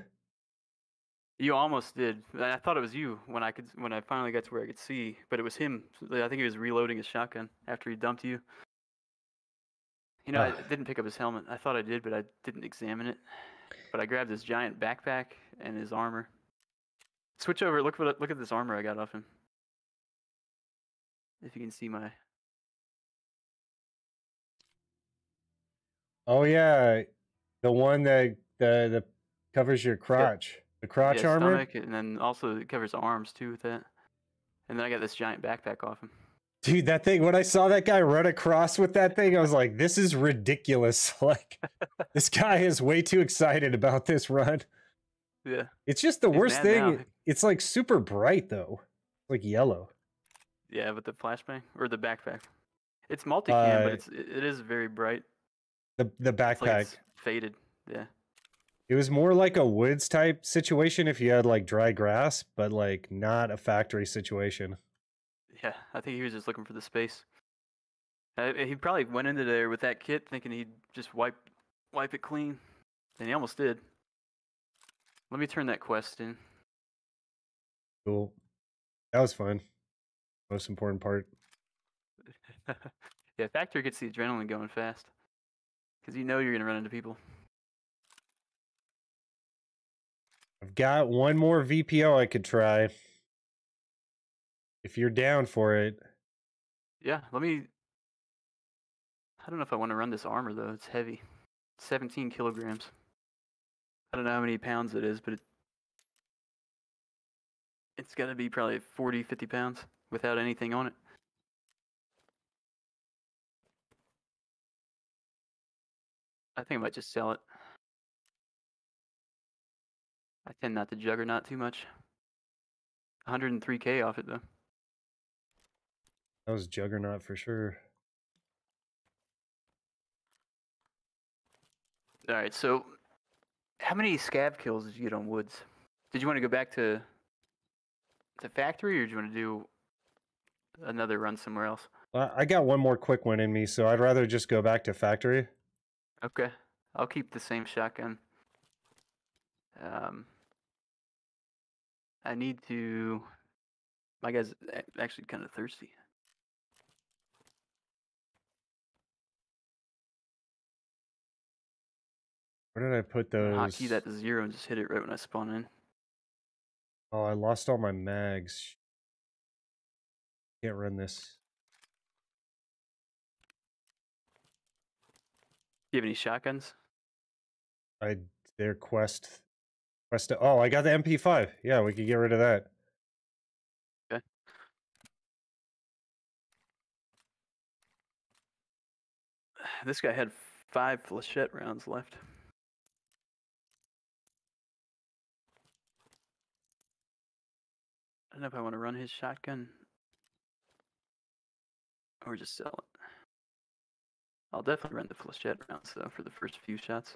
Speaker 2: You almost did. I thought it was you when I could when I finally got to where I could see, but it was him. I think he was reloading his shotgun after he dumped you. You know, I
Speaker 1: Ah.
Speaker 2: didn't pick up his helmet. I thought I did, but I didn't examine it. But I grabbed his giant backpack and his armor. Switch over. Look what look at this armor I got off him. If you can see my
Speaker 1: Oh yeah, the one that the the covers your crotch, the crotch
Speaker 2: yeah,
Speaker 1: armor.
Speaker 2: stomach, and then also it covers arms too with that. And then I got this giant backpack off him.
Speaker 1: Dude, that thing, when I saw that guy run across with that thing, I was like, this is ridiculous. Like, this guy is way too excited about this run.
Speaker 2: Yeah.
Speaker 1: It's just the
Speaker 2: He's
Speaker 1: worst thing.
Speaker 2: now.
Speaker 1: It's like super bright, though. Like yellow.
Speaker 2: Yeah, with the flashbang or the backpack. It's multicam,
Speaker 1: Uh,
Speaker 2: but it's it is very bright.
Speaker 1: The the
Speaker 2: It's like
Speaker 1: backpack.
Speaker 2: it's faded. Yeah.
Speaker 1: It was more like a woods type situation if you had like dry grass, but like not a factory situation.
Speaker 2: Yeah, I think he was just looking for the space. Uh, he probably went into there with that kit thinking he'd just wipe wipe it clean, and he almost did. Let me turn that quest in.
Speaker 1: Cool. That was fun. Most important part.
Speaker 2: yeah, factory gets the adrenaline going fast. Because you know you're going to run into people.
Speaker 1: I've got one more VPO I could try. If you're down for it.
Speaker 2: Yeah, let me. I don't know if I want to run this armor though. It's heavy. 17 kilograms. I don't know how many pounds it is, but it, it's got to be probably 40, 50 pounds without anything on it. I think I might just sell it. I tend not to juggernaut too much. 103k off it though.
Speaker 1: That was Juggernaut for sure.
Speaker 2: All right, so how many scav kills did you get on woods? Did you want to go back to the factory, or do you want to do another run somewhere else?
Speaker 1: I got one more quick one in me, so I'd rather just go back to factory.
Speaker 2: Okay, I'll keep the same shotgun. Um, I need to. My guy's actually kind of thirsty.
Speaker 1: Where did I put those?
Speaker 2: Hotkey that to zero and just hit it right when I spawn in.
Speaker 1: Oh, I lost all my mags. Can't run this.
Speaker 2: Do you have any shotguns?
Speaker 1: I their quest quest. Oh, I got the MP5. Yeah, we could get rid of that. Okay.
Speaker 2: This guy had five flechette rounds left. I don't know if I want to run his shotgun or just sell it. I'll definitely run the flechette rounds though for the first few shots.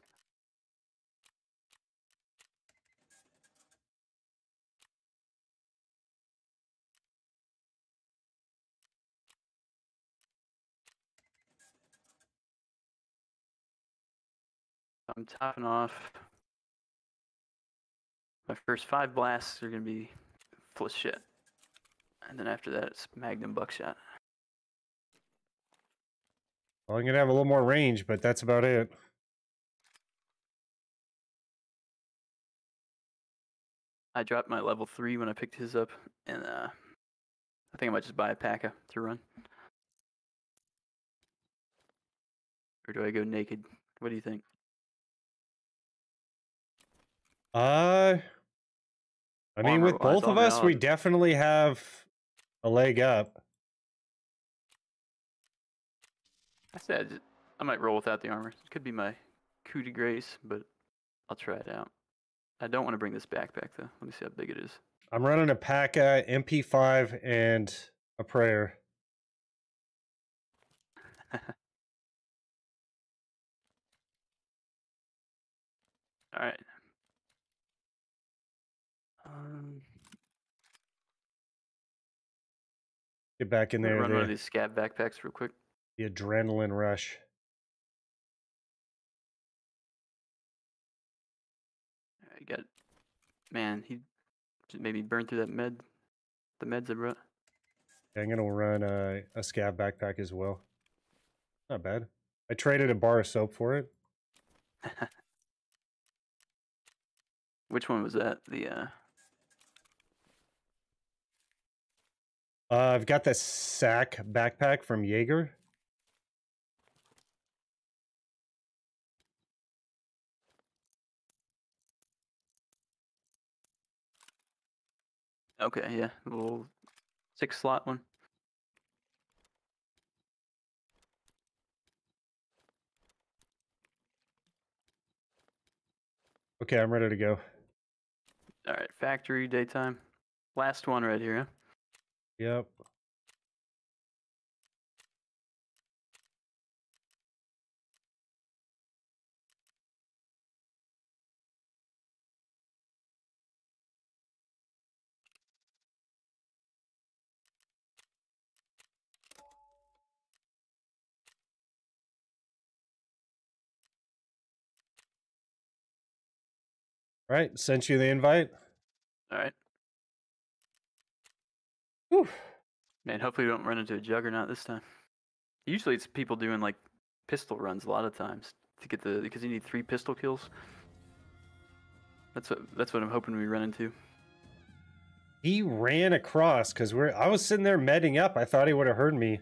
Speaker 2: I'm topping off. My first five blasts are going to be flechette. And then after that, it's Magnum Buckshot.
Speaker 1: Well, I'm gonna have a little more range, but that's about it.
Speaker 2: I dropped my level three when I picked his up, and uh, I think I might just buy a PACA to run. Or do I go naked? What do you think?
Speaker 1: Uh, I mean, with both of us, we definitely have a leg up.
Speaker 2: I said I might roll without the armor. It could be my coup de grace, but I'll try it out. I don't want to bring this backpack though. Let me see how big it is.
Speaker 1: I'm running a PACA, MP5, and a prayer.
Speaker 2: All right. Um,
Speaker 1: Get back in there.
Speaker 2: run one of these scav backpacks real quick.
Speaker 1: The adrenaline rush.
Speaker 2: I got, man, he just maybe burned through that med, the meds I brought.
Speaker 1: I'm gonna run a, a scav backpack as well. Not bad. I traded a bar of soap for it.
Speaker 2: Which one was that? The uh,
Speaker 1: Uh, I've got the sack backpack from Jaeger.
Speaker 2: Okay, yeah, little six slot one.
Speaker 1: Okay, I'm ready to go.
Speaker 2: All right, factory daytime. Last one right here. Huh?
Speaker 1: Yep. All right, sent you the invite.
Speaker 2: All right,
Speaker 1: Whew.
Speaker 2: man. Hopefully, we don't run into a juggernaut this time. Usually it's people doing like pistol runs a lot of times to get the because you need three pistol kills. That's what that's what I'm hoping we run into.
Speaker 1: He ran across because we're. I was sitting there medding up. I thought he would have heard me,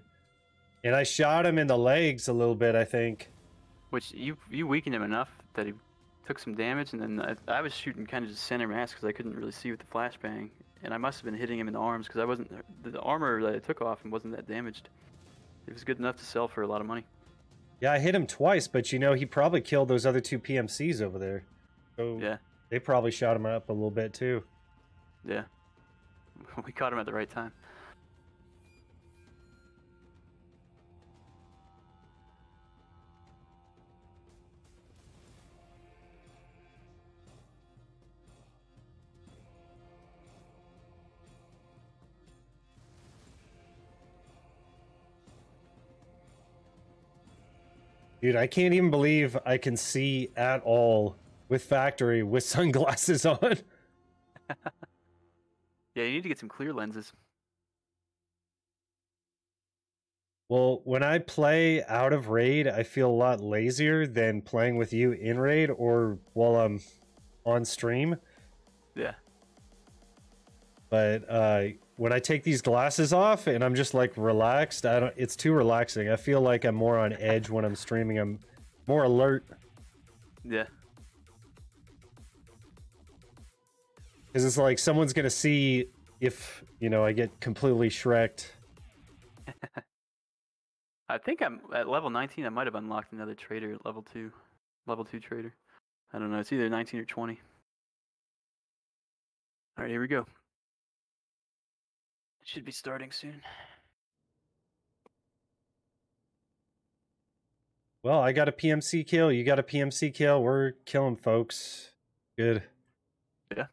Speaker 1: and I shot him in the legs a little bit. I think.
Speaker 2: Which you you weakened him enough that he took some damage, and then I, I was shooting kind of just center mass because I couldn't really see with the flashbang, and I must have been hitting him in the arms because I wasn't the, armor that I took off and wasn't that damaged. It was good enough to sell for a lot of money.
Speaker 1: Yeah, I hit him twice, but you know he probably killed those other two PMCs over there. So
Speaker 2: Yeah,
Speaker 1: they probably shot him up a little bit too.
Speaker 2: yeah. we caught him at the right time.
Speaker 1: Dude, I can't even believe I can see at all with factory with sunglasses on.
Speaker 2: Yeah, you need to get some clear lenses.
Speaker 1: Well, when I play out of raid, I feel a lot lazier than playing with you in raid or while I'm on stream.
Speaker 2: Yeah.
Speaker 1: But uh, when I take these glasses off and I'm just like relaxed, I don't. It's too relaxing. I feel like I'm more on edge when I'm streaming. I'm more alert
Speaker 2: Yeah.
Speaker 1: because it's like someone's gonna see if you know I get completely shreked.
Speaker 2: I think I'm at level 19. I might have unlocked another trader at level 2. Level 2 trader. I don't know. It's either 19 or 20. All right, here we go. Should be starting soon.
Speaker 1: Well, I got a PMC kill. You got a PMC kill. We're killing folks. Good.
Speaker 2: Yeah.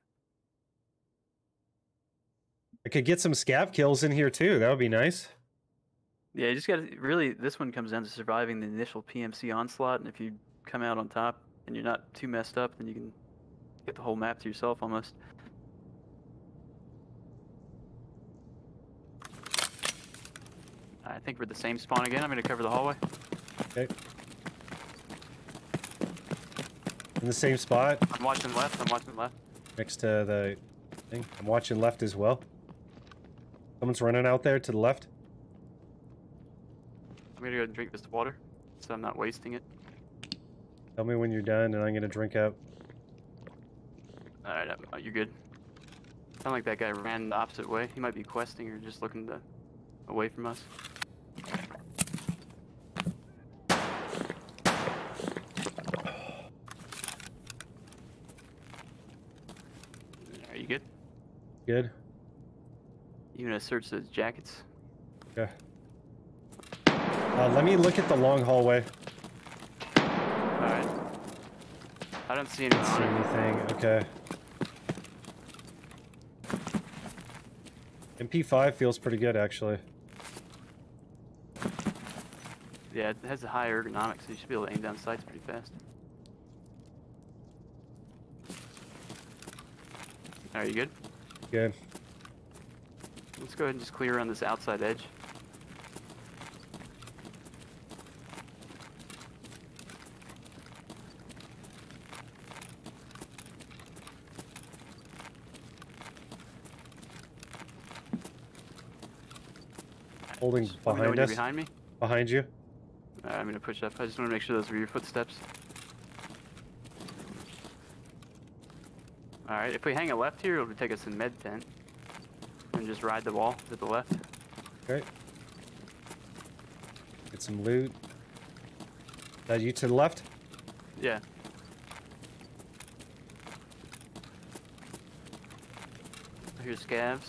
Speaker 1: I could get some scav kills in here too. That would be nice.
Speaker 2: Yeah, you just got to really. This one comes down to surviving the initial PMC onslaught, and if you come out on top and you're not too messed up, then you can get the whole map to yourself almost. I think we're at the same spawn again. I'm going to cover the hallway.
Speaker 1: Okay. In the same spot
Speaker 2: I'm watching left. I'm watching left.
Speaker 1: next to the thing. I'm watching left as well. Someone's running out there to the left.
Speaker 2: I'm going to go and drink this water so I'm not wasting it.
Speaker 1: Tell me when you're done, and I'm gonna drink up.
Speaker 2: All right, uh, you're good. Sound like that guy ran the opposite way. He might be questing or just looking to away from us. Are you good?
Speaker 1: Good.
Speaker 2: You gonna search those jackets?
Speaker 1: Yeah. Uh, let me look at the long hallway.
Speaker 2: All right. I don't see anyone
Speaker 1: See anything? Okay. MP5 feels pretty good actually.
Speaker 2: Yeah, it has a high ergonomics, so you should be able to aim down sights pretty fast. Are you good?
Speaker 1: Good.
Speaker 2: Let's go ahead and just clear around this outside edge.
Speaker 1: Holding
Speaker 2: Just let me know when
Speaker 1: behind us.
Speaker 2: behind me.
Speaker 1: Behind you.
Speaker 2: Alright, I'm gonna push up. I just want to make sure those were your footsteps. Alright, if we hang a left here, it'll take us in med tent. And just ride the wall to the left.
Speaker 1: Okay. Get some loot. That you to the left?
Speaker 2: Yeah. Here's Scavs.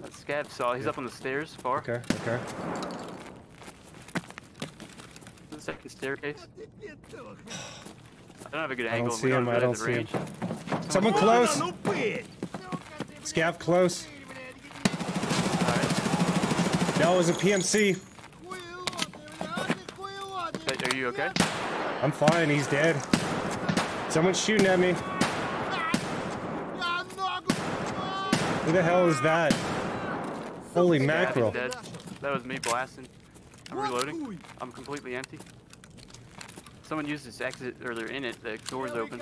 Speaker 2: That Scav saw. He's up on the stairs, far.
Speaker 1: Okay, okay.
Speaker 2: The second staircase. I don't have a good angle.
Speaker 1: I don't see him. I don't see
Speaker 2: range.
Speaker 1: him. Someone close. Scav close.
Speaker 2: Right.
Speaker 1: No, it was a PMC.
Speaker 2: Are you okay?
Speaker 1: I'm fine. He's dead. Someone's shooting at me. Who the hell is that? Holy mackerel.
Speaker 2: That was me blasting. I'm reloading. I'm completely empty. Someone used this exit, or they're in it. The door's open.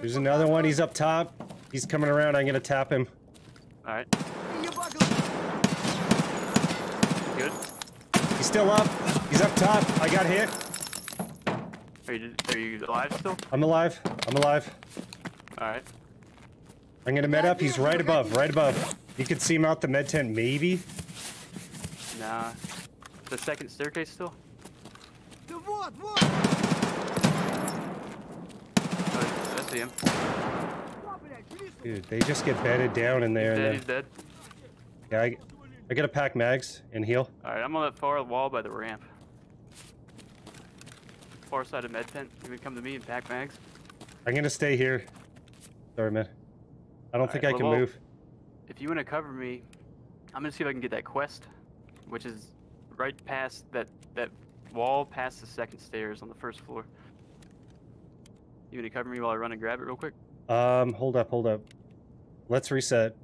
Speaker 1: There's another one. He's up top. He's coming around. I'm gonna tap him.
Speaker 2: All right. Good.
Speaker 1: He's still up. He's up top. I got hit.
Speaker 2: Are you, are you alive still?
Speaker 1: I'm alive. I'm alive.
Speaker 2: All right.
Speaker 1: I'm gonna med up. He's right above. Right above. You can see him out the med tent, maybe.
Speaker 2: Nah. The second staircase still. see him.
Speaker 1: Dude, they just get bedded down in there.
Speaker 2: He's dead, he's dead.
Speaker 1: Yeah, I, I gotta pack mags and heal.
Speaker 2: Alright, I'm on that far wall by the ramp. Far side of med tent. You can come to me and pack mags.
Speaker 1: I'm gonna stay here. Sorry, man. I don't All think
Speaker 2: right,
Speaker 1: I can
Speaker 2: well,
Speaker 1: move.
Speaker 2: If you wanna cover me, I'm gonna see if I can get that quest, which is right past that, that wall, past the second stairs on the first floor. You to cover me while I run and grab it real quick?
Speaker 1: Um, hold up, hold up. Let's reset.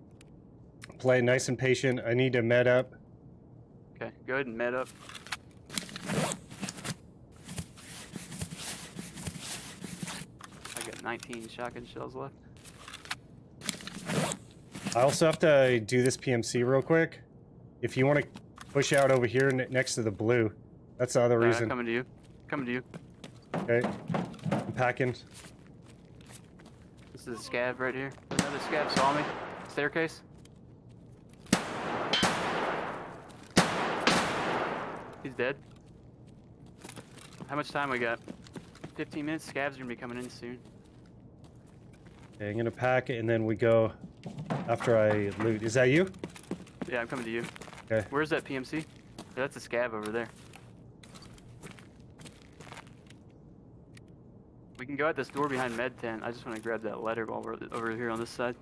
Speaker 1: Play nice and patient. I need to med up.
Speaker 2: Okay, go ahead and med up. I got 19 shotgun shells left.
Speaker 1: I also have to do this PMC real quick. If you want to push out over here next to the blue, that's the other
Speaker 2: Alright,
Speaker 1: reason.
Speaker 2: coming to you. Coming to you.
Speaker 1: Okay. Packing.
Speaker 2: This is a scav right here. Another scav saw me. Staircase. He's dead. How much time we got? 15 minutes. Scavs are gonna be coming in soon.
Speaker 1: Okay, I'm gonna pack and then we go after I loot. Is that you?
Speaker 2: Yeah, I'm coming to you.
Speaker 1: Okay.
Speaker 2: Where's that PMC? That's a scav over there. Can go out this door behind med tent. I just want to grab that letter while we're over here on this side.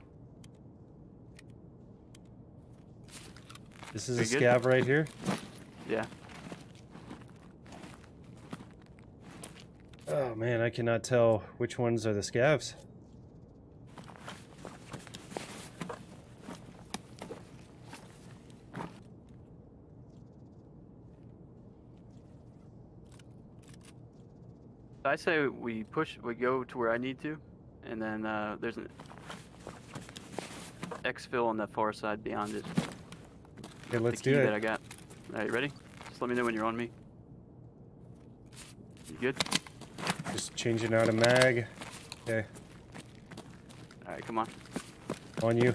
Speaker 1: This is
Speaker 2: Are
Speaker 1: a
Speaker 2: you good?
Speaker 1: right here.
Speaker 2: Yeah.
Speaker 1: Oh man, I cannot tell which ones are the scavs.
Speaker 2: I say we push, we go to where I need to, and then uh, there's an exfil on the far side beyond it.
Speaker 1: Okay, let's do it.
Speaker 2: that I got. All right, ready? Just let me know when you're on me. You good?
Speaker 1: Just changing out a mag. Okay.
Speaker 2: All right, come on.
Speaker 1: On you.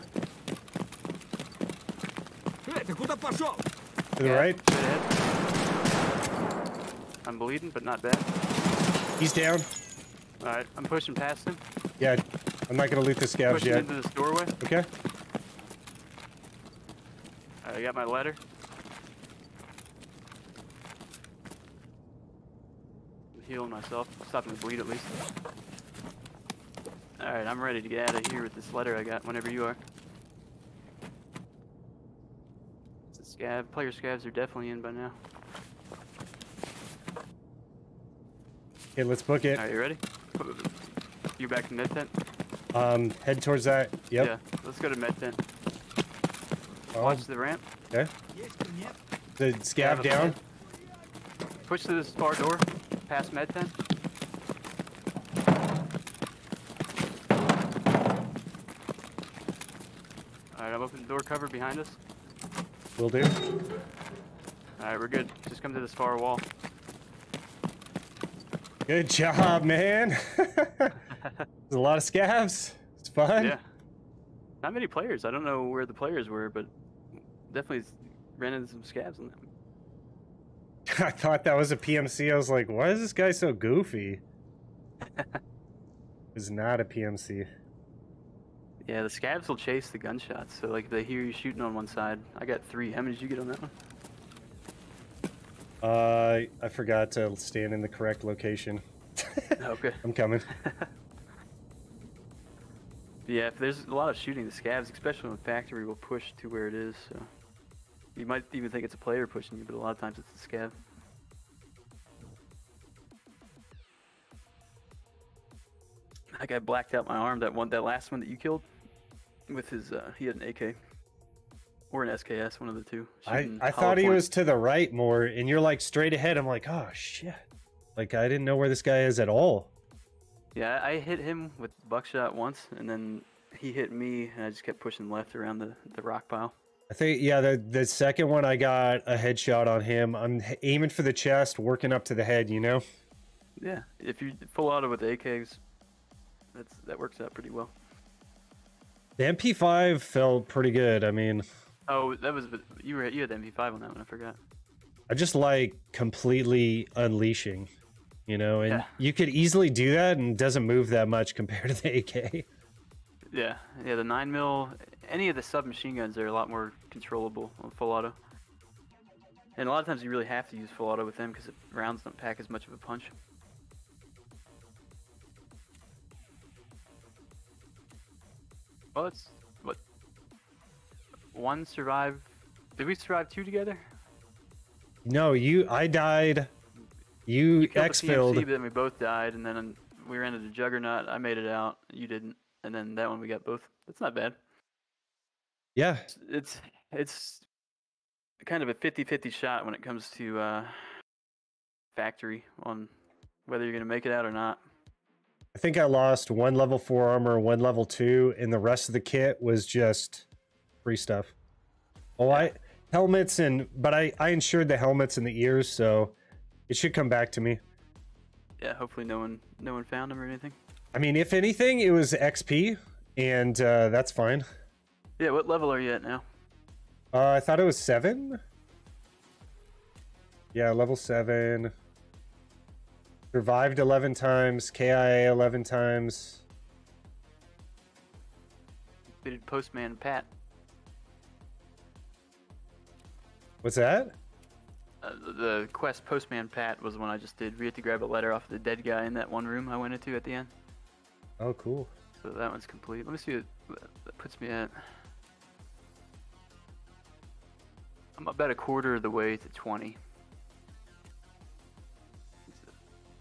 Speaker 1: To the
Speaker 2: yeah,
Speaker 1: right.
Speaker 2: I'm bleeding, but not bad.
Speaker 1: He's down.
Speaker 2: All right, I'm pushing past him.
Speaker 1: Yeah, I'm not gonna loot the scavs
Speaker 2: Pushing
Speaker 1: yet.
Speaker 2: into this doorway.
Speaker 1: Okay.
Speaker 2: Right, I got my letter. I'm healing myself, stopping the bleed at least. All right, I'm ready to get out of here with this letter I got. Whenever you are. It's a scav. Player scavs are definitely in by now.
Speaker 1: Okay, let's book it.
Speaker 2: Are right, you ready? You back to med tent?
Speaker 1: Um, head towards that. Yep.
Speaker 2: Yeah, let's go to med tent.
Speaker 1: Oh.
Speaker 2: Watch the ramp.
Speaker 1: Okay. The scav down.
Speaker 2: Plan. Push to this far door, past med tent. Alright, I've opened the door cover behind us.
Speaker 1: Will do.
Speaker 2: Alright, we're good. Just come to this far wall.
Speaker 1: Good job, man. There's a lot of scavs. It's fun.
Speaker 2: Yeah. Not many players. I don't know where the players were, but definitely ran into some scavs on them.
Speaker 1: I thought that was a PMC. I was like, why is this guy so goofy? It's not a PMC.
Speaker 2: Yeah, the scavs will chase the gunshots. So, like, if they hear you shooting on one side, I got three. How many did you get on that one?
Speaker 1: Uh, I forgot to stand in the correct location.
Speaker 2: Okay.
Speaker 1: I'm coming.
Speaker 2: Yeah, if there's a lot of shooting the scavs, especially when factory will push to where it is. So you might even think it's a player pushing you, but a lot of times it's a scav. That guy blacked out my arm. That one, that last one that you killed, with his, uh, he had an AK. Or an SKS, one of the two.
Speaker 1: I, I thought he
Speaker 2: point.
Speaker 1: was to the right more, and you're like straight ahead. I'm like, oh shit. Like I didn't know where this guy is at all.
Speaker 2: Yeah, I hit him with buckshot once, and then he hit me, and I just kept pushing left around the, the rock pile.
Speaker 1: I think yeah, the the second one I got a headshot on him. I'm aiming for the chest, working up to the head. You know.
Speaker 2: Yeah, if you full auto with AKs, that's that works out pretty well.
Speaker 1: The MP5 felt pretty good. I mean,
Speaker 2: Oh, that was you were you had the MP5 on that one. I forgot.
Speaker 1: I just like completely unleashing, you know, and
Speaker 2: Yeah.
Speaker 1: you could easily do that and doesn't move that much compared to the AK.
Speaker 2: Yeah, yeah, the nine mil, any of the submachine guns are a lot more controllable on full auto. And a lot of times you really have to use full auto with them because the rounds don't pack as much of a punch. Well, it's what one survive. Did we survive two together?
Speaker 1: No, you, I died. You,
Speaker 2: You killed
Speaker 1: X
Speaker 2: the
Speaker 1: filled.
Speaker 2: PMC, but then we both died, and then we ran into Juggernaut. I made it out. You didn't, and then that one we got both. That's not bad.
Speaker 1: Yeah,
Speaker 2: It's it's, it's kind of a 50-50 shot when it comes to uh, factory on whether you're gonna make it out or not.
Speaker 1: I think I lost one level four armor, one level two, and the rest of the kit was just free stuff. Oh, I helmets and but I I insured the helmets and the ears, so it should come back to me.
Speaker 2: Yeah, hopefully no one no one found him or anything.
Speaker 1: I mean, if anything, it was XP, and uh, that's fine.
Speaker 2: Yeah, what level are you at now?
Speaker 1: Uh, I thought it was seven. Yeah, level seven. Survived 11 times, KIA 11 times.
Speaker 2: Did Postman Pat.
Speaker 1: What's that?
Speaker 2: Uh, the- quest Postman Pat was the one I just did. We had to grab a letter off the dead guy in that one room I went into at the end.
Speaker 1: Oh, cool.
Speaker 2: So that one's complete. Let me see what that puts me at. I'm about a quarter of the way to 20.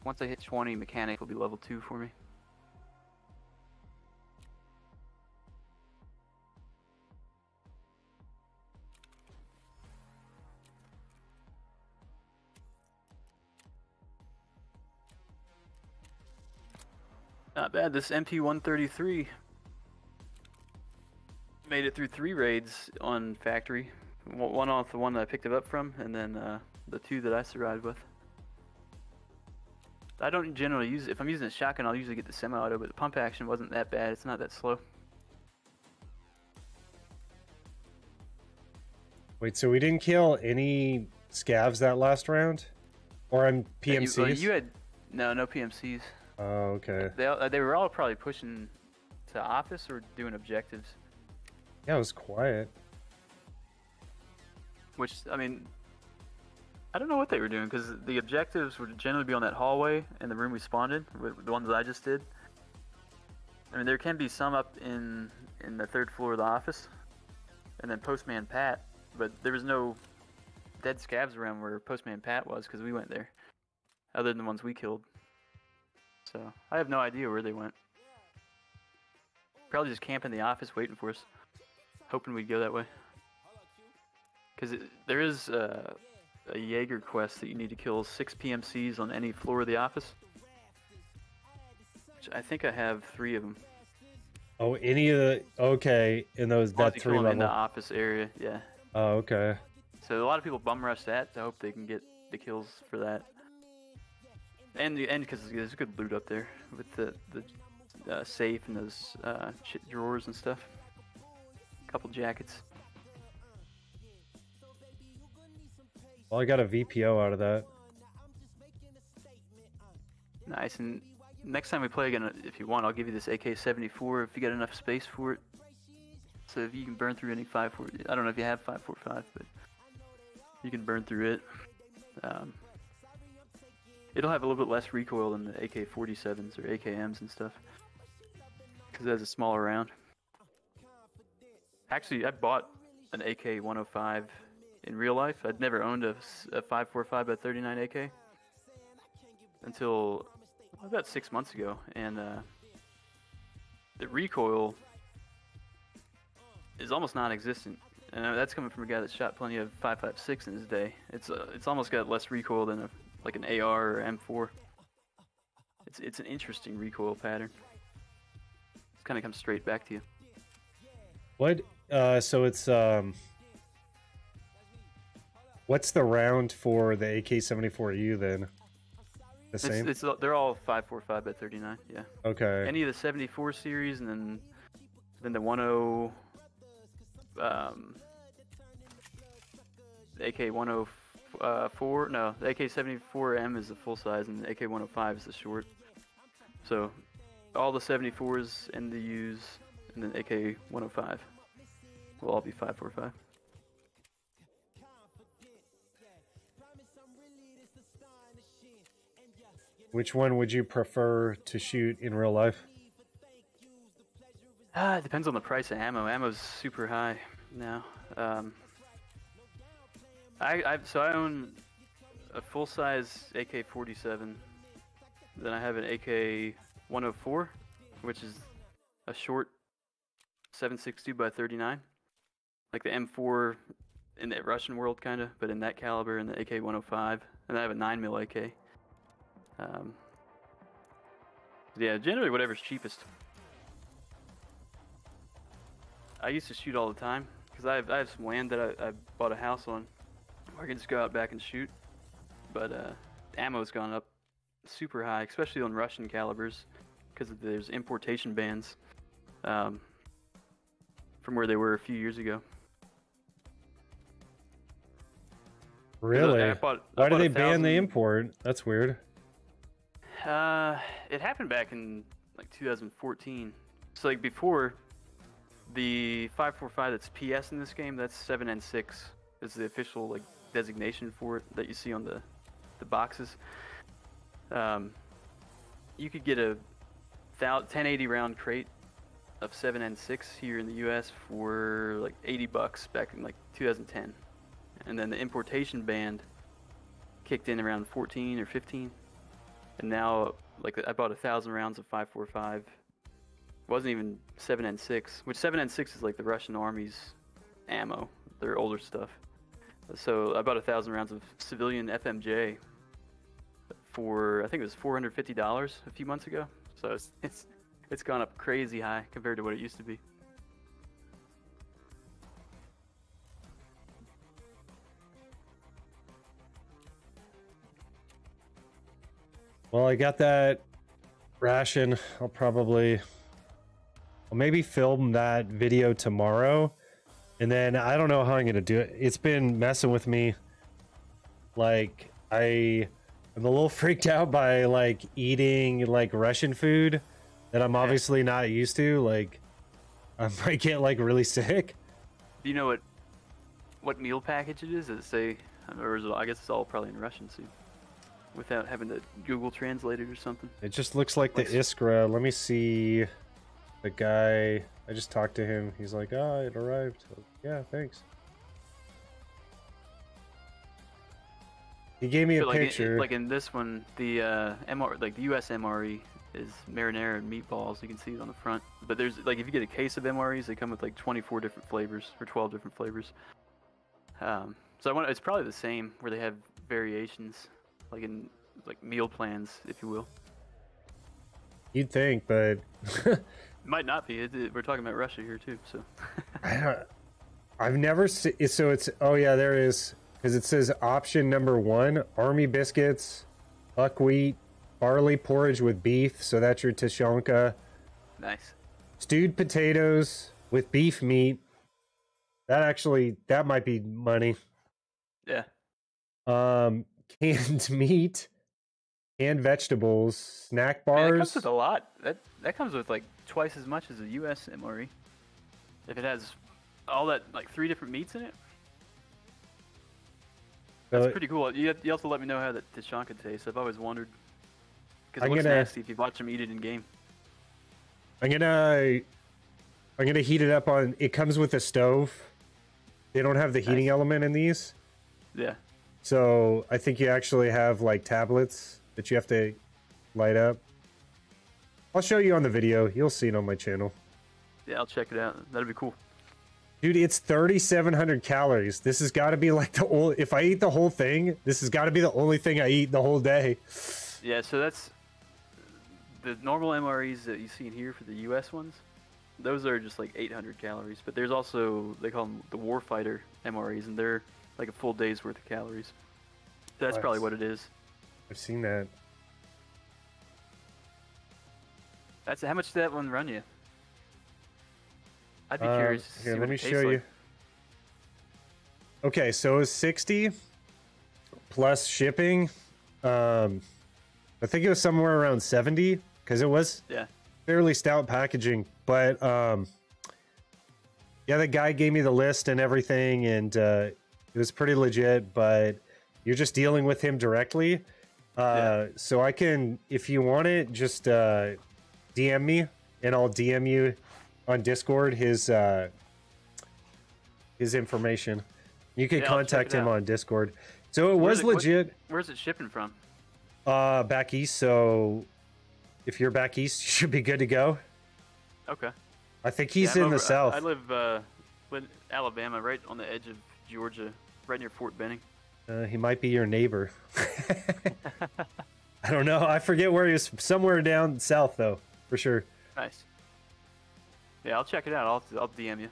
Speaker 2: Once I hit 20, mechanic will be level 2 for me. Not bad. This MP133 made it through three raids on factory. One off the one that I picked it up from, and then uh, the two that I survived with. I don't generally use it. if I'm using a shotgun, I'll usually get the semi-auto, but the pump action wasn't that bad. It's not that slow.
Speaker 1: Wait, so we didn't kill any scavs that last round? Or on
Speaker 2: you-
Speaker 1: PMCs?
Speaker 2: well, You, had no no PMCs.
Speaker 1: Oh, okay.
Speaker 2: They uh, they were all probably pushing to office or doing objectives.
Speaker 1: Yeah, it was quiet.
Speaker 2: Which I mean, I don't know what they were doing because the objectives would generally be on that hallway in the room we spawned in, with the ones that I just did. I mean, there can be some up in in the third floor of the office, and then Postman Pat, but there was no dead scavs around where Postman Pat was because we went there, other than the ones we killed. So I have no idea where they went. Probably just camping in the office waiting for us, hoping we'd go that way. Because there is uh, a Jaeger quest that you need to kill six PMCs on any floor of the office. Which I think I have three of them.
Speaker 1: Oh, any of the okay in those
Speaker 2: As long as
Speaker 1: that three
Speaker 2: 'em in the office area, yeah.
Speaker 1: Oh, okay.
Speaker 2: So a lot of people bum rush that to hope they can get the kills for that. And the and because there's good loot up there with the the uh, safe and those uh, drawers and stuff. couple jackets.
Speaker 1: Well, I got a VPO out of that.
Speaker 2: Nice. And next time we play again, if you want, I'll give you this AK-74 if you got enough space for it. So if you can burn through any 5.4, I don't know if you have 5.45, but you can burn through it. Um, it'll have a little bit less recoil than the AK-47s or AKMs and stuff, because it has a smaller round. Actually, I bought an AK-105 in real life. I'd never owned a 5.45 by 39 AK until about six months ago, and uh, the recoil is almost non-existent and uh, that's coming from a guy that shot plenty of 5.56 in his day. It's uh, it's almost got less recoil than a like an AR or M4. It's it's an interesting recoil pattern. It's kind of comes straight back to you.
Speaker 1: What? Uh, so it's um. What's the round for the AK-74U then? The same.
Speaker 2: It's, it's, they're all 545 by 39. Yeah.
Speaker 1: Okay.
Speaker 2: Any of the 74 series and then then the 10 um AK 105 uh, four. No, the AK-74M is the full size, and the AK-105 is the short. So, all the 74s and the U's, and then AK-105 will all be 545.
Speaker 1: Which one would you prefer to shoot in real life?
Speaker 2: Ah, it depends on the price of ammo. Ammo's super high now. Um, I, I so I own a full size AK-47. Then I have an AK-104, which is a short 7.62 by 39, like the M4 in the Russian world, kind of, but in that caliber, and the AK-105, and I have a 9 mil AK. Um, yeah, generally whatever's cheapest. I used to shoot all the time because I have I have some land that I, I bought a house on I can just go out back and shoot. But uh, ammo's gone up super high, especially on Russian calibers because there's importation bans um, from where they were a few years ago.
Speaker 1: Really?
Speaker 2: I bought- I
Speaker 1: Why do
Speaker 2: bought a
Speaker 1: they ban the import? That's weird.
Speaker 2: Uh, it happened back in like 2014. So like before, the 545 that's PS in this game, that's 7N6 is the official like designation for it that you see on the the boxes. Um, you could get a 1080 round crate of 7N6 here in the U.S. for like 80 bucks back in like 2010, and then the importation ban kicked in around 14 or 15 and now like I bought a thousand rounds of 545. wasn't even 7N6, which 7N6 is like the Russian army's ammo, their older stuff. So I bought a thousand rounds of civilian FMJ for I think it was 450 dollars a few months ago. So it's, it's it's gone up crazy high compared to what it used to be.
Speaker 1: Well, I got that ration. I'll probably, I'll maybe film that video tomorrow, and then I don't know how I'm gonna do it. It's been messing with me. Like I, I'm a little freaked out by like eating like Russian food that I'm obviously not used to. Like I might get like really sick.
Speaker 2: Do you know what what meal package it is? Does it say, or is it? I guess it's all probably in Russian too, without having to Google translate it or something.
Speaker 1: It just looks like the Iskra. Let me see. The guy, I just talked to him. He's like, "Oh, it arrived." Yeah, thanks. He gave me a
Speaker 2: like, in-
Speaker 1: picture.
Speaker 2: like in this one, the uh, MR, like the US MRE is marinara and meatballs. You can see it on the front. But there's like if you get a case of MREs, they come with like 24 different flavors or 12 different flavors. Um, so I want it's probably the same where they have variations, like in like meal plans, if you will.
Speaker 1: You'd think, but
Speaker 2: It might not be. It, it- we're talking about Russia here too, so.
Speaker 1: I don't. I've never seen. So it's. Oh yeah, there is. Because it says option number one: army biscuits, buckwheat, barley porridge with beef. So that's your Tushonka.
Speaker 2: nice.
Speaker 1: stewed potatoes with beef meat. That actually that might be money.
Speaker 2: Yeah.
Speaker 1: Um, canned meat, canned vegetables, snack
Speaker 2: Man, that
Speaker 1: bars.
Speaker 2: comes with a lot. That that comes with like twice as much as a U.S. MRE. If it has all that like three different meats in it, that's
Speaker 1: So
Speaker 2: pretty cool. You you to let me know how that Tushonka tastes. I've always wondered because it
Speaker 1: I'm
Speaker 2: looks
Speaker 1: gonna-
Speaker 2: nasty if you watch them eat it in game.
Speaker 1: I'm gonna I'm gonna heat it up on. It comes with a stove. They don't have the heating
Speaker 2: Nice.
Speaker 1: element in these,
Speaker 2: Yeah.
Speaker 1: so I think you actually have like tablets that you have to light up. I'll show you on the video. You'll see it on my channel.
Speaker 2: Yeah, I'll check it out. That'd be cool.
Speaker 1: Dude, it's 3,700 calories. This has got to be like the only. If I eat the whole thing, this has got to be the only thing I eat the whole day.
Speaker 2: Yeah, so that's the normal MREs that you see in here for the U.S. ones. Those are just like 800 calories, but there's also they call them the Warfighter MREs, and they're like a full day's worth of calories. So that's probably what it is.
Speaker 1: I've seen that.
Speaker 2: That's how much did that one run you? I'd be
Speaker 1: Uh,
Speaker 2: curious.
Speaker 1: Here, let me show
Speaker 2: like.
Speaker 1: you. Okay, so it was 60 plus shipping. Um, I think it was somewhere around 70 because it was
Speaker 2: Yeah.
Speaker 1: fairly stout packaging. But um, yeah, the guy gave me the list and everything, and uh, it was pretty legit. But you're just dealing with him directly. Uh, So I can, if you want it, just uh, DM me, and I'll DM you on Discord his uh, his information. You can
Speaker 2: Yeah,
Speaker 1: contact him
Speaker 2: out.
Speaker 1: on Discord. So it
Speaker 2: Where's
Speaker 1: was
Speaker 2: it- what-
Speaker 1: legit
Speaker 2: Where's it shipping from?
Speaker 1: uh, back east. So if you're back east, you should be good to go.
Speaker 2: Okay.
Speaker 1: I think he's
Speaker 2: Yeah,
Speaker 1: in
Speaker 2: I'm
Speaker 1: the
Speaker 2: over- I-
Speaker 1: south.
Speaker 2: I, live uh, in Alabama, right on the edge of Georgia, right near Fort Benning.
Speaker 1: Uh, he might be your neighbor. I don't know. I forget where he was. Somewhere down south, though, for sure.
Speaker 2: Nice. Yeah, I'll check it out. I'll I'll DM you.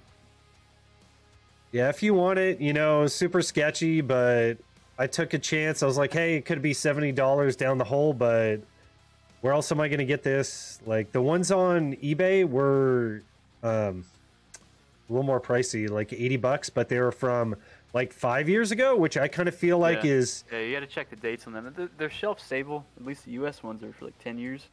Speaker 1: Yeah, if you want it, you know, super sketchy, but I took a chance. I was like, hey, it could be seventy dollars down the hole, but where else am I gonna get this? Like the ones on eBay were um, a little more pricey, like eighty bucks, but they were from like five years ago, which I kind of feel like
Speaker 2: Yeah.
Speaker 1: is
Speaker 2: Yeah, you got to check the dates on them. They're, they're shelf stable. At least the U.S. ones are for like 10 years.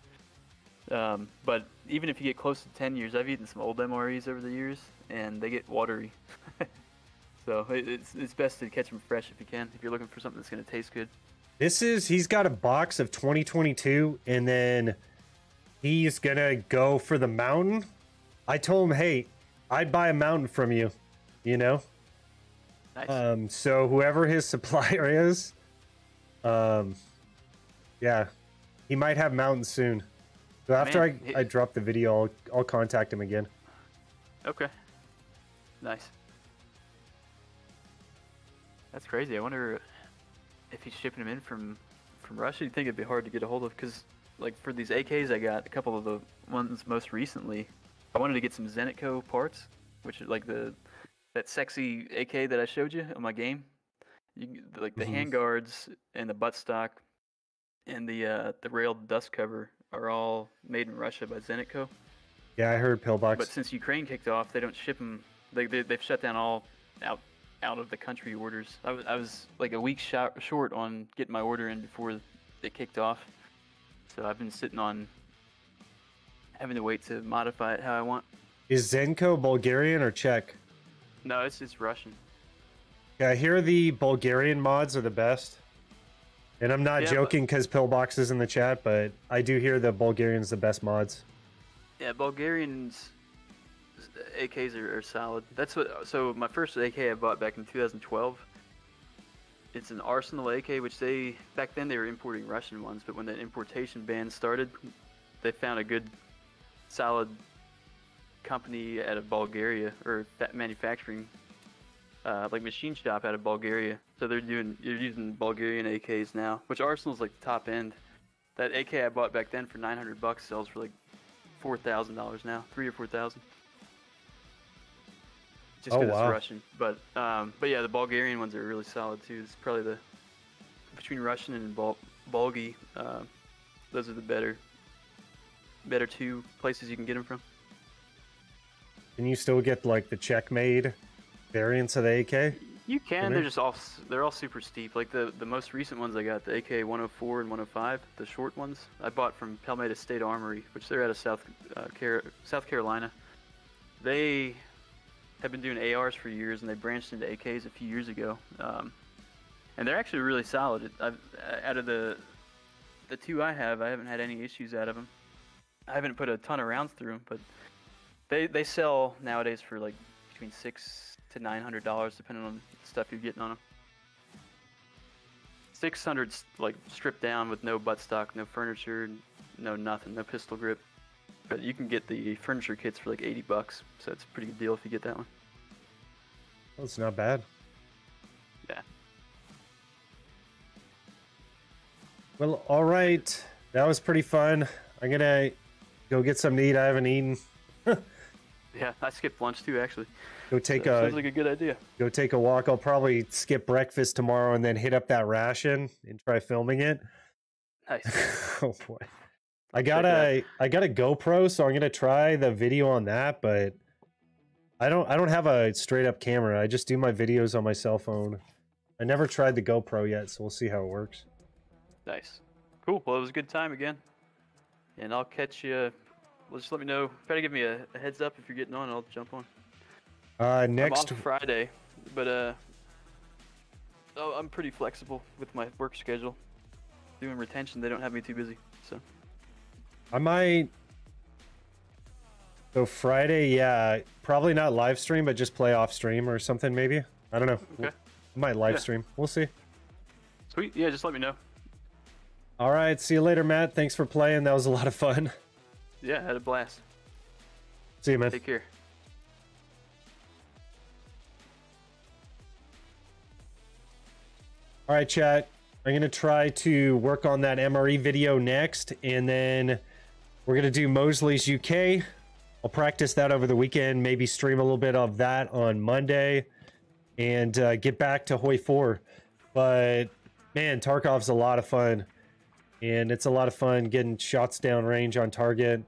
Speaker 2: Um, but even if you get close to 10 years, I've eaten some old MREs over the years, and they get watery. so it, it's it's best to catch them fresh if you can. If you're looking for something that's going to taste good.
Speaker 1: This is he's got a box of 2022 and then he's gonna go for the mountain. I told him, hey, I'd buy a mountain from you, you know?
Speaker 2: Nice.
Speaker 1: Um, so whoever his supplier is, um, yeah, he might have mountains soon. So after
Speaker 2: Man,
Speaker 1: I, I drop the video, I'll, I'll contact him again.
Speaker 2: okay. Nice. That's crazy. I wonder if he's shipping them in from from Russia. You'd think it'd be hard to get a hold of because, like, for these AKs, I got a couple of the ones most recently. I wanted to get some Zenitco parts, which is like the that sexy AK that I showed you on my game. You, like the
Speaker 1: Mhm.
Speaker 2: handguards and the buttstock and the uh, the railed dust cover are all made in Russia by Zenitco.
Speaker 1: Yeah, I heard Pillbox.
Speaker 2: But since Ukraine kicked off, they don't ship them. They, they they've shut down all out out of the country orders. I was I was like a week short short on getting my order in before they kicked off. So I've been sitting on having to wait to modify it how I want.
Speaker 1: Is Zenko Bulgarian or Czech?
Speaker 2: No, it's it's Russian.
Speaker 1: Yeah, I hear the Bulgarian mods are the best. And I'm not
Speaker 2: Yeah,
Speaker 1: joking because Pillbox is in the chat, but I do hear that Bulgarian's the best mods.
Speaker 2: Yeah, Bulgarians AKs are, are solid. That's what. So my first AK I bought back in 2012. It's an Arsenal AK, which they back then they were importing Russian ones, but when that importation ban started, they found a good, solid company out of Bulgaria or that manufacturing, uh, like machine shop out of Bulgaria. So they're doing you're using Bulgarian AKs now, which Arsenal's like the top end. That AK I bought back then for 900 bucks sells for like four thousand dollars now, three or four thousand. Just
Speaker 1: Oh,
Speaker 2: because
Speaker 1: wow.
Speaker 2: it's Russian, but um, but yeah, the Bulgarian ones are really solid too. It's probably the between Russian and Bul- Bulgi, uh, those are the better better two places you can get them from.
Speaker 1: Can you still get like the Czech made variants of the AK?
Speaker 2: You can. They're
Speaker 1: they?
Speaker 2: just all. They're all super steep. Like the the most recent ones I got, the AK 104 and 105, the short ones, I bought from Palmetto State Armory, which they're out of South uh, Car- South Carolina. They have been doing ARs for years, and they branched into AKs a few years ago. Um, and they're actually really solid. I've, uh, out of the the two I have, I haven't had any issues out of them. I haven't put a ton of rounds through them, but they they sell nowadays for like between six to nine hundred dollars, depending on the stuff you're getting on them. Six hundred like stripped down with no buttstock, no furniture, no nothing, no pistol grip. But you can get the furniture kits for like eighty bucks, so it's a pretty good deal if you get that one.
Speaker 1: Well, it's not bad.
Speaker 2: Yeah.
Speaker 1: Well, all right. That was pretty fun. I'm gonna go get something to eat. I haven't eaten.
Speaker 2: Yeah, I skipped lunch too, actually.
Speaker 1: Go take
Speaker 2: So-
Speaker 1: a
Speaker 2: Sounds like a good idea.
Speaker 1: go take a walk. I'll probably skip breakfast tomorrow and then hit up that ration and try filming it.
Speaker 2: Nice.
Speaker 1: oh boy. I got a I got a GoPro, so I'm gonna try the video on that, but I don't I don't have a straight up camera. I just do my videos on my cell phone. I never tried the GoPro yet, so we'll see how it works.
Speaker 2: Nice. Cool. Well, it was a good time again. And I'll catch you. Well, just let me know. Try to give me a, a heads up if you're getting on. I'll jump on.
Speaker 1: Uh next
Speaker 2: Friday, but uh, oh, I'm pretty flexible with my work schedule. Doing retention, they don't have me too busy. So
Speaker 1: I might So Friday, yeah, probably not live stream, but just play off stream or something maybe. I don't know.
Speaker 2: Okay.
Speaker 1: I might live
Speaker 2: Yeah.
Speaker 1: stream. We'll see.
Speaker 2: sweet. Yeah, just let me know.
Speaker 1: All right, see you later, Matt. Thanks for playing. That was a lot of fun.
Speaker 2: Yeah, I had a blast.
Speaker 1: See you, man.
Speaker 2: Take care.
Speaker 1: All right, chat. I'm going to try to work on that MRE video next, and then we're going to do Mosley's UK. I'll practice that over the weekend, maybe stream a little bit of that on Monday, and uh, get back to Hoi 4. But man, Tarkov's a lot of fun, and it's a lot of fun getting shots down range on target.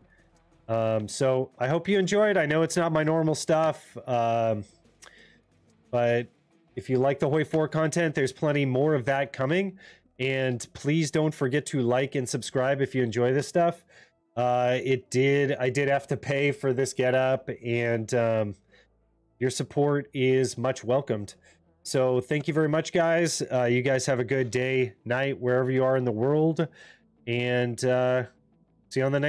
Speaker 1: Um, so I hope you enjoyed. I know it's not my normal stuff, um, but if you like the Hoi 4 content, there's plenty more of that coming. And please don't forget to like and subscribe if you enjoy this stuff. Uh, it did, I did have to pay for this get up, and um, your support is much welcomed. So thank you very much, guys. Uh, you guys have a good day, night, wherever you are in the world. And uh, see you on the next.